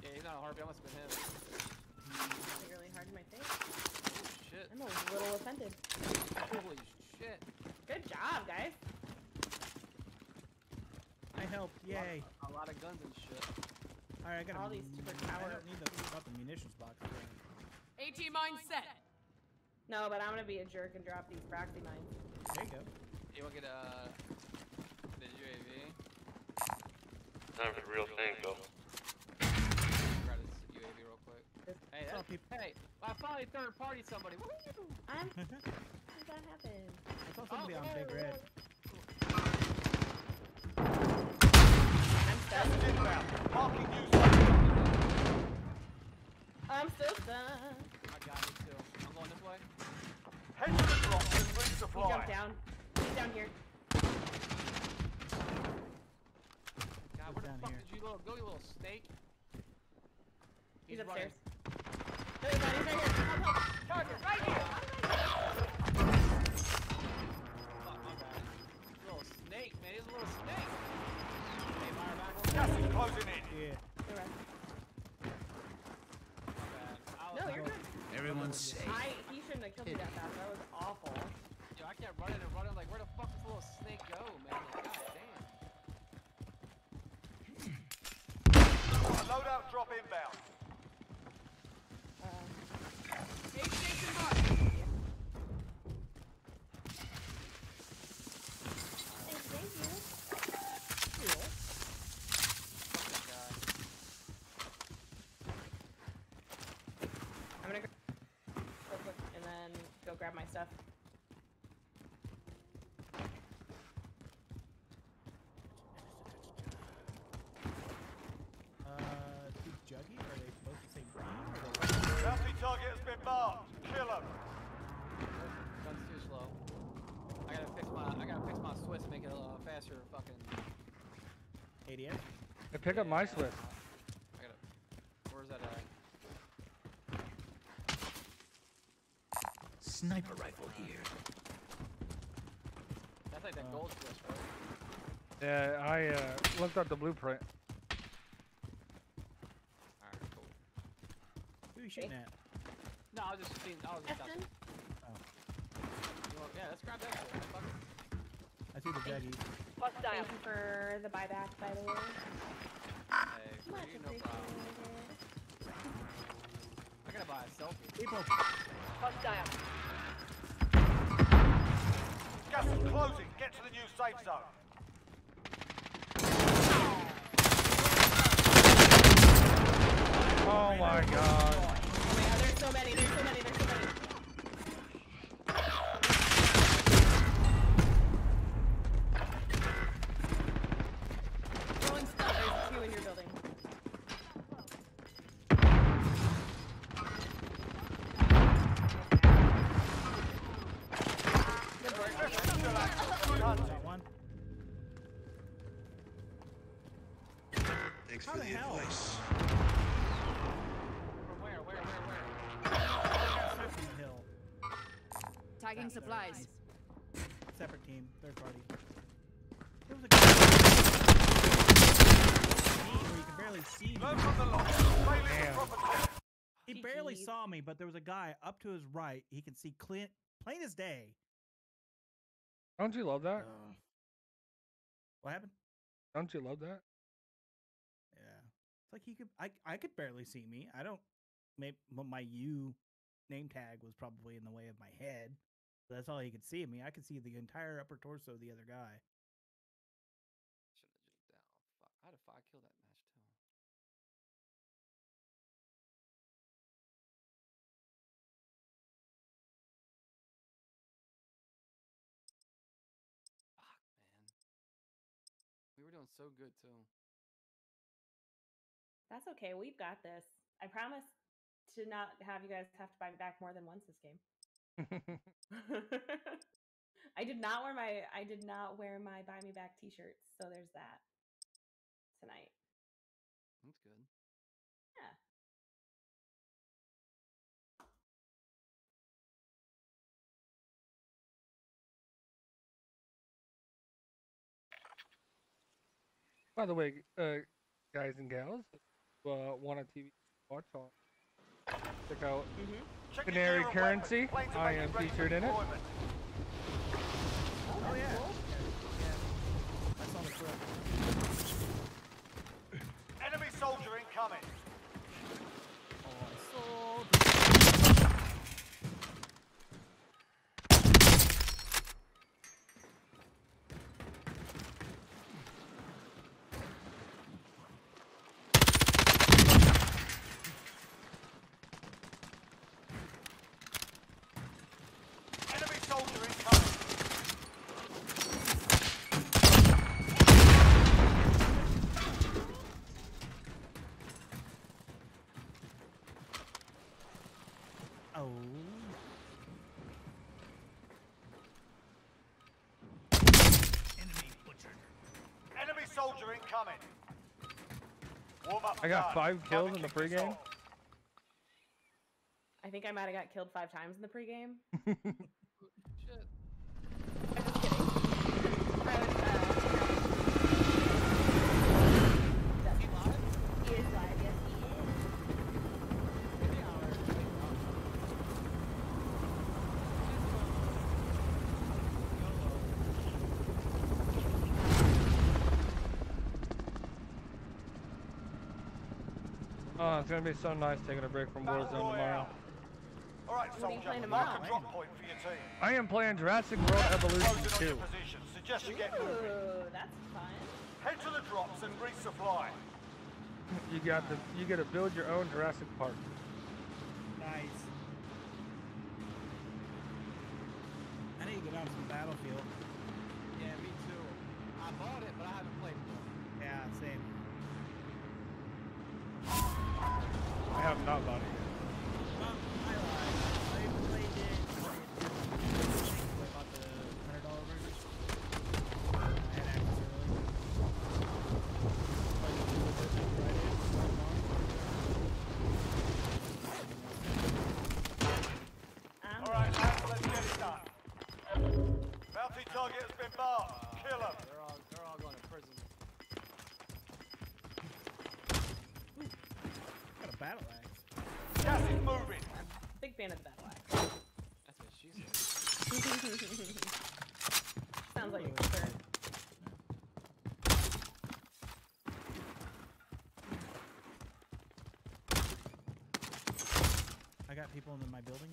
yeah, he's not a heartbeat, that must have been him. Something really hard in my face. Shit. I'm a little offended. Holy shit. Good job, guys. I helped, yay. A lot of guns and shit. Alright, I got All these super I don't need the fucking munitions box. AT mine set. No, but I'm gonna be a jerk and drop these proxy mines. There you go. You wanna get, uh, the UAV? Time for the real thing, Bill. Grab this UAV real quick. Hey, that, hey, I finally third party somebody. Woo! I'm. (laughs) How did that happen? I saw somebody on big red. I'm stuck. Inbound. Marking you. I'm still stuck. I got it too. I'm going this way. Head to the drop and He jumped down. He's down here. God, where the down fuck here. did you go, go, you little snake? He's, running. upstairs. No, he's not. He's right here. Help, help. Charger, right here. Fuck, my bad. Little snake, man. He's a little snake. Hey, fire back. Gas is closing in. Yeah. The rest. My bad. I was- No, you're good. Everyone's safe. I. He shouldn't have killed me that fast. That was awful. Yo, I kept running and running. Like, where the fuck does the little snake go, man? Like, God damn. A loadout drop inbound. Um, Aid station mark. thank, thank you. Fuck this guy. I'm gonna go real quick and then go grab my stuff. Uh, two juggy? Are they both the same team? Bounty target has been marked. Kill him. Gun's too slow. I gotta fix my, I gotta fix my Swiss, make it a little faster. Fucking. ADS? Hey, pick up my Swift. I gotta. Where's that at? Sniper rifle here. That's like that gold Swiss, right? Yeah, I uh, looked up the blueprint. Alright, cool. Who are you shooting at? No, I was just seeing. I was just. Eston? You want- Yeah, let's grab that shit. Fuck it. I see the juggies. Hostile. Thank you for the buyback, by the way. Hey, for Much you, no appreciated. People. Hostile. Gas is closing. Get to the new safe zone. Oh my god. Oh my god, there's so many, there's supplies. Separate team. Third party. There was a guy where you can barely see me. Learn from the loss. Failure Damn. He barely saw me, but there was a guy up to his right. He can see clean, plain as day. Don't you love that? Uh, what happened? Don't you love that? Yeah, it's like he could. I I could barely see me. I don't. Maybe my U name tag was probably in the way of my head. But that's all he could see of me. I could see the entire upper torso of the other guy. Should have just down. Fuck. I had a five kill that match too. Fuck, man. We were doing so good too. That's okay. We've got this. I promise to not have you guys have to buy me back more than once this game. (laughs) I did not wear my I did not wear my buy me back t-shirts, so there's that tonight. That's good. Yeah. By the way, uh, guys and gals, uh, want a TV watch on? Check out mm-hmm. Check your Canary Currency. weapons. Planes are I am featured in it. Oh yeah. Yeah. I saw the. Enemy soldier incoming. Oh, I sold. Enemy soldier incoming. Oh. Enemy butchered. Enemy soldier incoming. Warm up. I got five kills in the pregame. I think I might have got killed five times in the pregame. (laughs) Shit. I'm just kidding. I was, uh, Is he live? he is live, yes he is. Yeah, or- Oh, it's gonna be so nice taking a break from Battle Warzone tomorrow. Royale. All right, What are soldier. playing Mark tomorrow? a eh? drop point for your team. I am playing Jurassic World Evolution Closing 2. your. Suggest you get moving. Ooh, that's fun. Head to the drops and resupply. You got to you get to build your own Jurassic Park. Nice. I need to get on some battlefield. Fan of the battle axe. That's what she said. (laughs) Sounds like a good turn. I I got people in my building.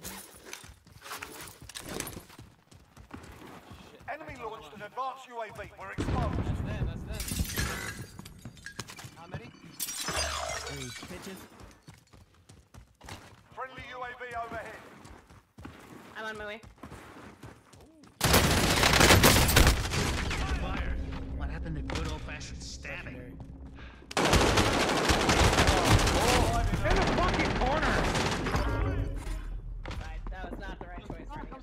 Enemy launched an advanced UAV. We're exposed. That's them, that's them. How many? Three bitches. UAV overhead. I'm on my way. Fire. What happened to good old-fashioned stabbing? In the fucking corner! Right, that was not the right choice for me. Oh,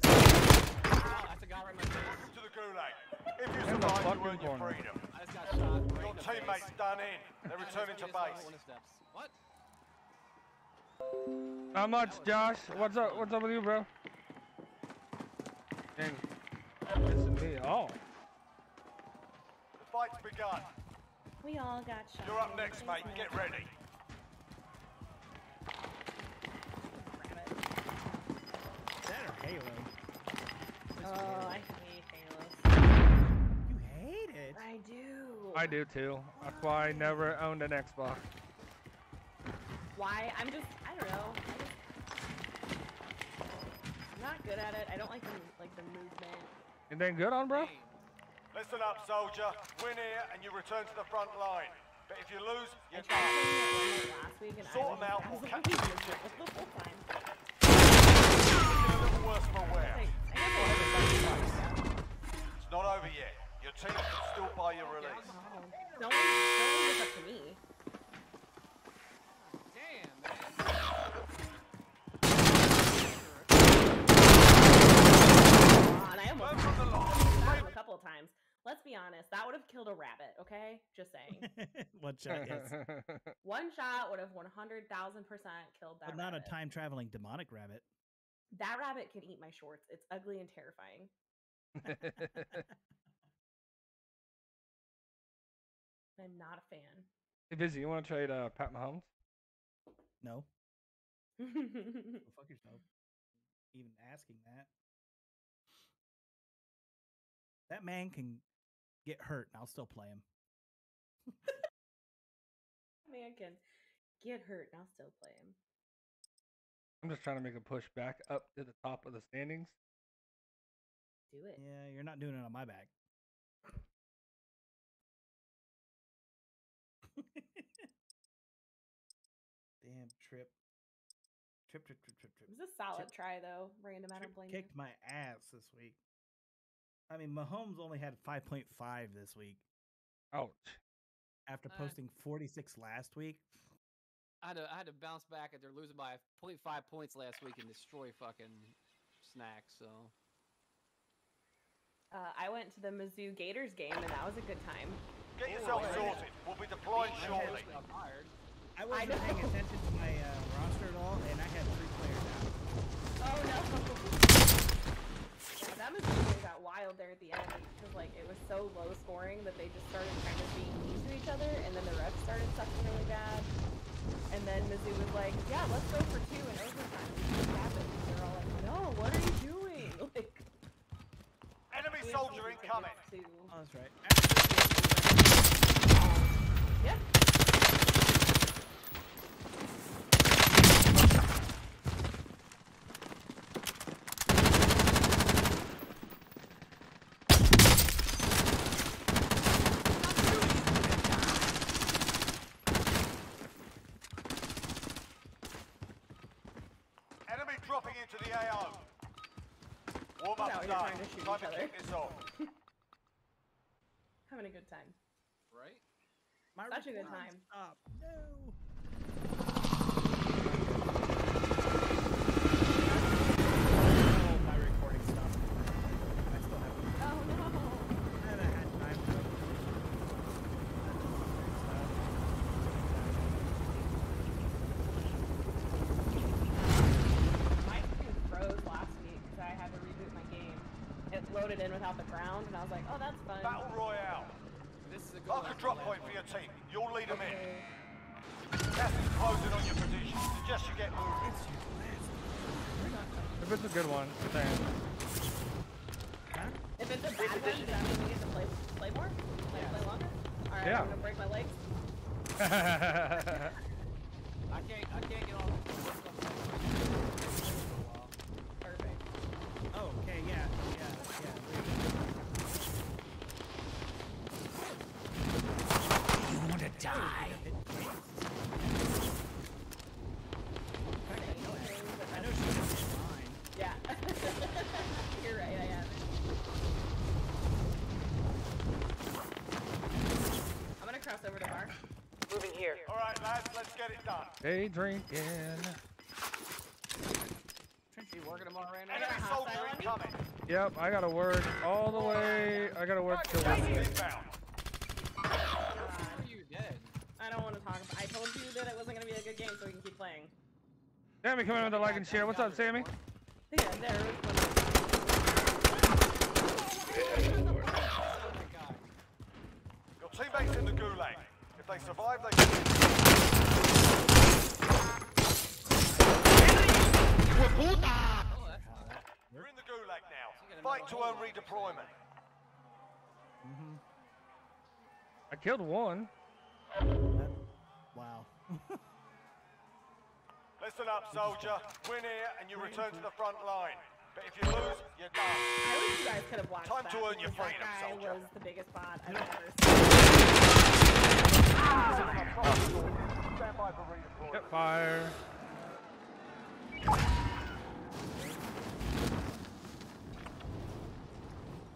that's a guy right in my face. Welcome to the Gulag. If you In the survive, you fucking earn your corner. freedom. I just got shot. right Your in the teammates face. done in. They're I just returning to went just base. one of steps. What? How much, Josh? What's up? What's up with you, bro? Dang. Pissing me Oh. The fight's begun. We all got shot. You're up next, mate. Get ready. That or Halo? Oh, I hate Halo. You hate it? I do. I do too. That's why I never owned an Xbox. Why? I'm just. I don't know. I just. I'm not good at it. I don't like the like the movement. Anything good on, bro? Listen up, soldier. Win here and you return to the front line. But if you lose, you're tried done. playing it one night last week and Sort I 'em was out, just catch you. miserable (laughs) the whole time. It's a little worse for wear. Like, I guess I haven't It's not over yet. Your team can still buy your release. No one, no one gets up to me. Damn, man. God, I almost Learn from the loss. shot him a couple of times. Let's be honest, that would have killed a rabbit, okay? Just saying. (laughs) (laughs) One shot, yes. One shot would have 100,000% killed that But not a time traveling demonic rabbit. That rabbit can eat my shorts. It's ugly and terrifying. (laughs) I'm not a fan. hey, Busy, you want to trade uh, Pat Mahomes? No. Go fuck yourself. Even asking that. That man can get hurt and I'll still play him. Man can get hurt and I'll still play him. I'm just trying to make a push back up to the top of the standings. Do it. Yeah, you're not doing it on my back. (laughs) Damn trip. Trip, trip, trip, trip, trip. It was a solid try though. Random, I Trip don't blame you. kicked my ass this week. I mean, Mahomes only had 5.5 this week Ouch. after Uh, posting 46 last week. I had to, I had to bounce back after losing by 0.5 points last week and destroy fucking snacks. So Uh, I went to the Mizzou Gators game and that was a good time. Get yourself sorted. We'll be deploying My shortly. coach got fired. I wasn't know. paying attention to my uh, roster at all, and I had three players out. Oh no. (laughs) yeah, that Mizzou game got wild there at the end because like it was so low scoring that they just started kind of being mean to each other, and then the refs started sucking really bad. And then Mizzou was like, "Yeah, let's go for two in overtime." And it happened. They're all like, "No, what are you doing?" (laughs) Like, Enemy soldier to take incoming. Oh, that's right. After this game, Yeah. Enemy dropping into the AO. Warm Out up here done. Trying to shoot Time each to other. kick this off. Having a good time. Right? my Such a good time. stopped. No. Oh, my recording stopped. I still have Oh no. I haven't had time to. My screen froze last week because I had to reboot my game. It loaded in without the ground, and I was like, "Oh, that's fun." Battle Royale. This is a good Mark a drop point for your team. You'll lead them in. Okay. Gas is closing on your position. Suggest you get moving. If it's a good one, damn. If it's a bad one, does that mean we get to play play more? Play, play longer? All right, Yeah. I'm gonna break my legs. (laughs) I can't I die. Hey, drinking. Working tomorrow right now? Enemy soldier incoming. Yep, I gotta work all the way. I gotta work till Wednesday. That it wasn't going to be a good game so we can keep playing. Sammy coming in with a like and share. What's up, Sammy? Yeah, there Your teammates in the gulag. If they survive, they You're in the gulag now. Fight to earn redeployment. Mhm. I killed one. Wow. (laughs) Listen up, soldier. Win here and you return to the front line. But if you lose, you're done. I wish you guys could have watched Time that. to earn your freedom, that guy soldier. was the biggest bot I've ever (laughs) Stand by for redeployment. Get fire.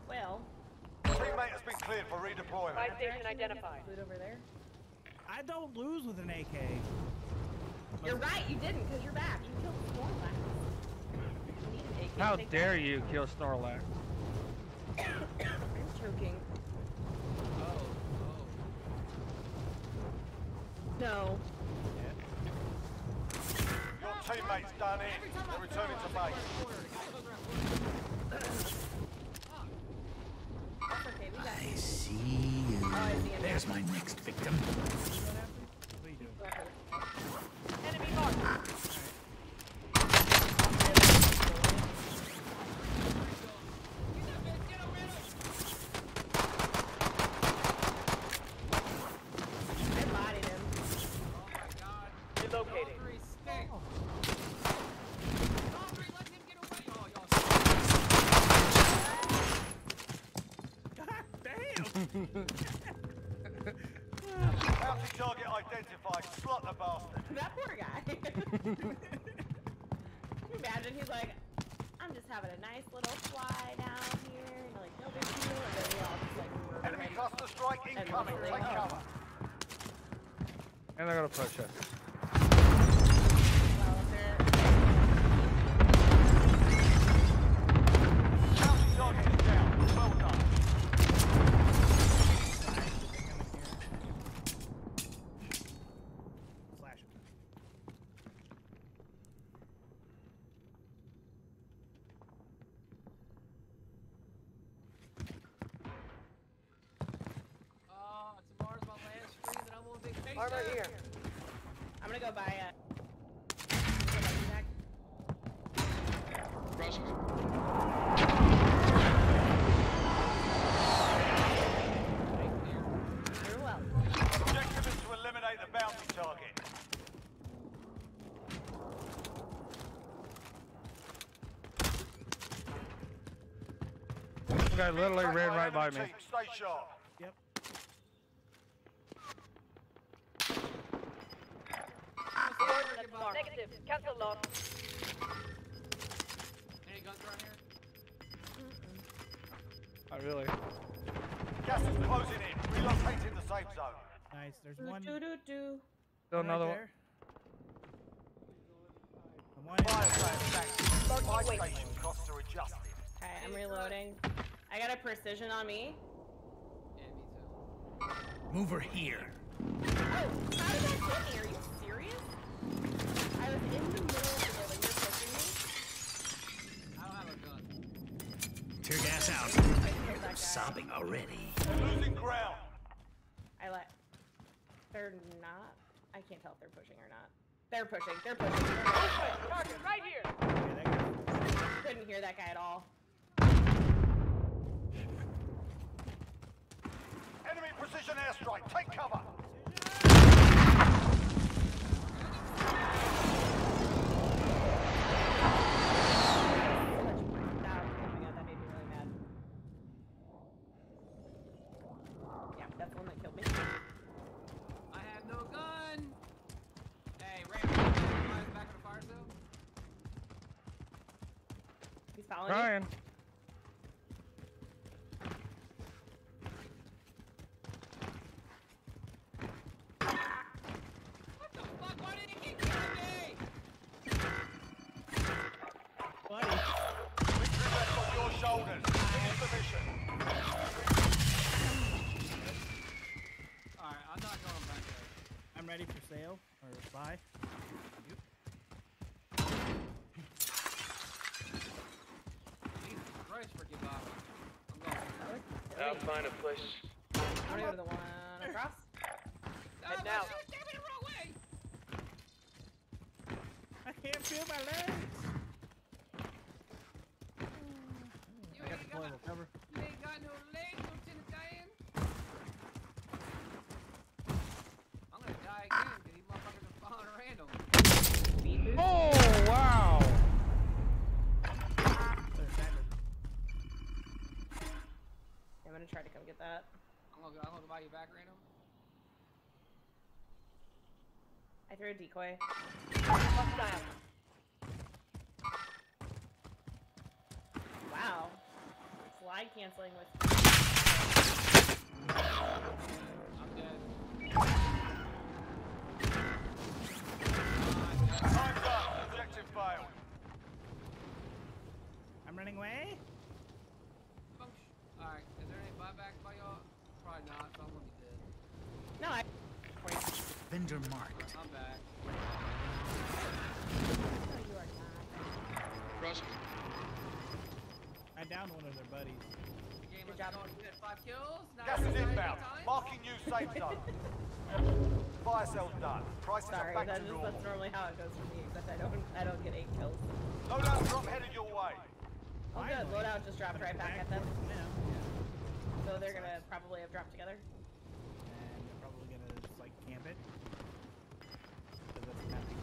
Well, Teammate has been cleared for redeployment. Buy station identified. over there. I don't lose with an AK. You're right, you didn't because you're back. You killed Snorlax. You need an AK to How dare that. you kill Snorlax? (coughs) I'm choking. Oh, oh, No. Your teammate's done in. They're returning to base. (coughs) That's okay, we got I see you. Oh, I see. There's my next victim. Guy literally ran right by me. Stay sharp. They're pushing. They're pushing. They're pushing. Target right here. Yeah, that guy. Couldn't hear that guy at all. Enemy precision airstrike. Take cover. So much that oh my god, that made me really mad. Yeah, that's the one that killed me. I have no gun. Hey, Ray, guys back in the fire zone? He's following me. Trying. What the fuck? Why kill or buy. Jesus Christ, Ricky Bob. I'm going. I'll find a place. I'm gonna go to the one across. Head oh, now. Damn it, wrong way. I can't feel my legs. You I got ain't the deployable cover. You ain't got no legs, Lieutenant Dan. I'm gonna die again because these motherfuckers are following random. Speed boost. Oh wow! They're attackers. I'm gonna try to come get that. I'm gonna, go- I'm gonna buy you back random. I threw a decoy. Wow. Slide canceling with. I'm dead. Time's up. Objective failed. I'm running away. Alright, is there any buybacks by y'all? Probably not, so I'm gonna be dead. No, I. Vendor marked. I'm back. No, you are not. Rush. I downed one of their buddies. The game Good is job. going. You had five kills. Now Gas you're is inbound. time? Marking new safe zone. Fire sales done. Prices Sorry, are back that's, to just, normal. that's normally how it goes for me, except I don't I don't get eight kills. Loadout drop headed your way. Oh good, loadout just dropped right back at them. Yeah. So they're gonna probably have dropped together. And they're probably gonna just like camp it. 'Cause that's what's happening.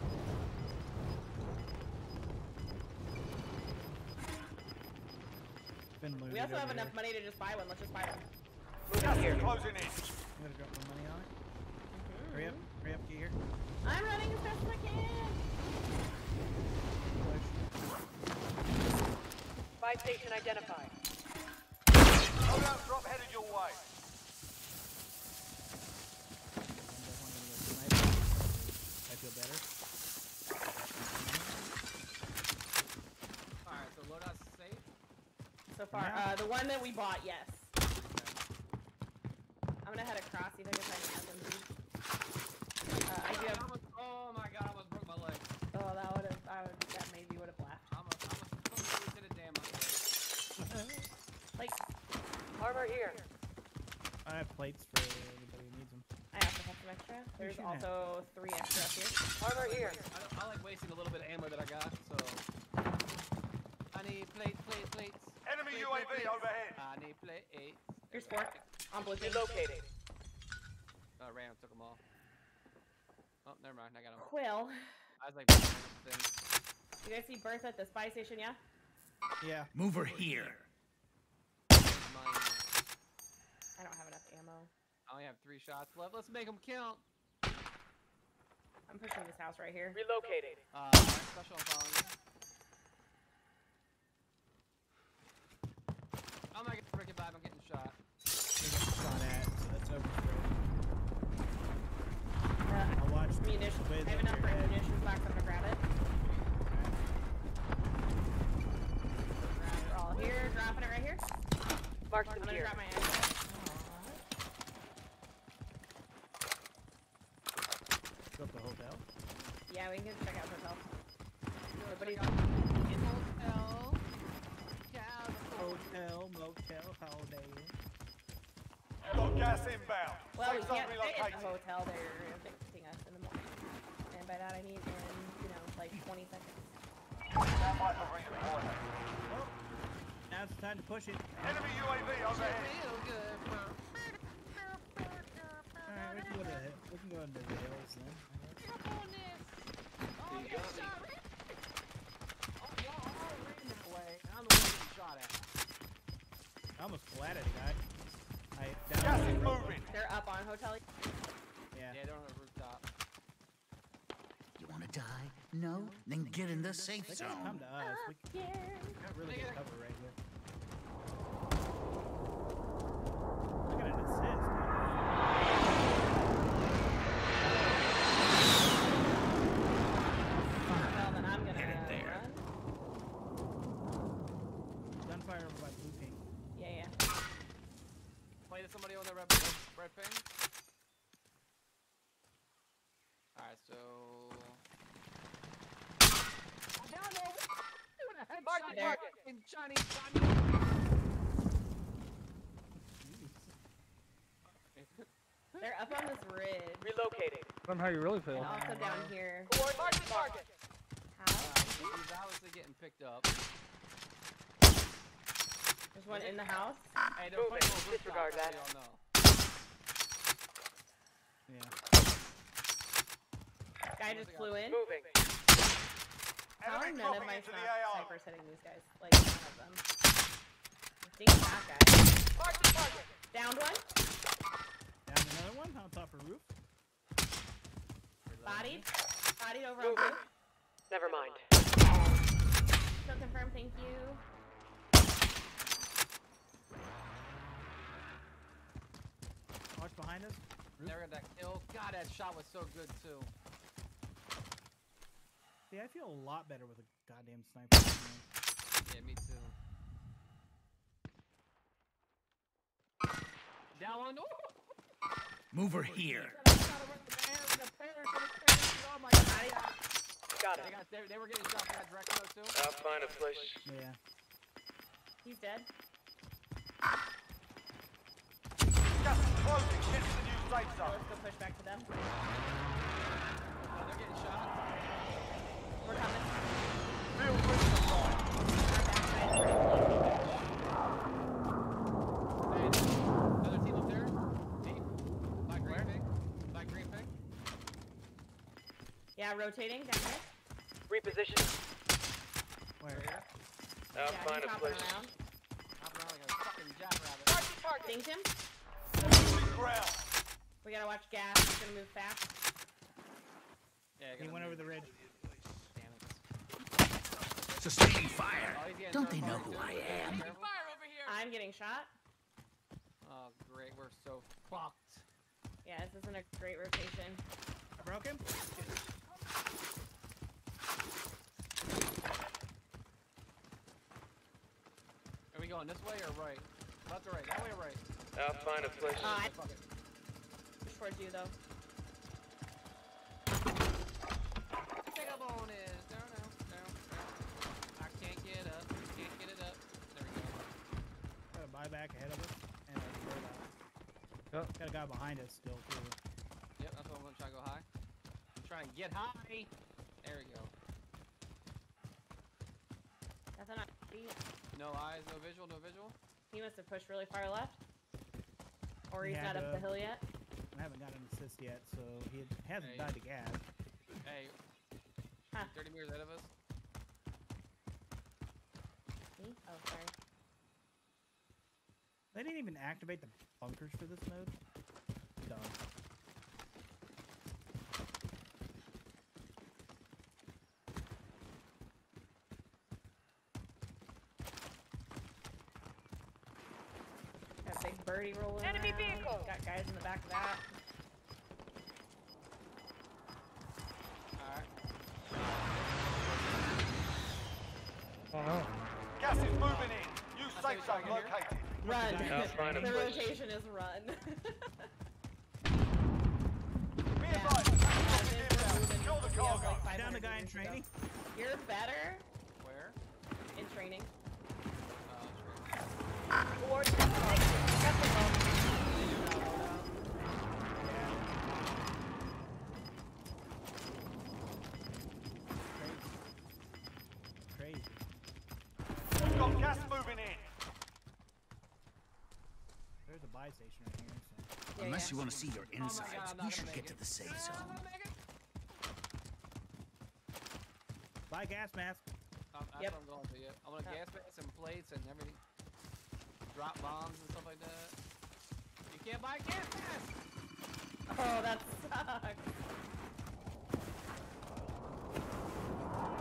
Been looted We also have enough here. money to just buy one. Let's just buy one. Gas is closing in. I'm gonna drop my money on it. Hurry up, hurry up, get here. I'm running as fast as I can. Push. Buy station identified. Loadout drop headed your way. I'm definitely gonna go sniper. I feel better. Alright, so loadout's safe. So far, Yeah. uh, the one that we bought, yes. I'm gonna head across. See if I can find an SMG. Uh, I do have. almost, oh my god, I almost broke my leg. Oh, that would have. I would. That maybe would have laughed. I'm a, I'm a fucking lieutenant Dan. (laughs) Like, Armor here. I have plates for anybody who needs them. I also have some extra. There's should have. also three extra up here. Armor here. I, I like wasting a little bit of ammo that I got, so. I need plates, plates, plates. Enemy Plate, UAV plate, plates. overhead. I need plate eight. Here's four. On blue team. Relocating. Oh, Ram took them all. Oh, never mind, I got them. Quill. I was like. You guys see Bertha at the spy station? Yeah. Yeah. Move her here. I don't have enough ammo. I only have three shots left. Let's make them count. I'm pushing this house right here. Relocating. Uh, special, I'm following you. Oh my god, freaking bad, I'm getting shot. They got shot at, so that's overthrow. Uh, I'll watch munitions. with I have enough for a munitions box. I'm gonna grab it. We're all here. Dropping it right here. Mark I'm them gonna here. drop my ammo. Go up the hotel. Yeah, we can check out hotel. Nobody's Hotel, motel, holiday. Got gas inbound. Well, we Safe zone can't stay at the hotel. They're evicting us in the morning. And by that I mean in, you know, like 20 seconds. Stand by for redeployment. Oh, now it's time to push it. Enemy UAV overhead. Real good, bro. Alright, we can go to we can go into the hills then. I guess. Oh, you got me. Oh, y'all all random away. I'm the one getting shot at. I almost flatted a guy. I Gas down is moving. They're up on hotel. Yeah. Yeah, they're on the rooftop. You wanna die? No? Then get in the safe They zone. gotta come to us. We Yeah. got really good cover right here. Look at an assist. red ping. Alright, so... They're up on this ridge. Relocating. I don't know how you really feel. And also down here. Coordinates market, he's obviously getting picked up. There's one in the house. Hey, Move it. Disregard that. We all know. Guy just flew in. Moving. How are none of my into the sni- AR. snipers hitting these guys? Like none of them. I think that guy. Mark the target. Downed one. Down another one on top of roof. Bodied. Bodied over on roof. Never mind. Still confirmed. Thank you. Watch behind us. Never got that kill. God, that shot was so good too. See, I feel a lot better with a goddamn sniper. Yeah, me too. Down one. Ooh! Move her here. Oh my. Got They, it. got, they, they were getting shot from that too. I'll find a place. Yeah. He's dead. Gas closing. Get to the new safe zone. let's go push back to them. Oh, they're getting shot. We're coming. Feel free to fire. Our backside is Hey, another team up there. Deep. By green pig. By green pig. Yeah, rotating down here. Reposition. Where? I'll yeah, find a place. around. Hopping around like a fucking jackrabbit. Mark target. Dinged him. Ground. We gotta watch gas. He's gonna move fast. Yeah, He gotta went over the ridge. Damn. Sustaining fire. Oh, he's getting Don't they know who. I am? Careful. I'm getting shot. Oh, great. We're so fucked. Yeah, this isn't a great rotation. I broke him. Are we going this way or right? Left or right? That way or right? I'll find a place. Uh, I Fuck it. push towards you though. Take a bonus. No, Got a buyback ahead of us. And a bird out. Yep. Got a guy behind us still too. Yep, that's what I'm gonna try to go high. I'm trying to get high. There we go. Nothing on feet. No eyes, no visual, no visual. He must have pushed really far left. Or he's had not up to. the hill yet. I haven't got an assist yet, so he hasn't Hey. died to gas. Hey, Huh. 30 meters ahead of us. Me? Oh, sorry. They didn't even activate the bunkers for this mode. Dumb. Got a big birdie rolling Enemy around. vehicle. Got guys in the back of that. Alright. Oh no. Gas is moving in. New safe zone located. Run. I'll find a the place. rotation is run. Be (laughs) Yeah. advised. Yeah, Gas is they're inbound. moving. Secure the cargo. like, Down the guy in meters to training. You're better Where? in training. Uh, oh, true. Towards negative. Custom zone. Crazy. We've got gas moving in. There's a buy station right here. So. Yeah, Unless yeah. you want to see your insides, I'm not you should get it. to the safe zone. gonna make. Buy gas mask. Um, that's Yep. what I'm going to. Yeah. I want a Oh. gas mask and plates and everything. Drop bombs and stuff like that. You can't buy a gas mask. Oh, that sucks.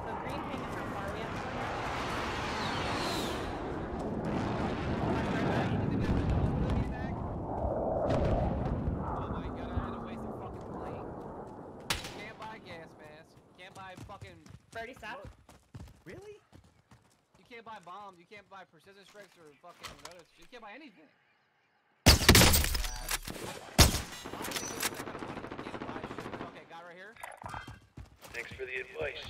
So green ping is how far we have to go here? Oh my god, I had to waste a fucking plate. You can't buy a gas mask. You can't buy fucking. Birdie, stop. Really? You bombs. You can't buy precision strikes or fucking other. You can't buy anything. Okay, guy right here. Thanks for the advice.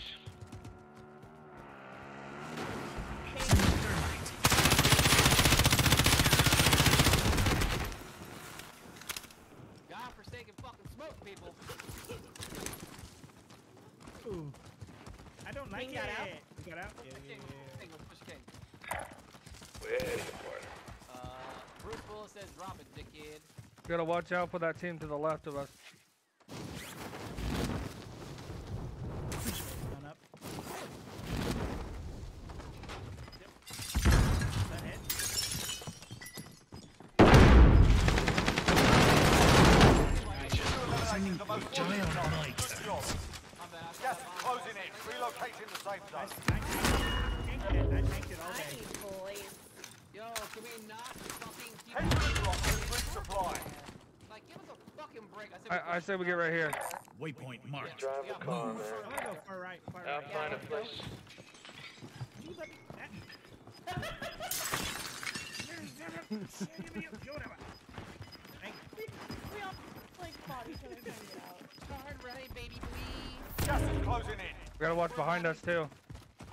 Ooh. I don't like King got out? it. You got out? Push Yeah, the king, yeah, let's push the king, yeah. let's push the king. Way ahead of the party. Uh, Bruce Willis says drop it, dickhead. Gotta watch out for that team to the left of us. Gun up. Yep. That hit. Eliminating the most giant wanted bite. Good job. My bad. I Gas thought is I was- closing in. Relocating the safe I zone. tanked it. I tanked it all I day. need police. Yo, can we not fucking keep Head to the drop and drink supply. Like, give us a fucking break. I said, I, I say we get right here. Waypoint marked. Drive the car, man. I'm gonna go far right, far I'll find a place. You let me. That. Give me a- whatever. Thank you. We all like fought each other trying to get out. Hard right, baby, please. Gas is closing in. We gotta watch behind us too. Uh,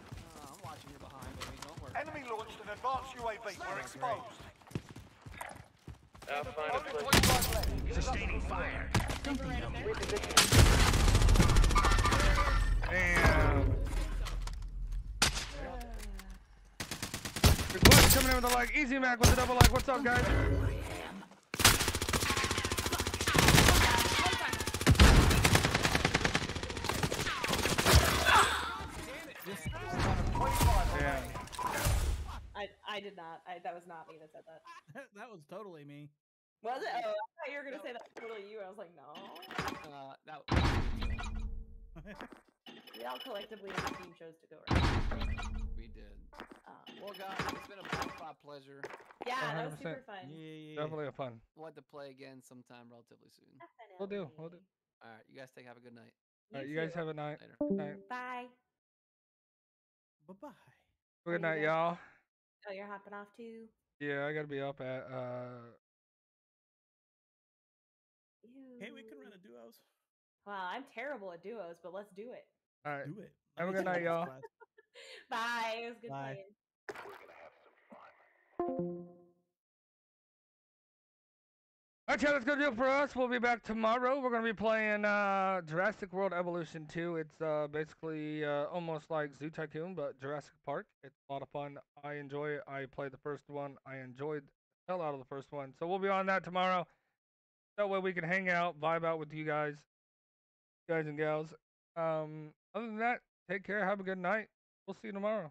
I'm watching you behind, baby. Don't worry. Enemy launched an advanced UAV. We're exposed. I'll find a Only place. 25 left. Get it up Sustaining fire. Damn. Request coming in with a like. Easy Mac with a double like. What's up, guys? I I did not. I that was not me that said that. (laughs) that was totally me. Was it? Oh, I thought you were gonna say that was totally you. I was like, no. Uh, that. (laughs) We all collectively as a team chose to go right. We did. Um, Well, guys, it's been a bonafide pleasure. yeah, that was 100%. super fun. Yeah, yeah. Definitely a fun. We'll have to play again sometime relatively soon. We'll do. We'll do. All right, you guys take have a good night. All right, you guys have a night. Later. Good night. Bye. Bye bye. Good night, y'all. Oh, you're hopping off too. Yeah, I gotta be up at uh. Hey, we can run a duos. Wow, I'm terrible at duos, but let's do it. All right. Do it. Have a good night, y'all. (laughs) Bye. It was good Bye. playing. Alright, chat, that's gonna do it for us. We'll be back tomorrow. We're gonna be playing uh, Jurassic World Evolution 2. It's uh, basically uh, almost like Zoo Tycoon, but Jurassic Park. It's a lot of fun. I enjoy it. I played the first one. I enjoyed the hell out of the first one. So we'll be on that tomorrow. That way we can hang out, vibe out with you guys, guys and gals. Um, other than that, take care. Have a good night. We'll see you tomorrow.